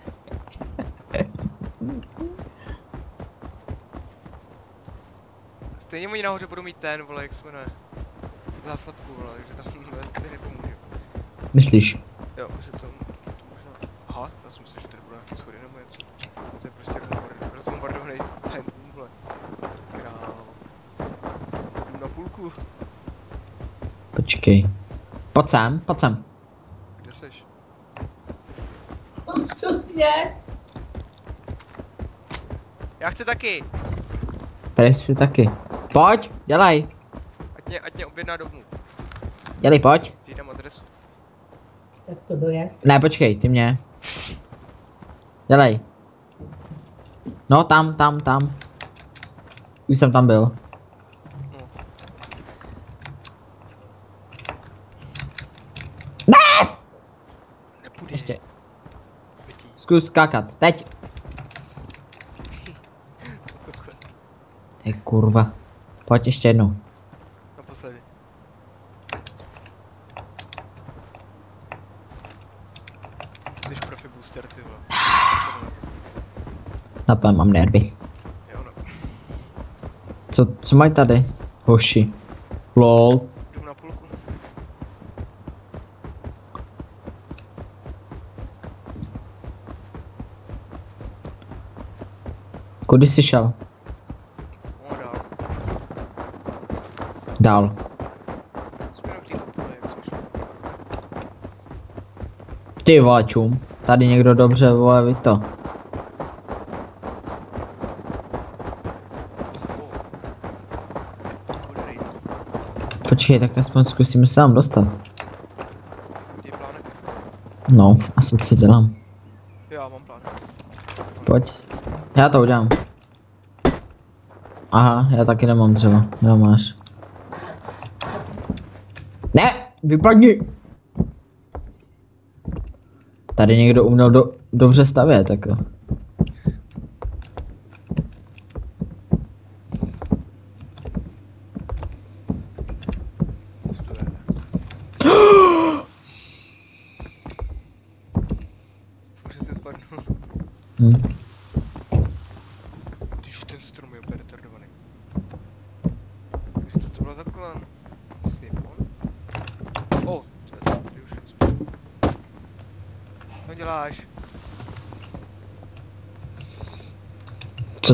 Stejně oni nahoře budou mít ten, vole, jak se jmenuje. Záslepku, vole, takže tam ty nepomůžu. Myslíš? Jo, že to, to možná... Aha, já jsem myslel, že tady bude nějaký schody nebo něco. To je prostě rozbombar- rozbombardovaný ten, vole. Král. Jdu na půlku. Počkej. Pojď sem, pojď sem. Kde seš? Přesně. Já chci taky! Tady si taky. Pojď, dělej. Ať mě, ať mě objedná domů. Dělej, pojď. Ti dám adresu. Tak to dojezd. Ne, počkej, ty mě. Dělej. No, tam, tam, tam. Už jsem tam byl. No. Nepůjde. Ještě. Vytý. Zkus skákat. Teď. Ty kurva. Pojď ještě jednou. Naposledy. Když profi booster, ty vole. Na to mám nervy. Jo, no. Co, co mají tady? Hoši. Lol. Jdu na půlku. Kudy jsi šel? No, dál. Dál. Ty čum. Tady někdo dobře, vole, ví to. Počkej, tak aspoň zkusíme se tam dostat. No, asi co dělám. Já mám plán. Pojď. Já to udělám. Aha, já taky nemám dřevo. Jo, máš. Ne, vypadni! Tady někdo uměl do, dobře stavět, jako.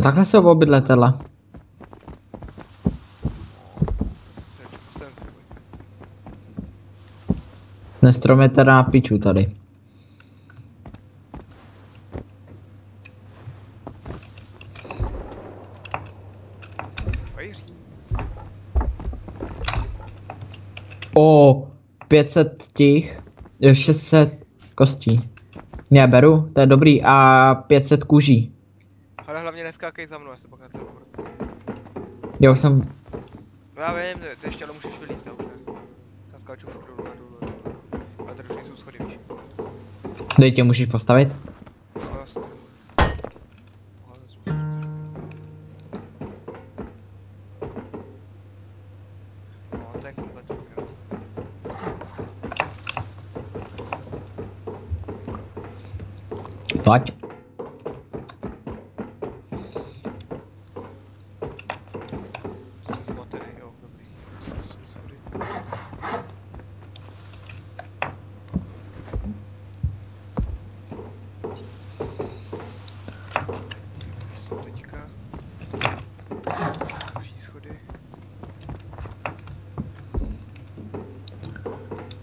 Co takhle jsou obě letadla? Ten strom je teda piču tady. O 500 těch, 600 kostí. Já beru, to je dobrý, a 500 kuží. Neskákej za mnou, já se pak to budu. Já už jsem, já vím, ty ještě ale můžeš vylíst, já už ne. Já skáču furt dolů a dolů a dolů. Ale tady už nejsou schody, víš. dej tě můžeš postavit. No jasně. Aha, to jsme- No, to je komplet dobrý. Pojď. Jsi zmatený, jo, dobrý. Sorry. Jsou teďka. Další schody.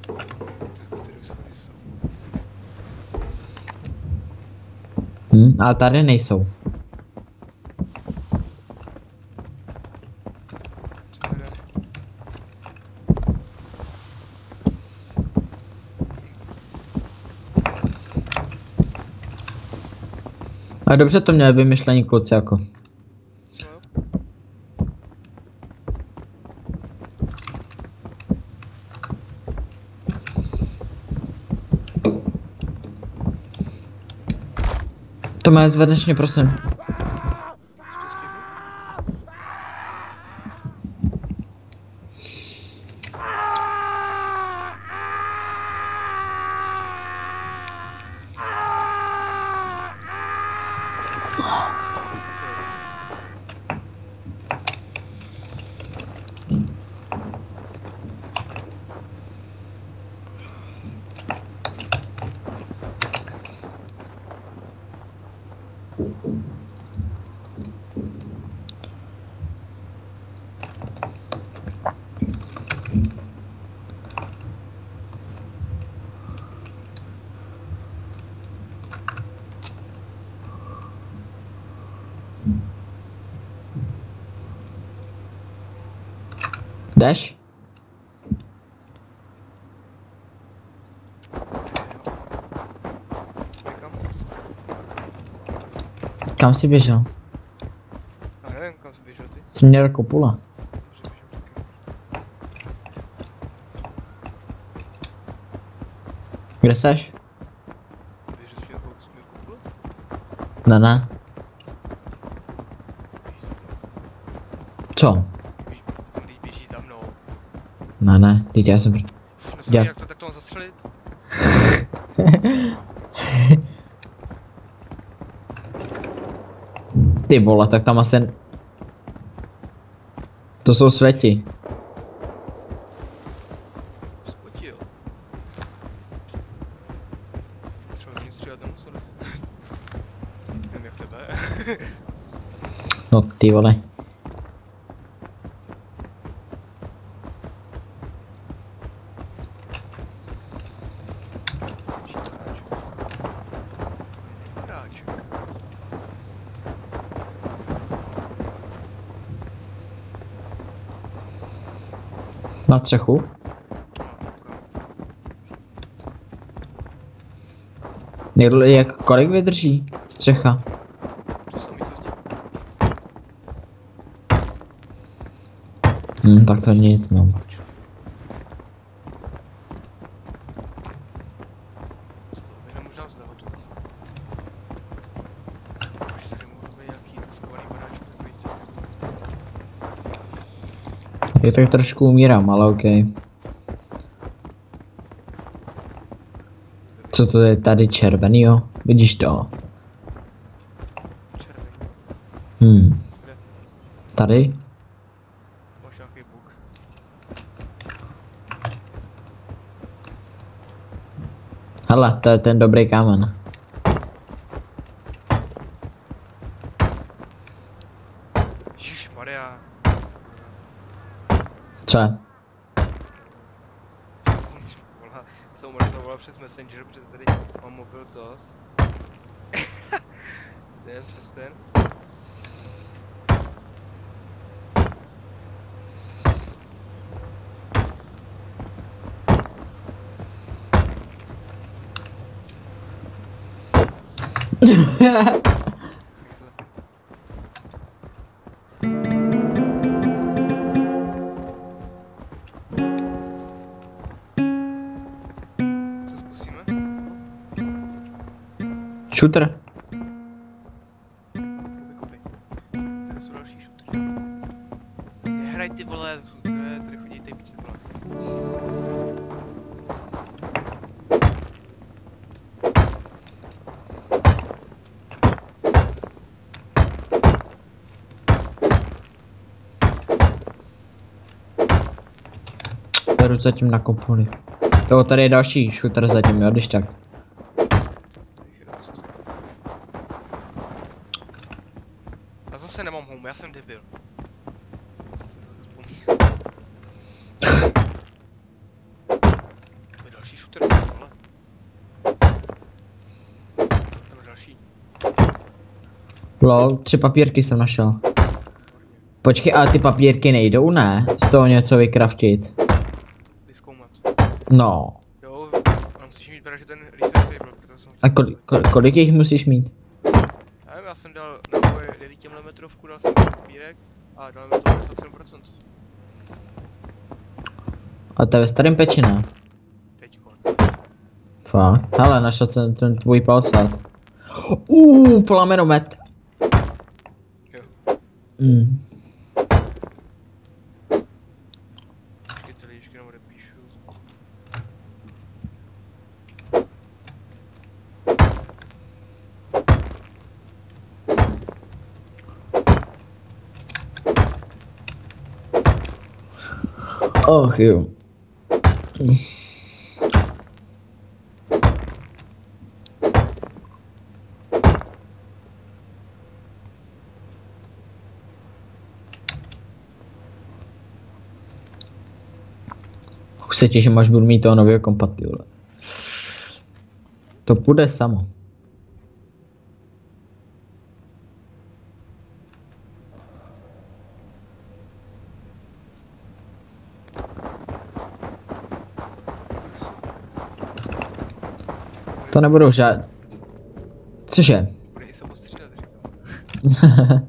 Tak, tady schody jsou. Ale tady nejsou. Ale dobře to měli vymyšlení kluci jako. Co? To má zvedneš mě prosím. Co to spíchu? Jdeš? Někam? Kam jsi běžel? A nevím, kam se běžel ty. Jsi měl kopula. Kde seš? Běžel jsi jako směr kuplu? Ne, ne. Co? Běží, za mnou. Ne, ne, teď já jsem... Já- jak to tak to mám zastřelit? Ty vole, tak tam asi... To jsou světi. Spotil. Třeba mě střílet nemuseli. Nevím jak tebe. No ty vole. Hráč. Na střechu? Někdo, jak, kolik vydrží střecha? To samý co s tím. Hm, tak to nic no. Jenom možná zlevo tu. Už tady mohou být nějaký zaskovaný baráček takový. Já tak trošku umírám, ale ok. Co to je tady červený, jo? Vidíš to? Hm. Kde? Tady? Hele, to je ten dobrý kámen. Ježišmarja. Volal přes Messenger, protože tady mám mobil to. ten přes ten. Shooter. Tady ty vole, tady chodí ty vole. Beru zatím na kopuli. Jo, tady je další shooter zatím, jo, když tak. Tady jich je dost. A zase nemám home, já jsem debil. Co jsem zase vzpomněl. To je další shooter, vole. Tam je další. Lol, tři papírky jsem našel. Počkej, ale ty papírky nejdou, ne? Z toho něco vykraftit. Vyzkoumat. No. Jo, ale musíš mít právě ten research table, protože jsem A kol- kol- kolik jich musíš mít? Já nevím, já jsem dal na moje 9 mm, dal jsem papírek a dal mi to 57%. A to je ve starém peči, ne? Teď Fakt. Hele, našel jsem ten tvůj palcát. Uuu, plamenomet. Jo. Mm. Počkej, tady ještě jenom odepíšu. Och jo. Už se těším, až budu mít toho nového kompatibla. To půjde samo. To nebudou žád... Cože? Bude i říkám.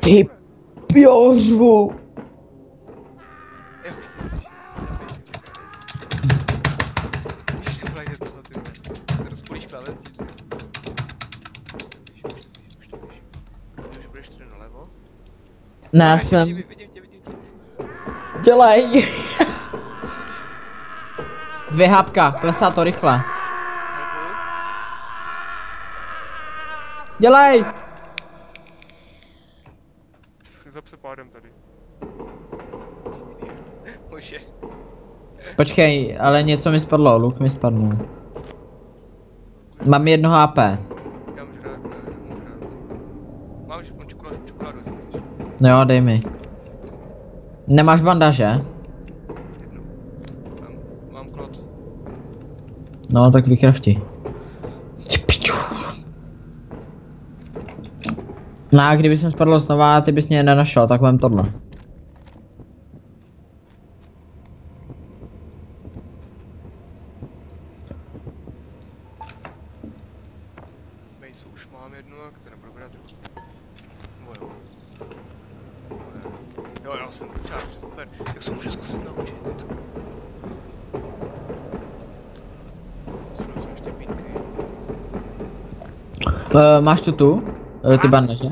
Ty to běží. Už budeš tady nalevo. Ne, jsem, dělej. Dvě hápka, klesá to rychle. Dělej. Se pádem tady. Bože. Počkej, ale něco mi spadlo, luk mi spadnul. Mám jedno HP. Já můžu dát. Mám čokoládu, čokoládu. No jo, dej mi. Nemáš bandaže? Jednu. Mám, mám klot. No, tak vykrafti. No a kdyby jsem spadl znova ty bys mě nenašel, tak vem tohle. máš tu tu? A? Ty banne, že?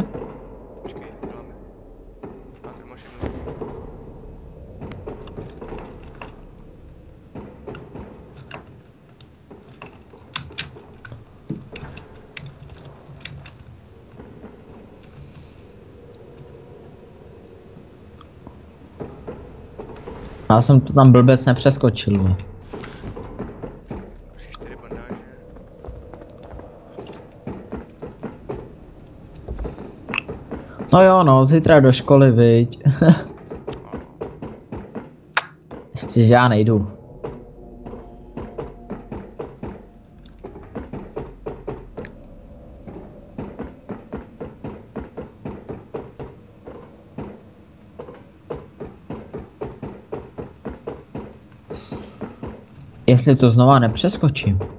Já jsem to tam blbec nepřeskočil. Ne? No jo, no, zítra do školy, viď. Ještě, že já nejdu. Jestli to znova nepřeskočím.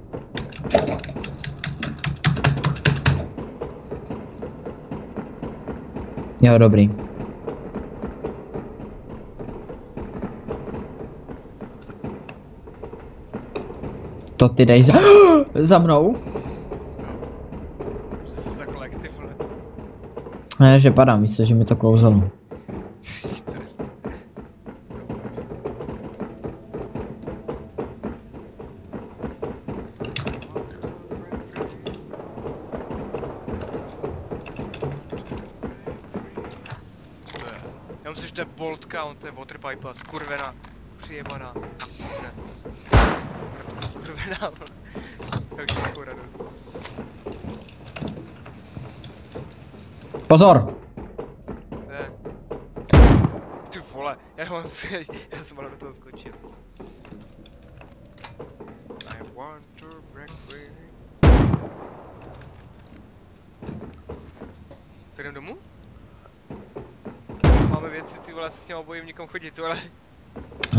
Jo, dobrý. To ty dej za, za mnou. Ne, že padám, víš co, že mi to klouzalo. To je. Já myslím, že to je bolt pipe, skurvená. Přijebaná. Ne. Bratko, skurvená. Takže radost. Pozor! Ne. Ty vole, já mám si, já jsem ale do toho skočil. I want to break free. Tak jdem domů? Máme věci, ty vole, se s těma bojím nikam chodit, ty vole.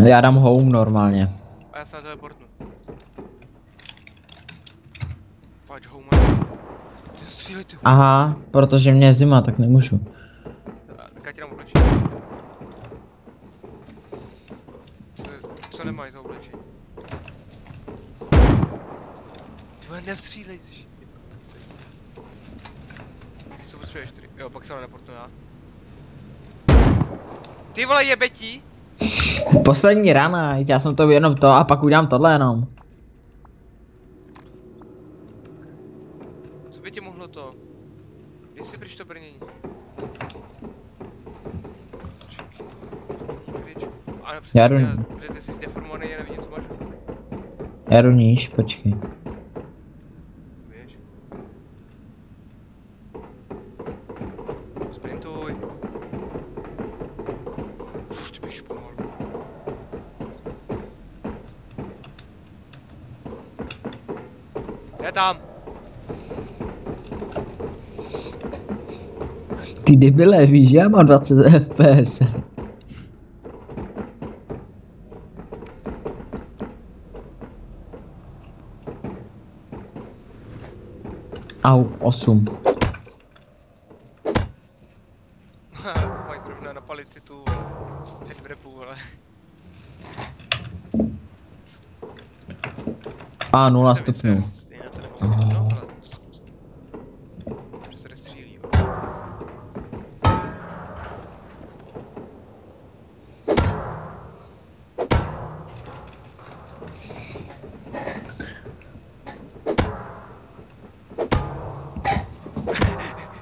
Já dám home normálně. A já se na teleportnu. Pojď, home. Ty střílej ty vole. Aha, protože mě je zima, tak nemůžu. Tak já ti dám oblečení. Co, co nemají za oblečení? Ty vole, nestřílej, Ty co potřebuješ? Jo, pak se na neportu já. Ty vole, jebetí! Poslední rána, já jsem to jenom to a pak udělám tohle jenom. Co by ti mohlo to? Si pryč to brnění. Já jdu. Já jdu níž, počkej. Víš? Sprintuj. Už ty běž pomalu. Je tam. Ty debile, víš, že já mám 20 FPS. Au, 8. Mají zrovna na palici tu ale A, 0 se stupňů. vysel, stejně na to nemohu. No, ale zkus. Že se nestřílí.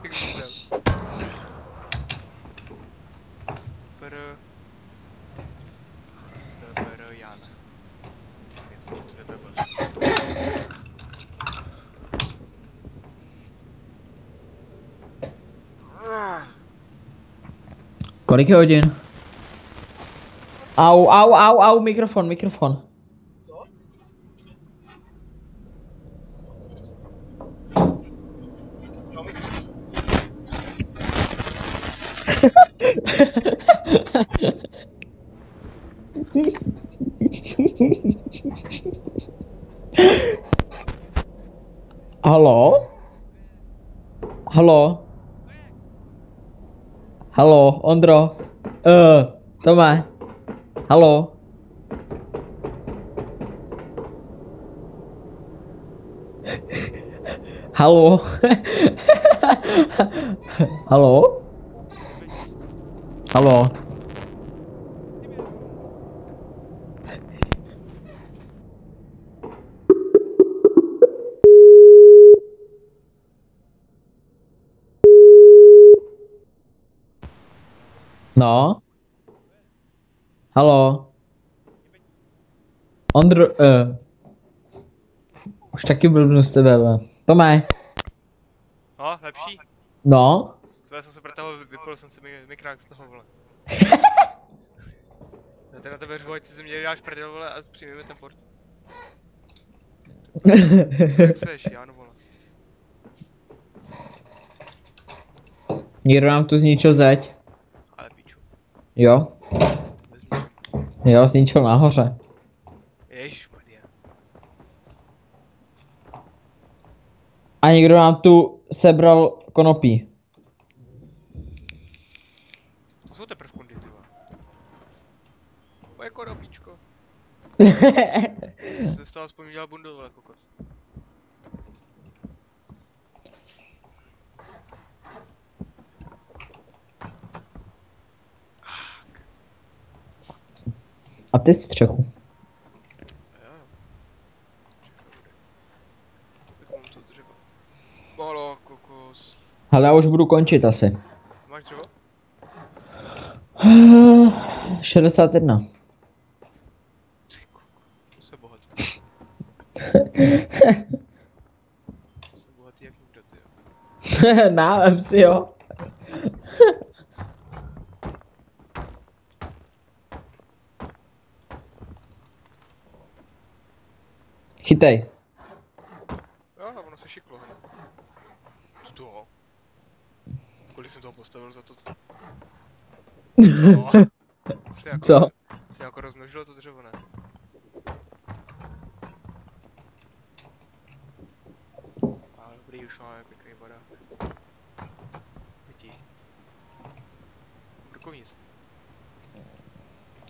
Jak říkám. Pr... Pr... Jan. Něco, co to bylo. Kolik je hodin? Au, au, au, au, mikrofon, mikrofon. Halo? Halo? Halo, Ondro. Uh, Tome. Halo. Halo. Halo. Halo. No. Halo. Ondro, uh, už taky blbnu z tebe, vole. Tome, No, lepší? no, Tvoje jsem se protahoval, vypol jsem si mi- mikrák z toho, vole. Já tady na tebe řvu, ať si ze mě děláš prdel, vole, a přijmeme ten port. Jak seš, já no, vole. někdo nám tu zničil zeď. Ale píču, Jo. Jo, zničil nahoře. Ježišmarja. A někdo nám tu sebral konopí. To jsou teprve kundy, ty vole. Moje konopíčko. Jsi z toho aspoň udělal bundu, vole, kokos. Ty střechu. Malo, kokos. Hele, já už budu končit asi. Máš dřevo? 61. Ty koko, jsem bohatý. jsem bohatý jak nikdo, ty jo. Návem si jo. Chytej. Jo, a ono se šiklo. Co to? Kolik jsem toho postavil za to? Co? Si jako, Co? Si jako rozmnožilo to dřevo, ne? Ale dobrý, už máme pěkný barák. Vidí. Rukovnic.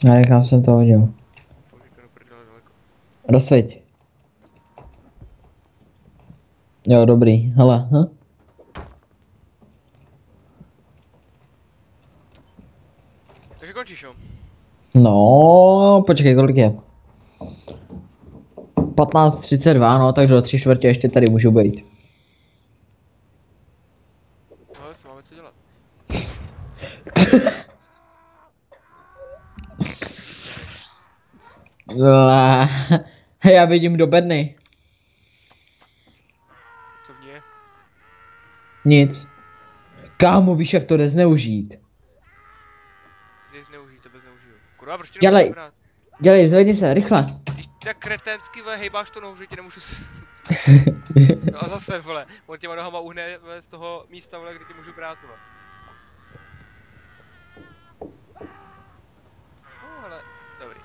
Já nechám jsem to hodil. Daleko. Rozsvěť. Jo, dobrý. Hele, hm? Takže končíš, jo? No, počkej, kolik je? 15.32, no, takže do tři čtvrtě ještě tady můžu být. No ale co máme co dělat? Já vidím do bedny. Co v ní je? Nic. Kámo, víš, jak to jde zneužít. Ty zneužij, tebe zneužiju. Kurva, proč ti Dělej. Dělej, zvedni se, rychle. Když tak kretensky vole, hejbáš to nohu, že ti nemůžu. No a zase vole, on těma nohama uhne z toho místa vole, kde ti můžu brát vole. No ale, dobrý.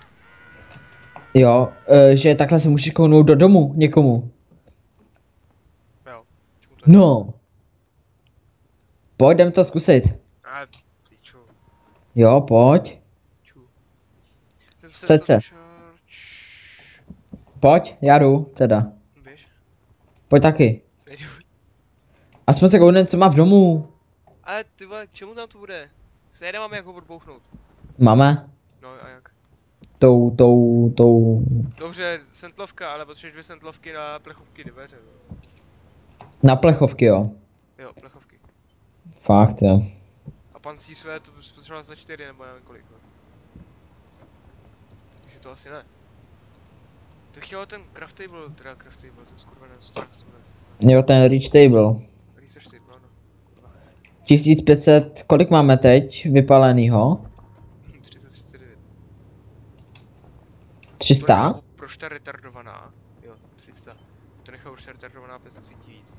Jo, e, že takhle se můžeš kouknout do domu někomu. Jo. To? No. Pojď, jdem to zkusit. A, piču, Jo, pojď. piču. Ten se Sed to se. ča- č- Pojď, já jdu, teda. Běž. Pojď taky. Nejdu. Aspoň se koukneme, co má v domu. Ale ty vole, k čemu tam to bude? Se nemáme jak ho odbouchnout. Máme? No a jak? Tou, tou, tou... Dobře, sentlovka, ale potřebuješ dvě sentlovky na plechovky dveře. vole. Na plechovky, jo. Fakt, jo. A pan své to bys potřeboval za čtyři nebo nevím kolik. no. Takže to asi ne. To chtělo ten craft table, teda craft table, ten skurvený, co tak se jmenuje. Jo, ten reach table. Research table, ano. 1500, kolik máme teď vypalenýho? Hm, 3039. To 300? nechal Proč ta retardovaná? Jo, 300. To nechal už retardovaná bez nesvítí víc.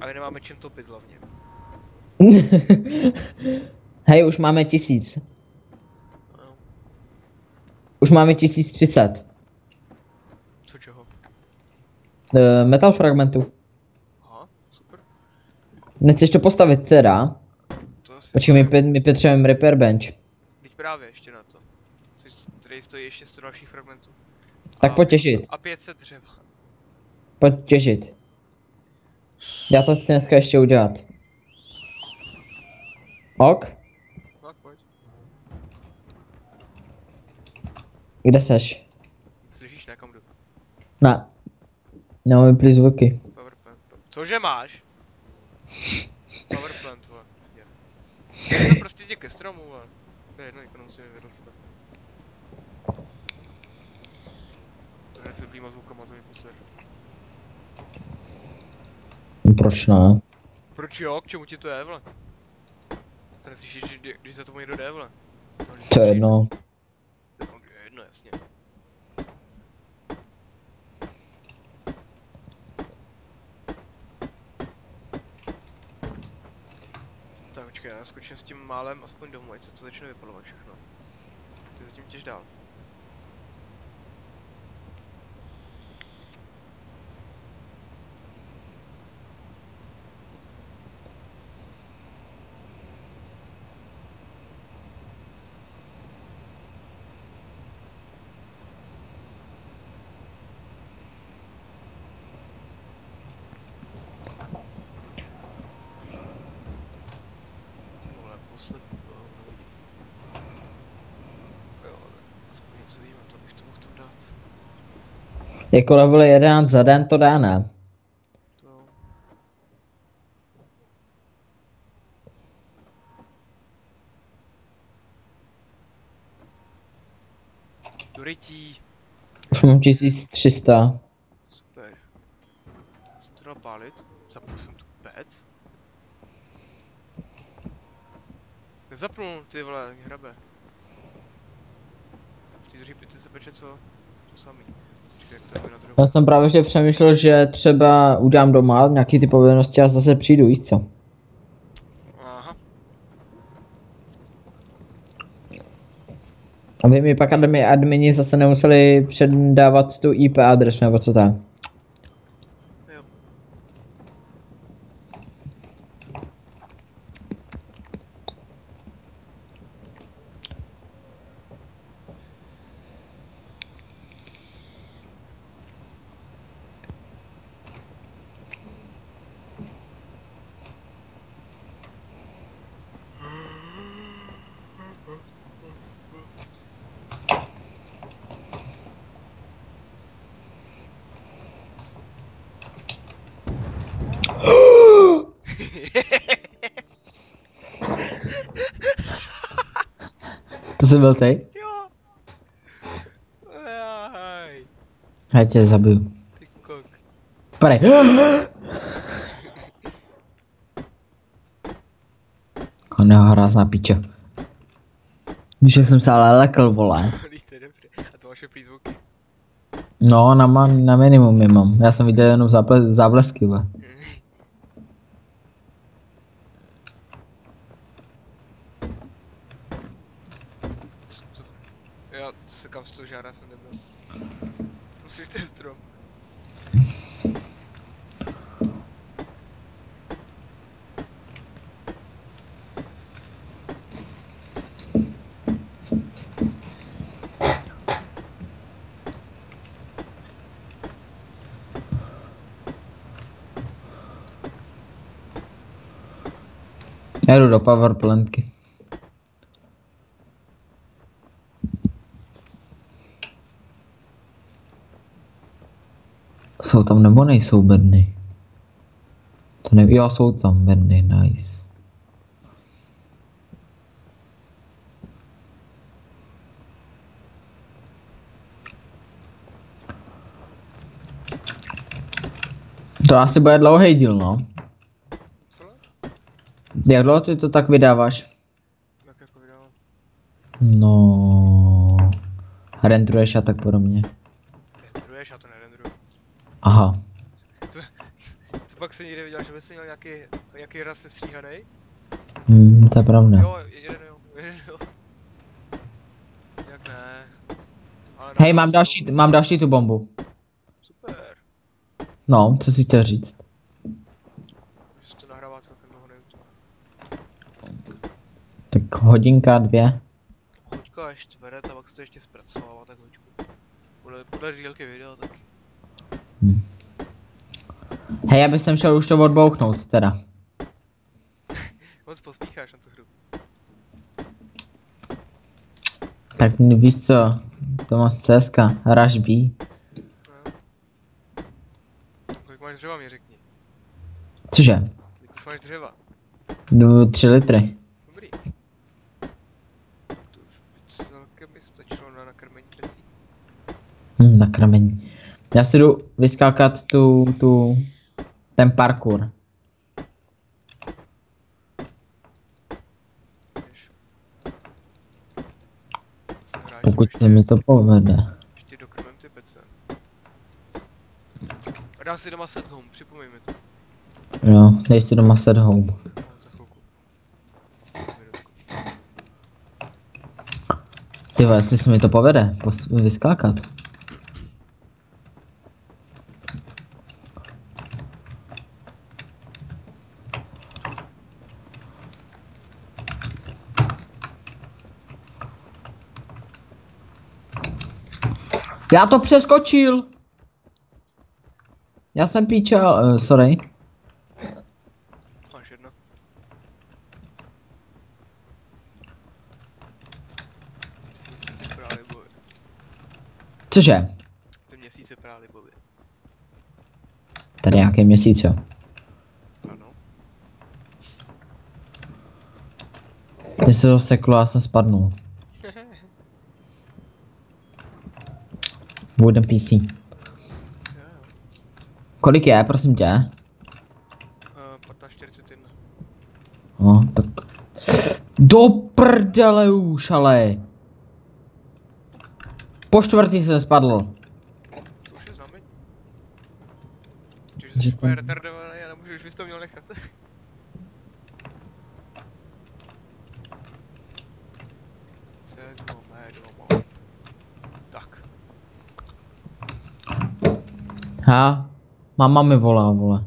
Ale nemáme čem topit hlavně. Hej, už máme tisíc. No, Už máme 1030. co čeho? Uh, metal fragmentu. Aha, super. Nechceš to postavit teda? To asi... Počkej, my, my potřebujeme repair bench. Teď právě ještě na to. Což tady stojí ještě 100 dalších fragmentů. Tak A- pojď těžit. A 500 dřeva. Pojď těžit. Já to chci dneska ještě udělat. Ok? Tak pojď. Kde seš? Slyšíš, ne, kam jdu? Ne. Nemáme vyplý zvuky. Powerplant. Cože máš? Powerplant, vole. Je to prostě jdi ke stromu, vole. To je jedno, jako nemusíme vědět sebe. s vyblýma zvukama, to mi poser. Proč ne? Proč jo? K čemu ti to je, vole? To neslyšíš, že kdy- když za tomu někdo jde, vole? No, když To je jedno. No, je jedno, jasně. Tak počkej, já skočím s tím málem aspoň domů, ať se to začne vypalovat všechno. Ty zatím těž dál. Ty vole, posled... oh, nevidím. Jo, aspoň něco vím, a to bych to mohl tam dát. Jako level 11 za den to dá, ne? Rytí. Mám 1300. Super. Jsem to dal pálit. Zapnul jsem tu pec. Nezapnul, ty vole, hrabe. Té druhé pici se peče co? To samý. Počkej, jak to je na druhou. Já jsem právě že přemýšlel, že třeba udělám doma nějaký ty povinnosti a zase přijdu, víš co? Aha. Aby mi pak admi, admini zase nemuseli předávat tu IP adresu nebo co to je. Jo. Ty? Jo. Jaj, Já tě zabiju. ty kok. Prej. Koného hrázná pičo. Víš, jsem se ale lekl, vole. A to vaše přízvuky. No, na, na minimum je mám. Já jsem viděl jenom záblesky, vole. Co to? Já se kam to žádá jsem nebyl. Musíš ten strom. Já jdu do powerplantky. Jsou tam nebo nejsou bedny? To nevím, jo, jsou tam bedny, nice. To asi bude dlouhý díl, no. Jak dlouho ty to tak vydáváš? Jak jako vydal? No... Rendruješ a tak podobně. Rendruješ, já to nerendruju. Aha. Co, co pak se někde viděl, že bys měl nějaký, nějaký raz sestříhaný? Hmm, to je pravda. Jo, jeden jo, jeden jo. Jak ne? Ale Hej, mám další, mám další tu bombu. Super. No, co si chtěl říct? Že se to nahrává celkem dlouho na YouTube. Tak hodinka, dvě. Hoďka až čtvrt a pak se to ještě zpracovává tak hoďku. Podle, podle dílky videa taky. Hej, já bych sem šel už to odbouchnout, teda. Moc pospícháš na tu hru. Tak víš co, Tomas CSK, Rush B. No. Kolik máš dřeva mi řekni. Cože? Kolik máš dřeva? Jdu tři litry. Dobrý. To už by celkem by stačilo na nakrmení pecí. Hm, na kramení. Já si jdu vyskákat tu, tu, ten parkour. Pokud se mi to povede. Ještě dokrmím ty pece. A dám si doma set home, připomeň mi to. Jo, dej si doma set home. Ty jestli se mi to povede, vyskákat. Já to přeskočil! Já jsem píčel, uh, sorry. Máš jedno. Měsíce právě boj. Cože? Ty měsíce právě boj. Tady nějaký měsíc, jo. Ano. Mně se to seklo, já jsem spadnul. Wooden PC. Kolik je, prosím tě? Uh, 15.41. No, tak... Do prdele už, ale. Po čtvrtý jsem spadl. To už je znamení. Že Že jsi retardovaný a nemůžu, už bys to měl nechat. Ha? Mama mi volá, vole.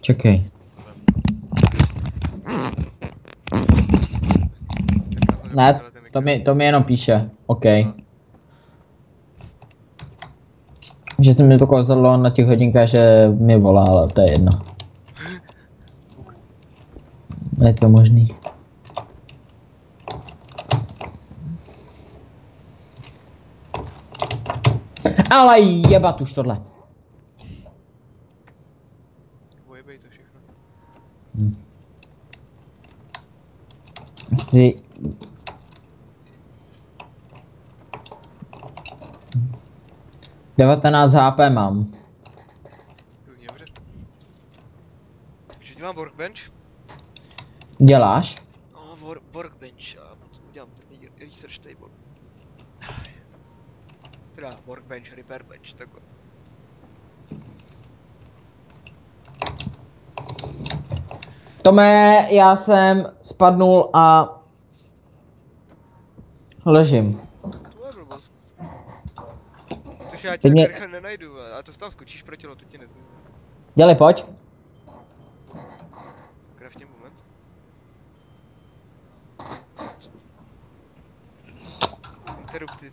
Čekej. Ne, to mi, to mi jenom píše. OK. Že se mi to kozadlo na těch hodinkách, že mi volá, ale to je jedno. Je to možný. Ale jebat už tohle. Ojebej to všechno. Si... Devatenáct HP mám. Dobře. Takže dělám workbench. Děláš? No, wor workbench a potom dělám ten re- research table. Teda workbench, repair bench, takhle. Tome, já jsem spadnul a ležím. To je blbost. Což já tě mě- rychle nenajdu, ale to tam skočíš proti lotu, tě nezmím. Dělej, pojď. Craftím moment. Interrupted.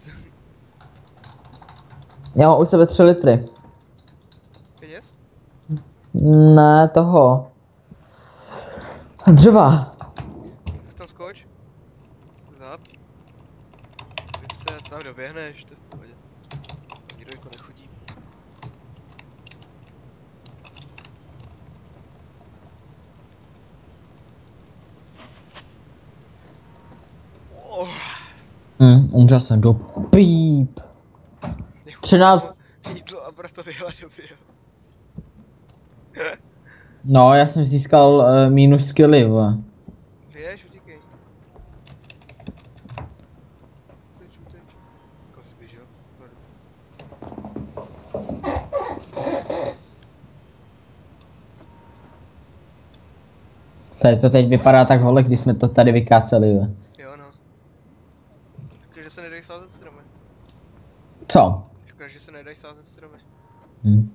Já mám u sebe 3 litry. Peněz? Ne, toho. Dřeva. Tak tam skoč. Zap. Když se tam doběhneš, to v pohodě. Nikdo jako nechodí. Oh, Hm, umřel jsem do píp. Jako 13. Jídlo a brata doby. No, já jsem získal uh, minus skilly, vole. Běž, utíkej. Uteč, uteč. Jako jsi běžel? Tady to teď vypadá tak hole, když jsme to tady vykáceli, vole. Jo no. Škoda, že se nedají sázet stromy. Co? Že se nedají sázet stromy. Hm.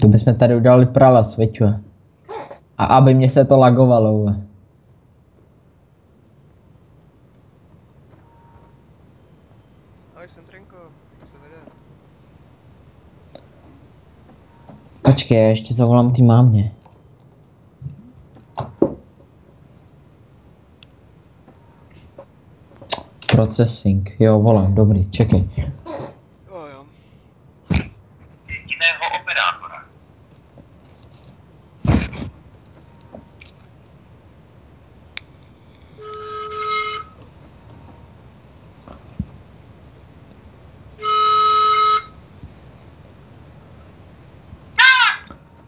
To bychom tady udělali viď, vole. A aby mě se to lagovalo, vede? Počkej, já ještě zavolám ty mámě. Processing, jo, volám. dobrý, čekej. Jo, jo. Jiného operátora.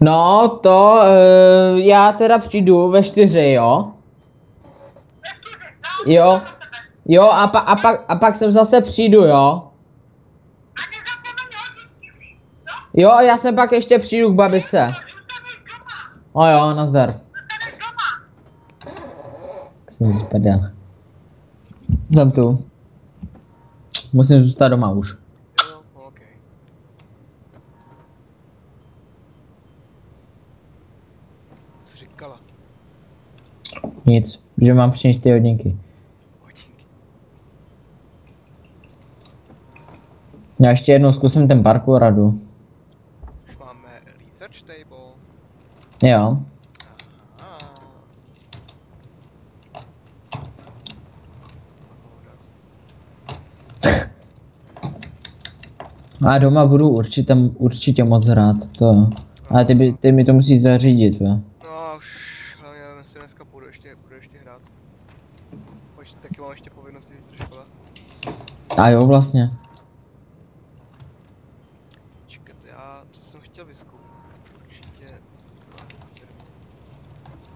No, to uh, já teda přijdu ve čtyři, jo? Jo. Jo, a, pa, a, pak, a pak sem zase přijdu, jo? Jo, já sem pak ještě přijdu k babice. O jo, nazdar. Jsem prdel. Jsem tu. Musím zůstat doma už. Nic, že mám přinést ty. Hodinky. Já ještě jednou zkusím ten parkour radu. Už máme research table. Jo. Aha. A doma budu určitě, určitě moc rád, to. Ale ty, by, ty mi to musíš zařídit, jo. No už hlavně já si dneska půjdu ještě, půjdu ještě hrát. Pojď, taky mám ještě povinnosti zítra škola. A jo, vlastně. Čekajte, já, co jsem chtěl vyzkoumat, určitě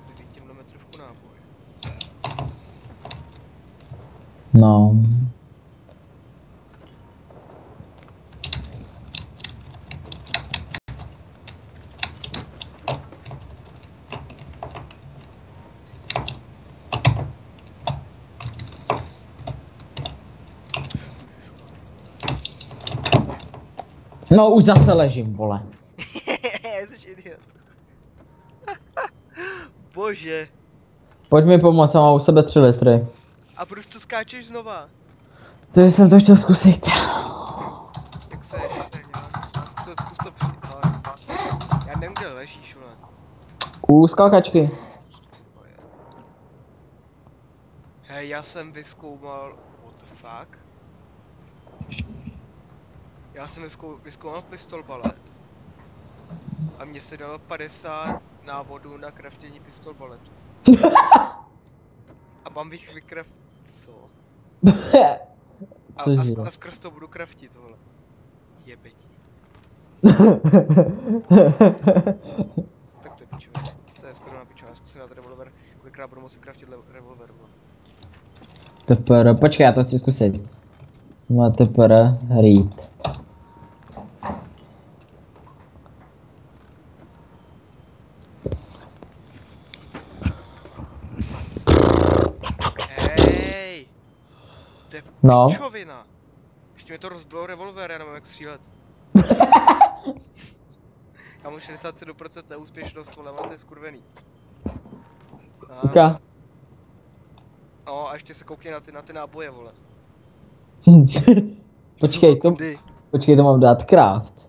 9 mm náboj. No. No už zase ležím, vole. Jsi idiot. Bože, Pojď mi pomoct, já mám u sebe 3 litry. A proč to skáčeš znova? To jsem to chtěl zkusit. Jak seš? Zkus to, zkus to přijít, ale... Já nevím, kde ležíš, vole. U skalkačky. Hej, já jsem vyzkoumal... What the fuck? Já jsem vyzkou, vyzkoumal pistol balet. A mně se dalo 50 návodů na kraftění pistol baletu. A mám bych vykraft... Co? A, a, a skrz to budu kraftit, vole. Jebetí. Tak to je pičové. To je skoro na pičové. Já zkusím dát revolver. Kolikrát budu moci kraftit revolver, vole. TPR, počkej, já to chci zkusit. Má TPR, read. Hej! To je No. pičovina. Ještě mi to rozbilo revolver, já nevím jak střílet. Já mám 67% neúspěšnost, vole, to je skurvený. A, no a ještě se koukni na ty, na ty náboje, vole. počkej, to, počkej, to mám dát craft.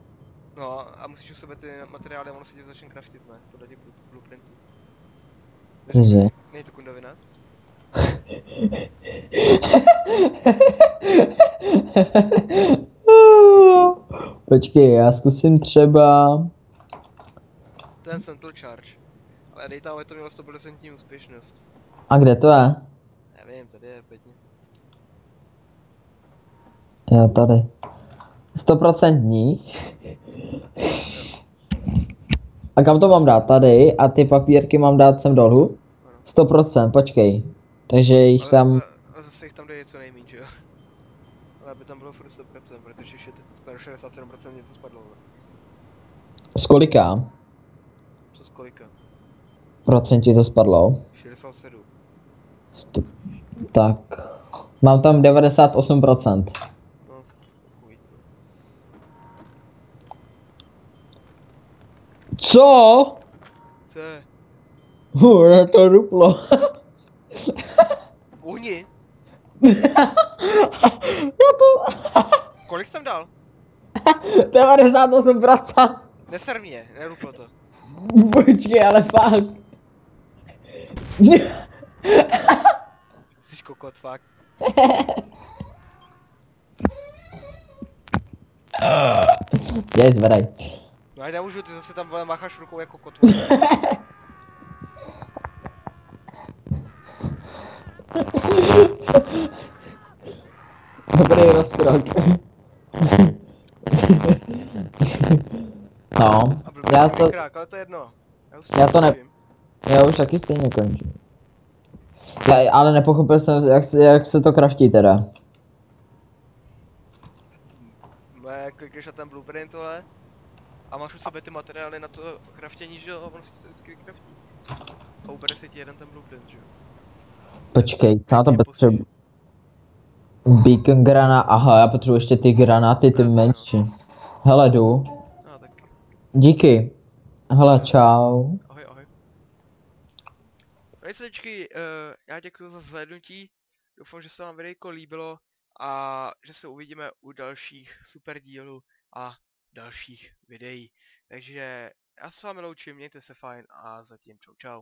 No a musíš u sebe ty materiály, a ono se ti začne kraftit, ne? Podle těch blu- blueprintů. Cože? Nej to kundovina? Počkej, já zkusím třeba... Ten Central Charge. Ale dej tam, to mělo 100% úspěšnost. A kde to je? Nevím, tady je pěkně. Jo, tady. 100% dní. A kam to mám dát? Tady. A ty papírky mám dát sem dolů? 100%, počkej. Takže jich tam... A, zase jich tam jde něco nejméně, že jo? Ale aby tam bylo furt 100%, protože ještě skoro 67% něco spadlo. vole. Z kolika? Co z kolika? Procent ti to spadlo? 67. Sto... Tak. Mám tam 98%. No. Co? Co je? Hura to ruplo. Uhni! Já to... Kolik jsi tam dal? 98%. Neser mě, neruplo to. Počkej, ale fakt. Jsi kokot, fakt. Jej, zvedaj. No a nemůžu, ty zase tam vole mácháš rukou jako kot. Dobrý rozkrok. No, já, to, Krák, ale to je jedno. Já, už Já to ne- nevím. já už taky stejně končím. Já, ale nepochopil jsem, jak se, jak se to kraftí teda. Ne, klikneš na ten blueprint, tohle. A máš u sebe ty materiály na to kraftění, že jo? A ono si to vždycky kraftí. A ubere si ti jeden ten blueprint, že jo? Počkej, co na to potřebuji? Beacon grana, aha, já potřebuji ještě ty granáty, ty menší. Hele, jdu. No Díky. Hele, čau. ahoj ahoj. Uh, já děkuji za zhlédnutí. Doufám, že se vám videjko líbilo a že se uvidíme u dalších super dílů a dalších videí. Takže já se s vámi loučím, mějte se fajn a zatím čau čau.